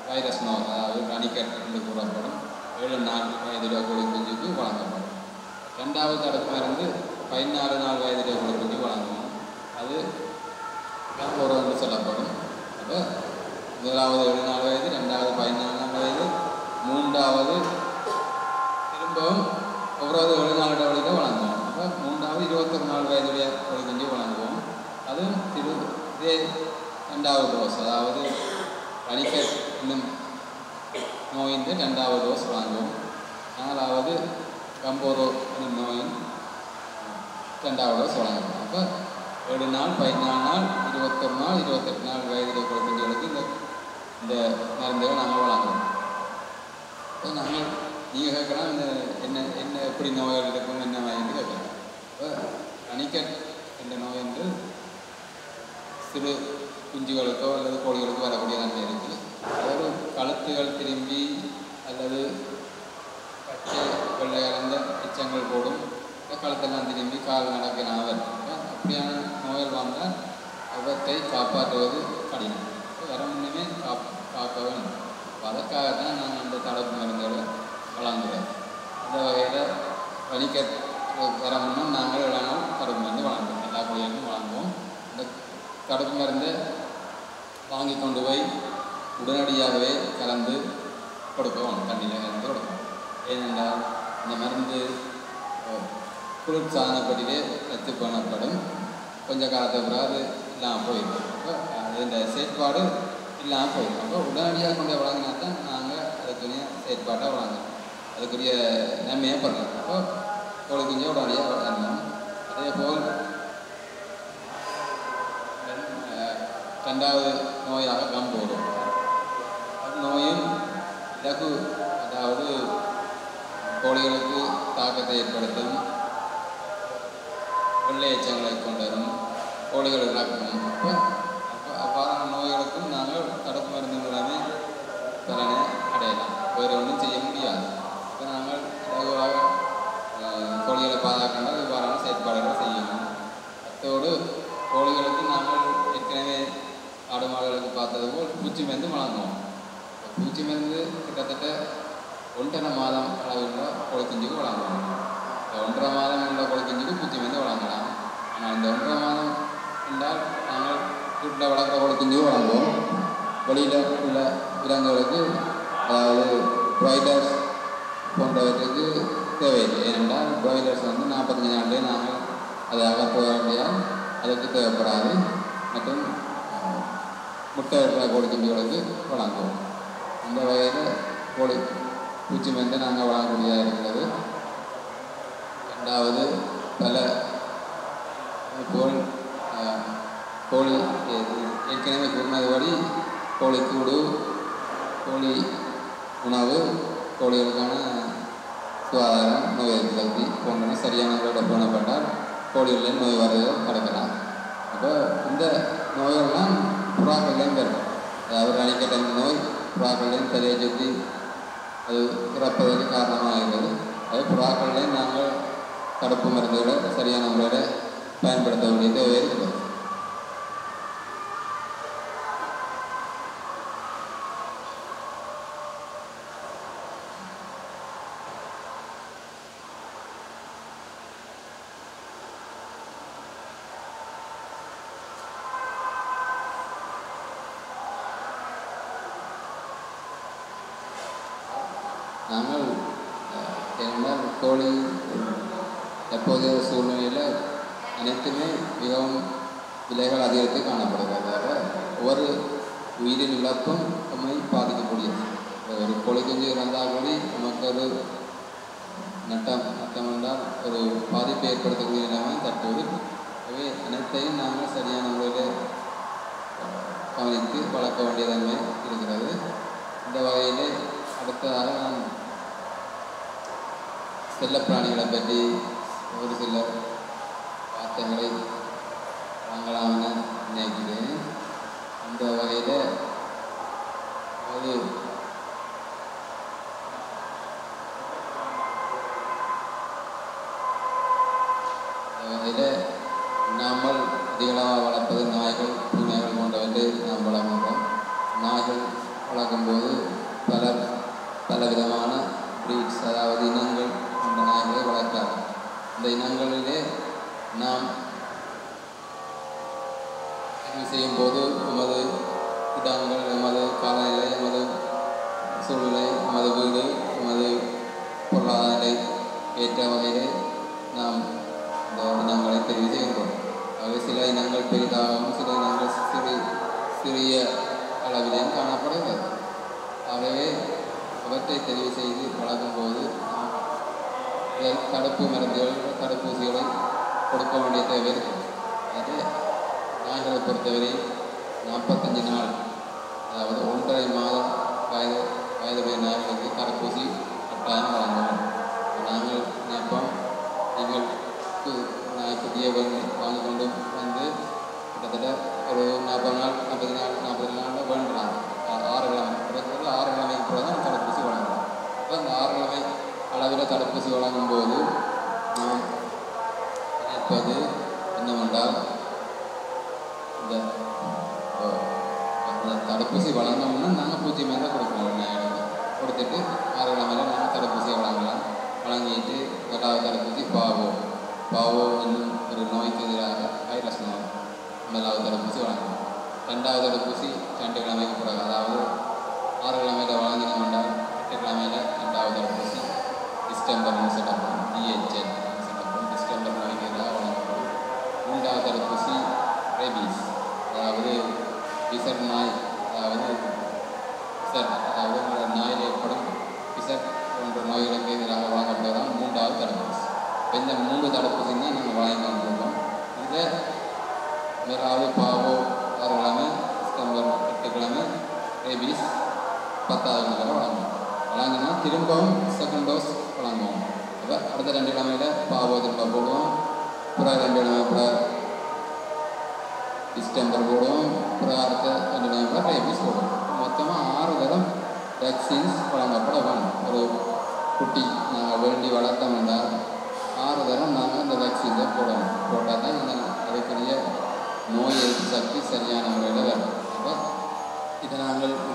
வைரஸ் நோய் அதாவது ரணிக்கட் கூறப்படும் ஏழு நாள் வயதுடைய கோழி குஞ்சுக்கு வழங்கப்படும் ரெண்டாவது தடுப்பு மருந்து பதினாறு நாள் வயதுடைய கோழி குஞ்சு வழங்குவோம் அது ஒரு என்று சொல்லப்படும். அப்போ முதலாவது ஏழு நாள் வயது? ரெண்டாவது பதினாலு நாள் வயது. மூன்றாவது திரும்பவும் ஒவ்வொரு ஏழு நாள் இடைவெளியில் வழங்குவோம் அப்போ மூன்றாவது இருபத்தொரு நாள் வயதுடைய ஒரு குஞ்சு வழங்குவோம். அதுவும் திரு இதே ரெண்டாவது டோஸ் அதாவது பனிக்கட் இன்னும் நோயின் ரெண்டாவது டோஸ் வாங்கும் நாலாவது கம்போரோ நோயின் ரெண்டாவது டோஸ் வழங்குவோம் அப்போ ஏழு நாள் பதினாலு நாள் இருபத்தொரு நாள் இருபத்தெட்டு நாள் வயதில் குழந்தைகளுக்கு இந்த இந்த மருந்துகளை நாங்கள் வழங்குவோம். இப்போ நாங்கள் நீங்கள் கேட்கலாம் இந்த என்ன என்ன எப்படி நோய்கள் இருக்கும் என்ன என்று கேட்கலாம். இப்போ அணிக்கட் என்ற நோய் என்று சிறு குஞ்சுகளுக்கோ அல்லது கோழிகளுக்கோ வரக்கூடிய நன்மை இருக்குது ஒரு கழுத்துகள் திரும்பி அல்லது பச்சை வெள்ளை கலந்த பிச்சங்கள் போடும். இந்த கழுத்தெல்லாம் திரும்பி கால் நடக்கிற அவர் அப்படியான நோய்கள் வந்தால் அவற்றை காப்பாற்றுவது கடினம். அப்ப வர முன்னமே காப் காக்க வேண்டும் அதற்காக தான் நாங்கள் இந்த தடுப்பு மருந்துகளை வழங்குகிறோம் இந்த வகையில் வலிக்க வர முன்னும் நாங்கள் இளநாள் தடுப்பு மருந்து வழங்குவோம் எல்லா கோழிகளுக்கும் வழங்குவோம். இந்த தடுப்பு மருந்தை வாங்கி கொண்டு போய் உடனடியாகவே கலந்து கொடுப்போம் தண்ணியில் கலந்து கொடுப்போம் ஏனென்றால் இந்த மருந்து அஹ், குளிர்சாதனப்படியே ரத்து பண்ணப்படும். கொஞ்ச காலத்துக்கு பிறகு அது இல்லாமல் போயிடும். அப்போ அதோட செயற்பாடு இல்லாமல் போயிடும். அப்போ உடனடியாக கொண்டு வழங்கினா தான் நாங்கள் அதுக்குரிய செயற்பாட்டை வழங்கணும். அதுக்குரிய நன்மையை பண்ணலாம் அப்போ கோழி குஞ்சு உடனடியாக வழங்கணும் அதே போல் ரெண்டாவது நோயாக கம்போரும் அது நோயும் லகு அதாவது கோழிகளுக்கு தாக்கத்தை ஏற்படுத்தும் வெள்ளை எச்சங்களை கொண்டு வரும் கோழிகள் இறக்கும் அப்போ அப்போ அவ்வாறான நோய்களுக்கும் நாங்கள் தடுப்பு மருந்து மூலமே பலனை அடையலாம். வேறு ஒன்றும் செய்ய முடியாது. இப்போ நாங்கள் லகுவாக கோழிகளை பாதுகாக்கின்றால் இவ்வாறான செயற்பாடுகளை செய்யணும். அத்தோடு கோழிகளுக்கு நாங்கள் ஏற்கனவே ஆடு மாடுகளுக்கு பார்த்தது போல் பூச்சி மருந்து வழங்குவோம். இப்ப பூச்சி மருந்து கிட்டத்தட்ட ஒன்றரை மாதம் அளவுள்ள கோழி குஞ்சுக்கு இந்த ஒன்றரை மாதம் உள்ள கோழி குஞ்சுக்கு பூச்சி மருந்து வழங்கலாம் ஆனால் இந்த ஒன்றரை மாதம் என்றால் நாங்கள் வீட்டில் வளர்க்குற கோழி வளர்ந்துவோம் வழங்குவோம் வெளியில் உள்ள விலங்குகளுக்கு அதாவது ப்ராய்லர்ஸ் போன்றவற்றுக்கு தேவையில்லை. ஏனென்றால் ப்ராய்லர்ஸ் வந்து நாற்பத்தஞ்சு நாள்லேயே நாங்கள் அதை அகற்ற வேண்டியால் அதுக்கு தேவைப்படாது. மற்றும் முட்டை கொடுக்கின்றவர்களுக்கு வழங்குவோம் அந்த வகையில் கோழி. பூச்சி மருந்து நாங்கள் வழங்கக்கூடியதாக இருக்கிறது ரெண்டாவது பல கோழி கோழி ஏற்கனவே கூறினதுபடி கோழி கூடு கோழி உணவு கோழிகளுக்கான சுகாதாரம் நோய் எதிர்ப்பு சக்தி போன்றன சரியான முறையில் பேணப்பட்டால் கோழிகளில் நோய் வருவதை தடுக்கலாம். அப்போ இந்த நோய்கள்லாம் புறாக்கள்லேயும் வரும் அதாவது அணிக்கட்ட இந்த நோய் புறாக்களையும் தலையை சுற்றி அது இறப்பதற்கு காரணமாகிறது அது புறாக்களையும் நாங்கள் தடுப்பு மருந்துகளை சரியான முறையில் பயன்படுத்த வேண்டிய தேவை இருக்கிறது நாங்கள் அஹ், கோழி தற்போதைய சூழ்நிலையில் அனைத்துமே மிகவும் விலைகள் அதிகரித்து காணப்படுகிறது ஒவ்வொரு உயிரின் இழப்பும் நம்மை பாதிக்கக்கூடியது. ஒரு கோழி குஞ்சு இறந்தால் கூட நமக்கு ஒரு நட்டம் நட்டம் என்றால் ஒரு பாதிப்பை ஏற்படுத்தக்கூடிய நிலைமை தற்போது எனவே அனைத்தையும் நாங்கள் சரியான முறையில் கவனித்து வளர்க்க வேண்டிய தன்மை இருக்கிறது. இந்த வகையிலே அடுத்ததாக நான் செல்லப்பிராணிகளை பற்றி ஒரு சிலர்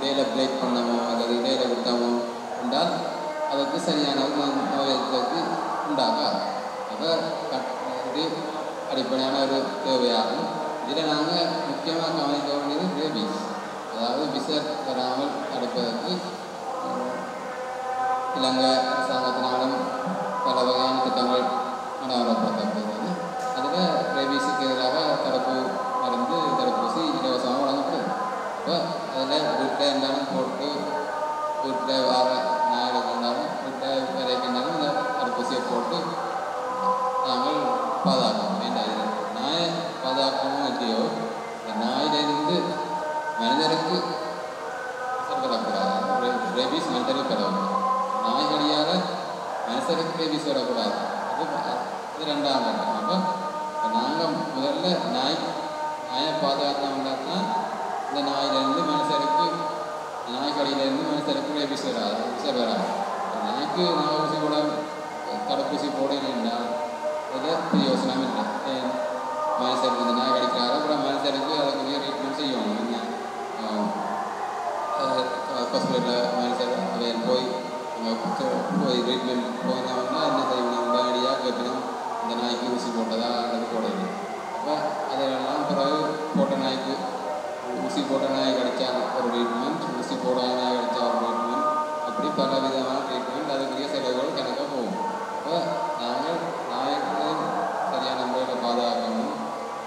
இடையில பிரேக் பண்ணவோ அல்லது இடையில விட்டவோ என்றால் அதற்கு சரியான ஒரு உண்டாகாது. அப்போ கட் இது அடிப்படையான ஒரு தேவையாகும். இதில் நாங்கள் முக்கியமாக கவனிக்க வேண்டியது ரேபீஸ் அதாவது விசர் வராமல் தடுப்பதற்கு இலங்கை அரசாங்கத்தினாலும் பல வகையான திட்டங்கள் நடைமுறைப்படுத்தப்படுகிறது அதில் ரேபீஸுக்கு எதிராக தடுப்பு மருந்து தடுப்பூசி இலவசமாக வழங்கப்படுது இப்போ அதில் வீட்டில் இருந்தாலும் போட்டு வீட்டில் வார நாயலுக்கு இருந்தாலும் வீட்டில் வேலைக்கு இருந்தாலும் இந்த தடுப்பூசியை போட்டு நாங்கள் பாதுகாக்கணும். வேண்டாம் இது? நாயை பாதுகாக்கணும் இல்லையோ? இந்த நாயிலிருந்து மனிதருக்கு வரக்கூடாது ரேபீஸ் மனிதருக்கு பரவும் நாய்களியால் மனுஷருக்கு ரேபிஸ் வரக்கூடாது. அது இது ரெண்டாம் கட்டம் அப்போ நாங்கள் முதல்ல நாய் நாயை பாதுகாத்தவங்க தான் இந்த நாயிலேருந்து மனுஷருக்கு நாய்க்கடியிலேருந்து மனுஷருக்கு ரேபீஸ் வராது விசர் வராது நாய்க்கு நாய் ஊசி போட தடுப்பூசி போடலைன்னா அதில் பிரயோசனம் இல்லை மனுஷருக்கு இந்த நாய் கடிக்கிறாரு அப்புறம் மனுஷருக்கு அதுக்குரிய ட்ரீட்மெண்ட் செய்யணும் என்ன ஹாஸ்பிட்டலில் மனுஷர் அவன் போய் போய் ட்ரீட்மெண்ட் போயிருந்தாங்கன்னா என்ன செய்யணும் உடனடியாக கேட்கணும் இந்த நாய்க்கு ஊசி போட்டதா அல்லது போடலை அப்போ அதெல்லாம் பிறகு போட்ட நாய்க்கு ஊசி போட்ட நாய் ஒரு ட்ரீட்மெண்ட் ஊசி போடாத நாய் ஒரு ட்ரீட்மெண்ட் அப்படி பல விதமான ட்ரீட்மெண்ட் அதுக்குரிய செலவுகள் கணக்காக போகும். அப்போ நாங்கள் நாயகத்தையும் சரியான முறையில் பாதுகாக்கணும்.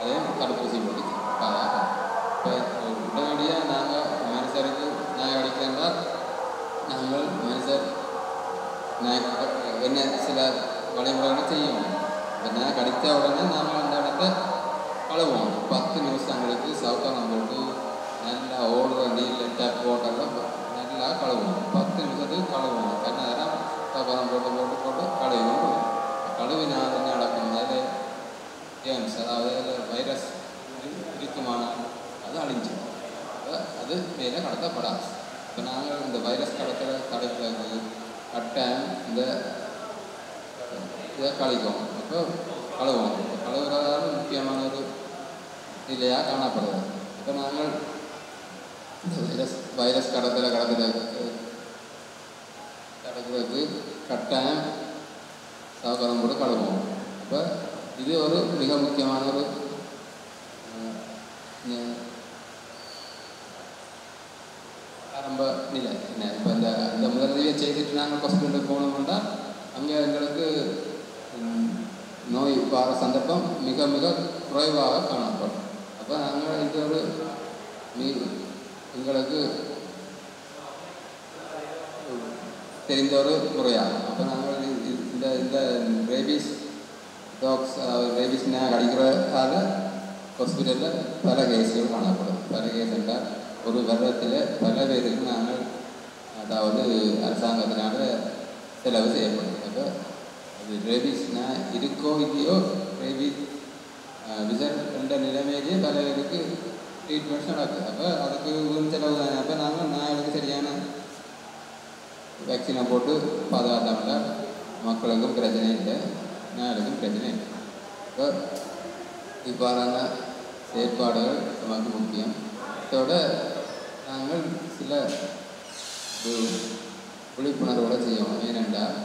அதே தடுப்பூசி போட்டு பாதுகாக்கணும். இப்போ உடனடியாக நாங்கள் மனுஷருக்கு நாய் அடிக்கிறதால் நாங்கள் மனுஷர் நாய் என்ன சில வழிமுறைகளை செய்யணும் இப்போ நாய் கடித்த உடனே நாங்கள் அந்த இடத்த கழுவோம் பத்து நிமிஷங்களுக்கு சவுக்கா நம்மளுக்கு நல்லா ஓடுற நீரில் டேப் போட்டாலும் நல்லா கழுவணும். பத்து நிமிஷத்துக்கு கழுவுவோம் கண்ணாரம் தப்பதம் போட்டு போட்டு போட்டு கழுவிடும் கழுவினா என்ன நடக்கும்? அதில் ஜேம்ஸ் அதாவது அதில் வைரஸ் இருக்குமானால் அது அழிஞ்சு அது மேலே கடத்தப்படாது. இப்போ நாங்கள் இந்த வைரஸ் கடத்துகிற தடுக்கிறது கட்டாயம் இந்த இதை கழிக்கும் அப்போ கழுவோம் கழுவுறதால முக்கியமான ஒரு நிலையாக காணப்படுது இப்போ நாங்கள் இந்த வைரஸ் வைரஸ் கடத்தலை கடத்துறதுக்கு கடத்துறதுக்கு கட்டாயம் சகோதரம் கூட கழுவுவோம் இப்போ இது ஒரு மிக முக்கியமான ஒரு ஆரம்ப நிலை. என்ன இப்போ இந்த இந்த முதலுதவியை செய்துட்டு நாங்கள் ஹாஸ்பிட்டலுக்கு போனோம்னா அங்கே எங்களுக்கு நோய் வர சந்தர்ப்பம் மிக மிக குறைவாக காணப்படும். அப்போ நாங்கள் இது ஒரு மீ எங்களுக்கு தெரிந்த ஒரு முறையாகும் அப்போ நாங்கள் இந்த இந்த ரேபிஸ் டாக்ஸ் ரேபிஸ் அடிக்கிறதால ஹாஸ்பிட்டலில் பல கேஸுகள் காணப்படும். பல கேஸ் என்றால் ஒரு வருடத்தில் பல பேருக்கு நாங்கள் அதாவது அரசாங்கத்தினால செலவு செய்யப்படும். அப்போ அது ரேபிஸ்னா இருக்கோ இல்லையோ ரேபிஸ் விசர் என்ற நிலைமையிலேயே பல பேருக்கு ட்ரீட்மெண்ட்ஸ் நடக்குது அப்போ அதுக்கு வீண் செலவு தானே அப்போ நாங்கள் நாளைக்கு சரியான வேக்சினை போட்டு பாதுகாத்தோம்னா மக்களுக்கும் பிரச்சனை இல்லை நாடுக்கும் பிரச்சனை இல்லை இப்போ இவ்வாறான செயற்பாடுகள் நமக்கு முக்கியம் இதோட நாங்கள் சில ஒரு விழிப்புணர்வோடு செய்யணும் ஏனென்றால்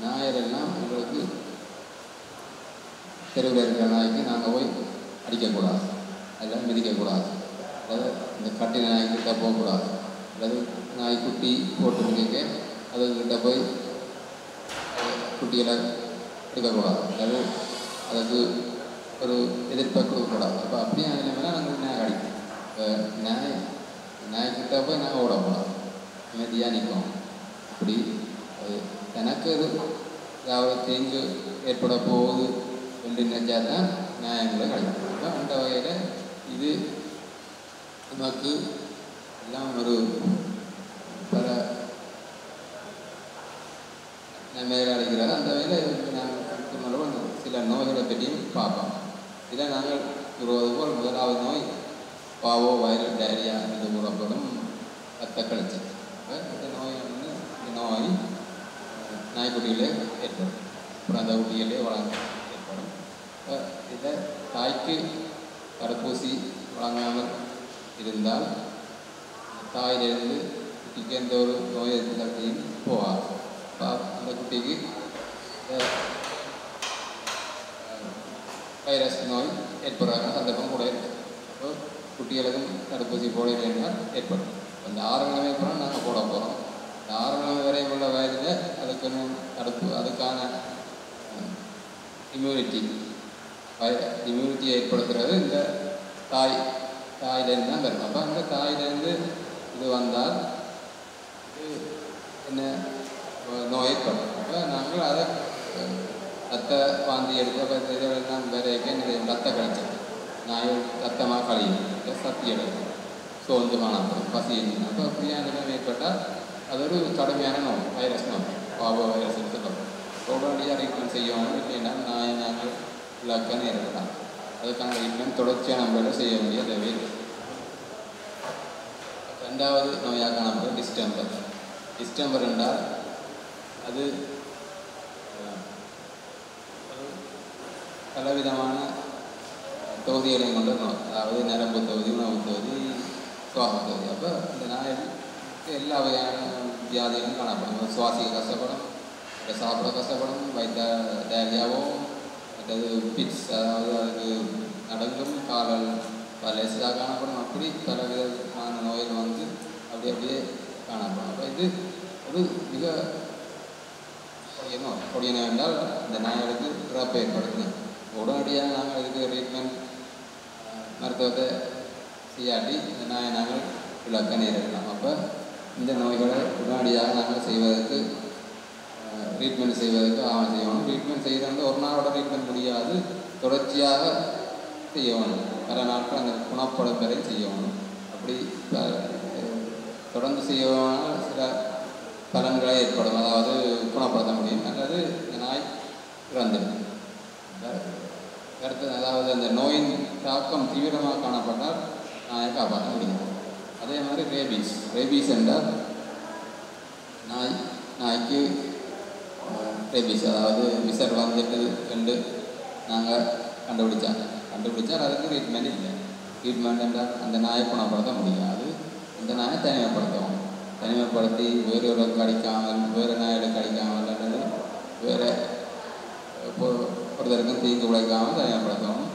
ஞாயிறெல்லாம் உங்களுக்கு தெருவில் இருக்கிற நாய்க்கு நாங்கள் போய் அடிக்கக்கூடாது அதெல்லாம் மிதிக்கக்கூடாது அதாவது இந்த கட்டின நாய்க்கிட்ட போகக்கூடாது. அல்லது நாய் குட்டி போட்டுருக்கீங்க அதுக்கிட்ட போய் குட்டிகளை எடுக்கக்கூடாது. அல்லது அதுக்கு ஒரு எதிர்ப்பை கொடுக்கக்கூடாது. அப்போ அப்படியே நிலைமையில நாங்கள் நாய் அடிக்கும். இப்போ நாய் நாய்க்கிட்ட போய் நாங்கள் ஓடக்கூடாது. அமைதியாக நிற்கும். அப்படி அது எனக்கு அது ஏதாவது தீங்கு ஏற்பட போகுது என்று நினைச்சால் தான் நியாயங்களை கிடைக்கும். அந்த வகையில் இது நமக்கு எல்லாம் ஒரு பல நன்மைகள் அளிக்கிறார் அந்த வகையில் நாங்கள் கற்றுணர்வு சில நோய்களை பற்றியும் பார்ப்போம் இதில் நாங்கள் கூறுவது போல் முதலாவது நோய் பாவோ வைரல் டயரியா என்று கூறப்படும் ரத்த கழிச்சல் அப்ப இந்த நோய் வந்து இந்த நோய் அஹ், நாய்க்குட்டிகளே ஏற்படும் பிறந்த குட்டிகளே வளர்ந்து ஏற்படும் அப்ப இதை தாய்க்கு தடுப்பூசி வழங்காமல் இருந்தால் தாயிலிருந்து குட்டிக்கு எந்த ஒரு நோய் எதிர்ப்பு சக்தியும் போகாது அந்த குட்டிக்கு வைரஸ் நோய் ஏற்படுறாங்க. சந்தர்ப்பம் கூட இருக்குது அப்போ குட்டிகளுக்கும் தடுப்பூசி போடலைன்னா ஏற்படும். அந்த ஆறு கிழமை கூட நாங்கள் போட போகிறோம் இந்த ஆறு கிழமை வரை உள்ள வயதில் அதுக்குன்னு தடுப்பு அதுக்கான இம்யூனிட்டி இம்யூனிட்டியை ஏற்படுத்துறது இந்த தாய் தாயிலேருந்து தான் வரும். அப்போ அந்த தாயிலேருந்து இது வந்தால் இது என்ன? அஹ், அப்போ நாங்கள் அதை ரத்த வாந்தி எடுத்து அப்போ இதெல்லாம் வரைக்கும் இது ரத்த கழிச்சல் நாய் ரத்தமாக கழியும். சத்தி எடுக்கும். சோர்ந்து காணப்படும். பசி இல்லை அப்போ அப்படியான ஏற்பட்டால் அது ஒரு கடுமையான நோய் வைரஸ் நோய் பாபோ வைரஸ் சொல்லப்படும் உடனடியாக ட்ரீட்மெண்ட் செய்யணும். இல்லைன்னா நாய் நாங்கள் இலக்க நேரிடலாம். அதுக்கான ட்ரீட்மெண்ட் தொடர்ச்சியான முறையில் செய்ய வேண்டிய தேவை ரெண்டாவது நோயாக காணப்படும் டிஸ்டம்பர். டிஸ்டம்பர் என்றால் அது பலவிதமான தொகுதிகளையும் கொண்ட நோய். அதாவது நரம்பு தொகுதி உணவு தொகுதி சுவாச தொகுதி. அப்போ இந்த நாயில் எல்லா வகையான வியாதிகளும் காணப்படும். சுவாசிக்க கஷ்டப்படும் சாப்பிட கஷ்டப்படும் வைத்த டேரியாவும் மற்றது பிட்ஸ் அதாவது அதுக்கு நடங்கும் காலல். லேசாக காணப்படும். அப்படி பல விதமான நோய்கள் வந்து அப்படி அப்படியே காணப்படும். அப்போ இது ஒரு மிக என்ன? கொடியன என்றால் இந்த நாய்களுக்கு இறப்பை ஏற்படுத்தினோம் உடனடியாக நாங்கள் இதுக்கு ட்ரீட்மெண்ட் மருத்துவத்தை செய்யாட்டி இந்த நாயை நாங்கள் இழக்க நேரிடலாம். அப்போ இந்த நோய்களை உடனடியாக நாங்கள் செய்வதற்கு ட்ரீட்மெண்ட் செய்வதற்கு ஆவணம் செய்யணும். ட்ரீட்மெண்ட் செய்கிறது ஒரு நாளோட ட்ரீட்மெண்ட் முடியாது. தொடர்ச்சியாக செய்யணும். பல நாட்கள் அந்த குணப்படும் வரை செய்யணும். அப்படி தொடர்ந்து செய்யணும் சில பலன்களை ஏற்படும். அதாவது குணப்படுத்த முடியும். அல்லது இந்த நாய் இறந்துடும். கருத்து அதாவது அந்த நோயின் தாக்கம் தீவிரமாக காணப்பட்டால் நாயை காப்பாற்ற முடியும். அதே மாதிரி ரேபீஸ் ரேபீஸ் என்றால் நாய் நாய்க்கு ரேபீஸ் அதாவது விசர் வந்துட்டு என்று நாங்கள் கண்டுபிடிச்சாங்க கண்டுபிடிச்சால் அதுக்கு ட்ரீட்மெண்ட் இல்லை. ட்ரீட்மெண்ட் என்றால் அந்த நாயை குணப்படுத்த முடியாது அந்த நாயை தனிமைப்படுத்தவும் தனிமைப்படுத்தி வேறு ஒரு கடிக்காமல் வேறு நாயோட கடிக்காமல் அல்லது வேறு ஒருத்தருக்கும் தீங்கு உழைக்காமல் தனிமைப்படுத்தவும்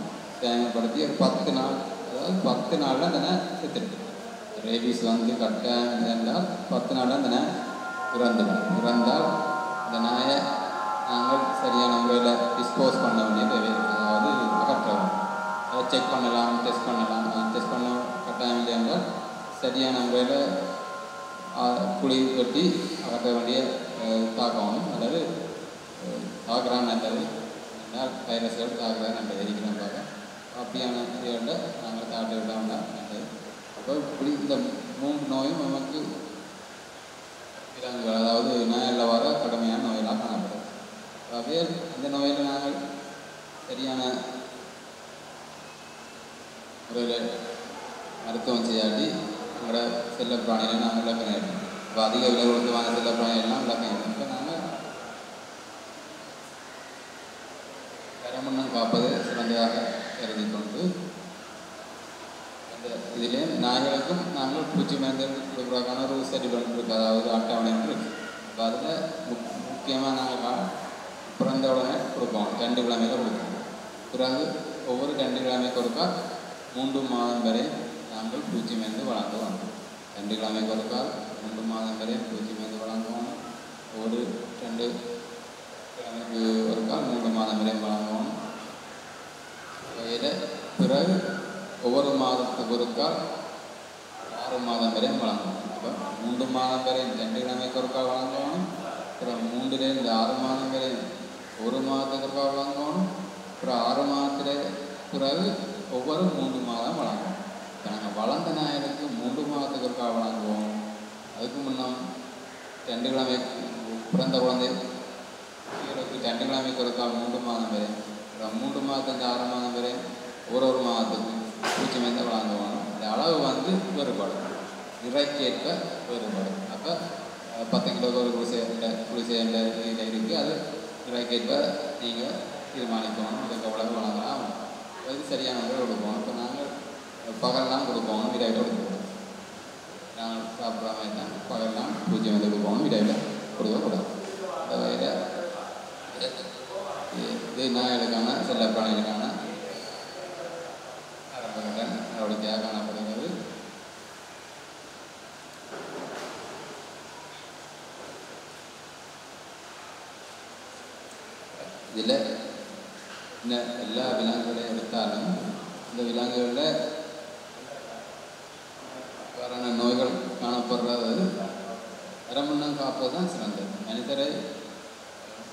தனிமைப்படுத்தி ஒரு பத்து நாள் அதாவது பத்து நாளில் அந்த நாய் செத்துட்டு ரேபிஸ் வந்து கட்ட என்றால் பத்து நாளில் அந்த நாய் இறந்துடும். இறந்தால் அந்த நாயை நாங்கள் சரியான முறையில் டிஸ்போஸ் பண்ண வேண்டிய தேவை அதாவது அகற்றவும். அதை செக் பண்ணலாம் டெஸ்ட் பண்ணலாம். டெஸ்ட் பண்ண கட்டாயம் இல்லை என்றால் சரியான முறையில் குழி வெட்டி அகற்ற வேண்டிய தாக்கணும் அல்லது தாக்குறான் நல்லது என்றால் வைரஸ்கள் தாக்குறான் நல்லது இருக்கிறோம் பார்க்க அப்படியான செயலில் நாங்கள் தாட்டு விடாமல் நல்லது. அப்போ இப்படி இந்த மூன்று நோயும் நமக்கு விலங்குகள் அதாவது நோயில் வர கடுமையான நோயெல்லாம் காணப்படும். வேறு அந்த நோயில் நாங்கள் சரியான முறையில் மருத்துவம் செய்யாட்டி எங்களோட செல்ல பிராணிகளை நாங்கள் விளக்கம் நேரிடும். இப்போ அதிக விலை கொடுத்து வாங்க செல்ல பிராணிகள்லாம் விளக்கம் நேரிடும். இப்போ நாங்கள் கரமண்ணம் காப்பது சிறந்ததாக கருதி இதிலே நாய்களுக்கும் நாங்கள் பூச்சி மருந்து கொடுக்குறதுக்கான ஒரு ஷெட்யூல் இருக்குது அதாவது அட்டவணை ஒன்று இப்போ அதில் முக் முக்கியமாக நாங்கள் பிறந்த உடனே கொடுப்போம் ரெண்டு கிழமையில் கொடுப்போம் பிறகு ஒவ்வொரு ரெண்டு கிழமைக்கு ஒருக்கா மூன்று மாதம் வரை நாங்கள் பூச்சி மருந்து வளர்ந்து வந்தோம் ரெண்டு கிழமைக்கு ஒருக்கா மூன்று மாதம் வரை பூச்சி மருந்து வழங்குவோம் ஒரு ரெண்டு கிழமைக்கு ஒருக்கா மூன்று மாதம் வரை வழங்குவோம் இதில் பிறகு ஒவ்வொரு மாதத்துக்கு ஒருக்கா ஆறு மாதம் வரையும் வழங்கணும். அப்போ மூன்று மாதம் வரை ரெண்டு கிழமைக்கு ஒருக்கா வழங்கணும். அப்புறம் மூன்றுலேருந்து ஆறு மாதம் வரை ஒரு மாதத்துக்கு ஒருக்கா வழங்குவோம் அப்புறம் ஆறு மாதத்துல பிறகு ஒவ்வொரு மூன்று மாதம் வழங்கணும். இப்போ நாங்கள் வளர்ந்த நாயனுக்கு மூன்று மாதத்துக்கு ஒருக்கா வழங்குவோம். அதுக்கு முன்னம் ரெண்டு கிழமை பிறந்த குழந்தை இவருக்கு ரெண்டு கிழமைக்கு ஒருக்கா மூன்று மாதம் வரை அப்புறம் மூன்று மாதத்துலேருந்து ஆறு மாதம் வரை ஒரு ஒரு மாதத்துக்கு பூச்சி மருந்து வழங்குவோம் இந்த அளவு வந்து வேறுபடும் நிறைக்கேற்ப வேறுபாடு. அப்போ பத்து கிலோக்கு ஒரு குளிசை குளிசை இதில் இருக்குது அது நிறைக்கேற்ப நீங்கள் தீர்மானிக்கணும். இதுக்கு எவ்வளவு வழங்கலாம். அது சரியான முறையில் கொடுப்போம். இப்போ நாங்கள் பகல்லாம் கொடுப்போம். விரைவில் கொடுப்போம் நாங்கள் சாப்பிடாம மாதிரி பகல்லாம் பூஜ்ஜியம் வந்து கொடுப்போம். விரைவில் கொடுக்கக்கூடாது இந்த வகையில் இது நாய்களுக்கான செல்ல பிராணிகளுக்கான கடன் ஆரம்பகட்ட நடவடிக்கையாக காணப்படுகிறது இதில் என்ன எல்லா விலங்குகளையும் எடுத்தாலும் இந்த விலங்குகளில் வரான நோய்கள் காணப்படுறது அரமண்ணம் காப்பது தான் சிறந்தது. மனிதரை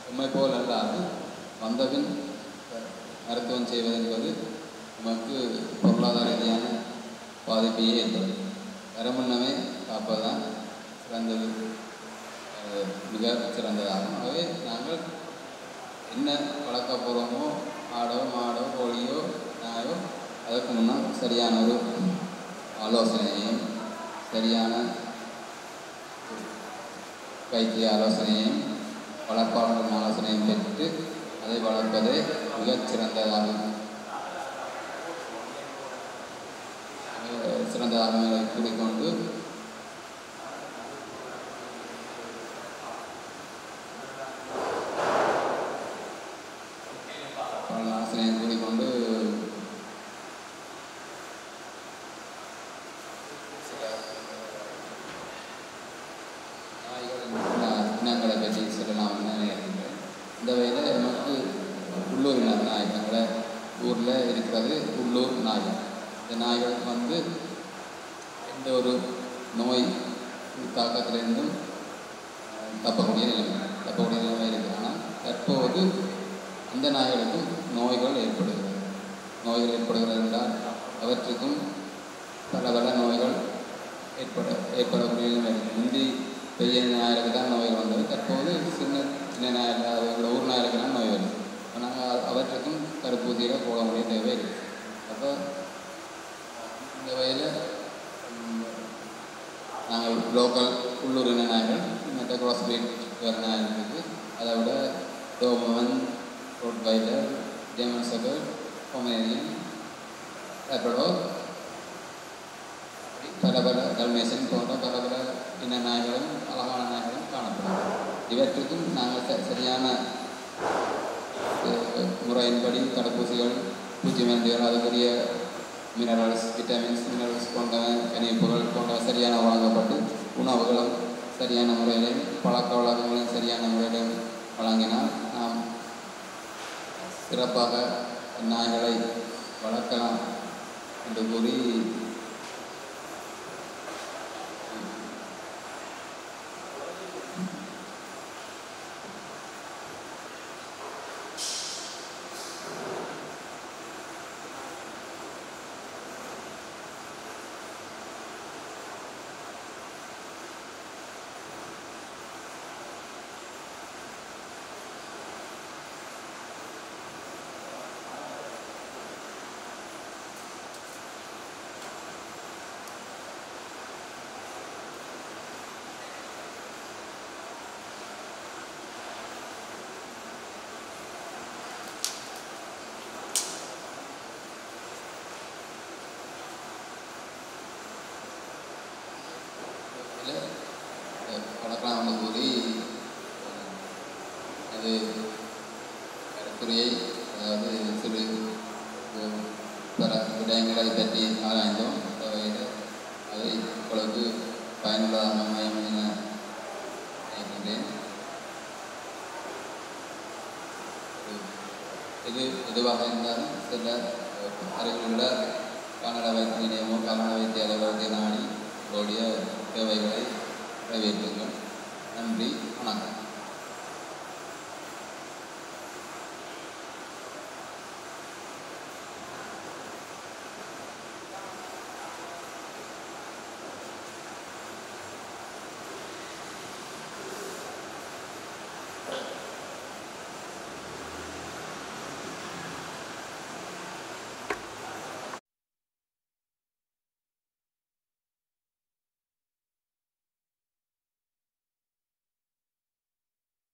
உண்மை போல் அல்லாது வந்தபின் மருத்துவம் செய்வது என்பது நமக்கு பொருளாதார ரீதியான பாதிப்பையே ஏற்படும் வரமுன்னமே காப்பது தான் சிறந்தது மிக சிறந்ததாகும். ஆகவே நாங்கள் என்ன வளர்க்க ஆடோ மாடோ கோழியோ நாயோ அதற்கு முன்னால் சரியான ஒரு ஆலோசனையையும் சரியான வைத்திய ஆலோசனையையும் வளர்ப்பாளர்களின் ஆலோசனையும் பெற்று அதை வளர்ப்பதே மிகச் சிறந்ததாகும் சிறந்த சிறந்ததாகும் என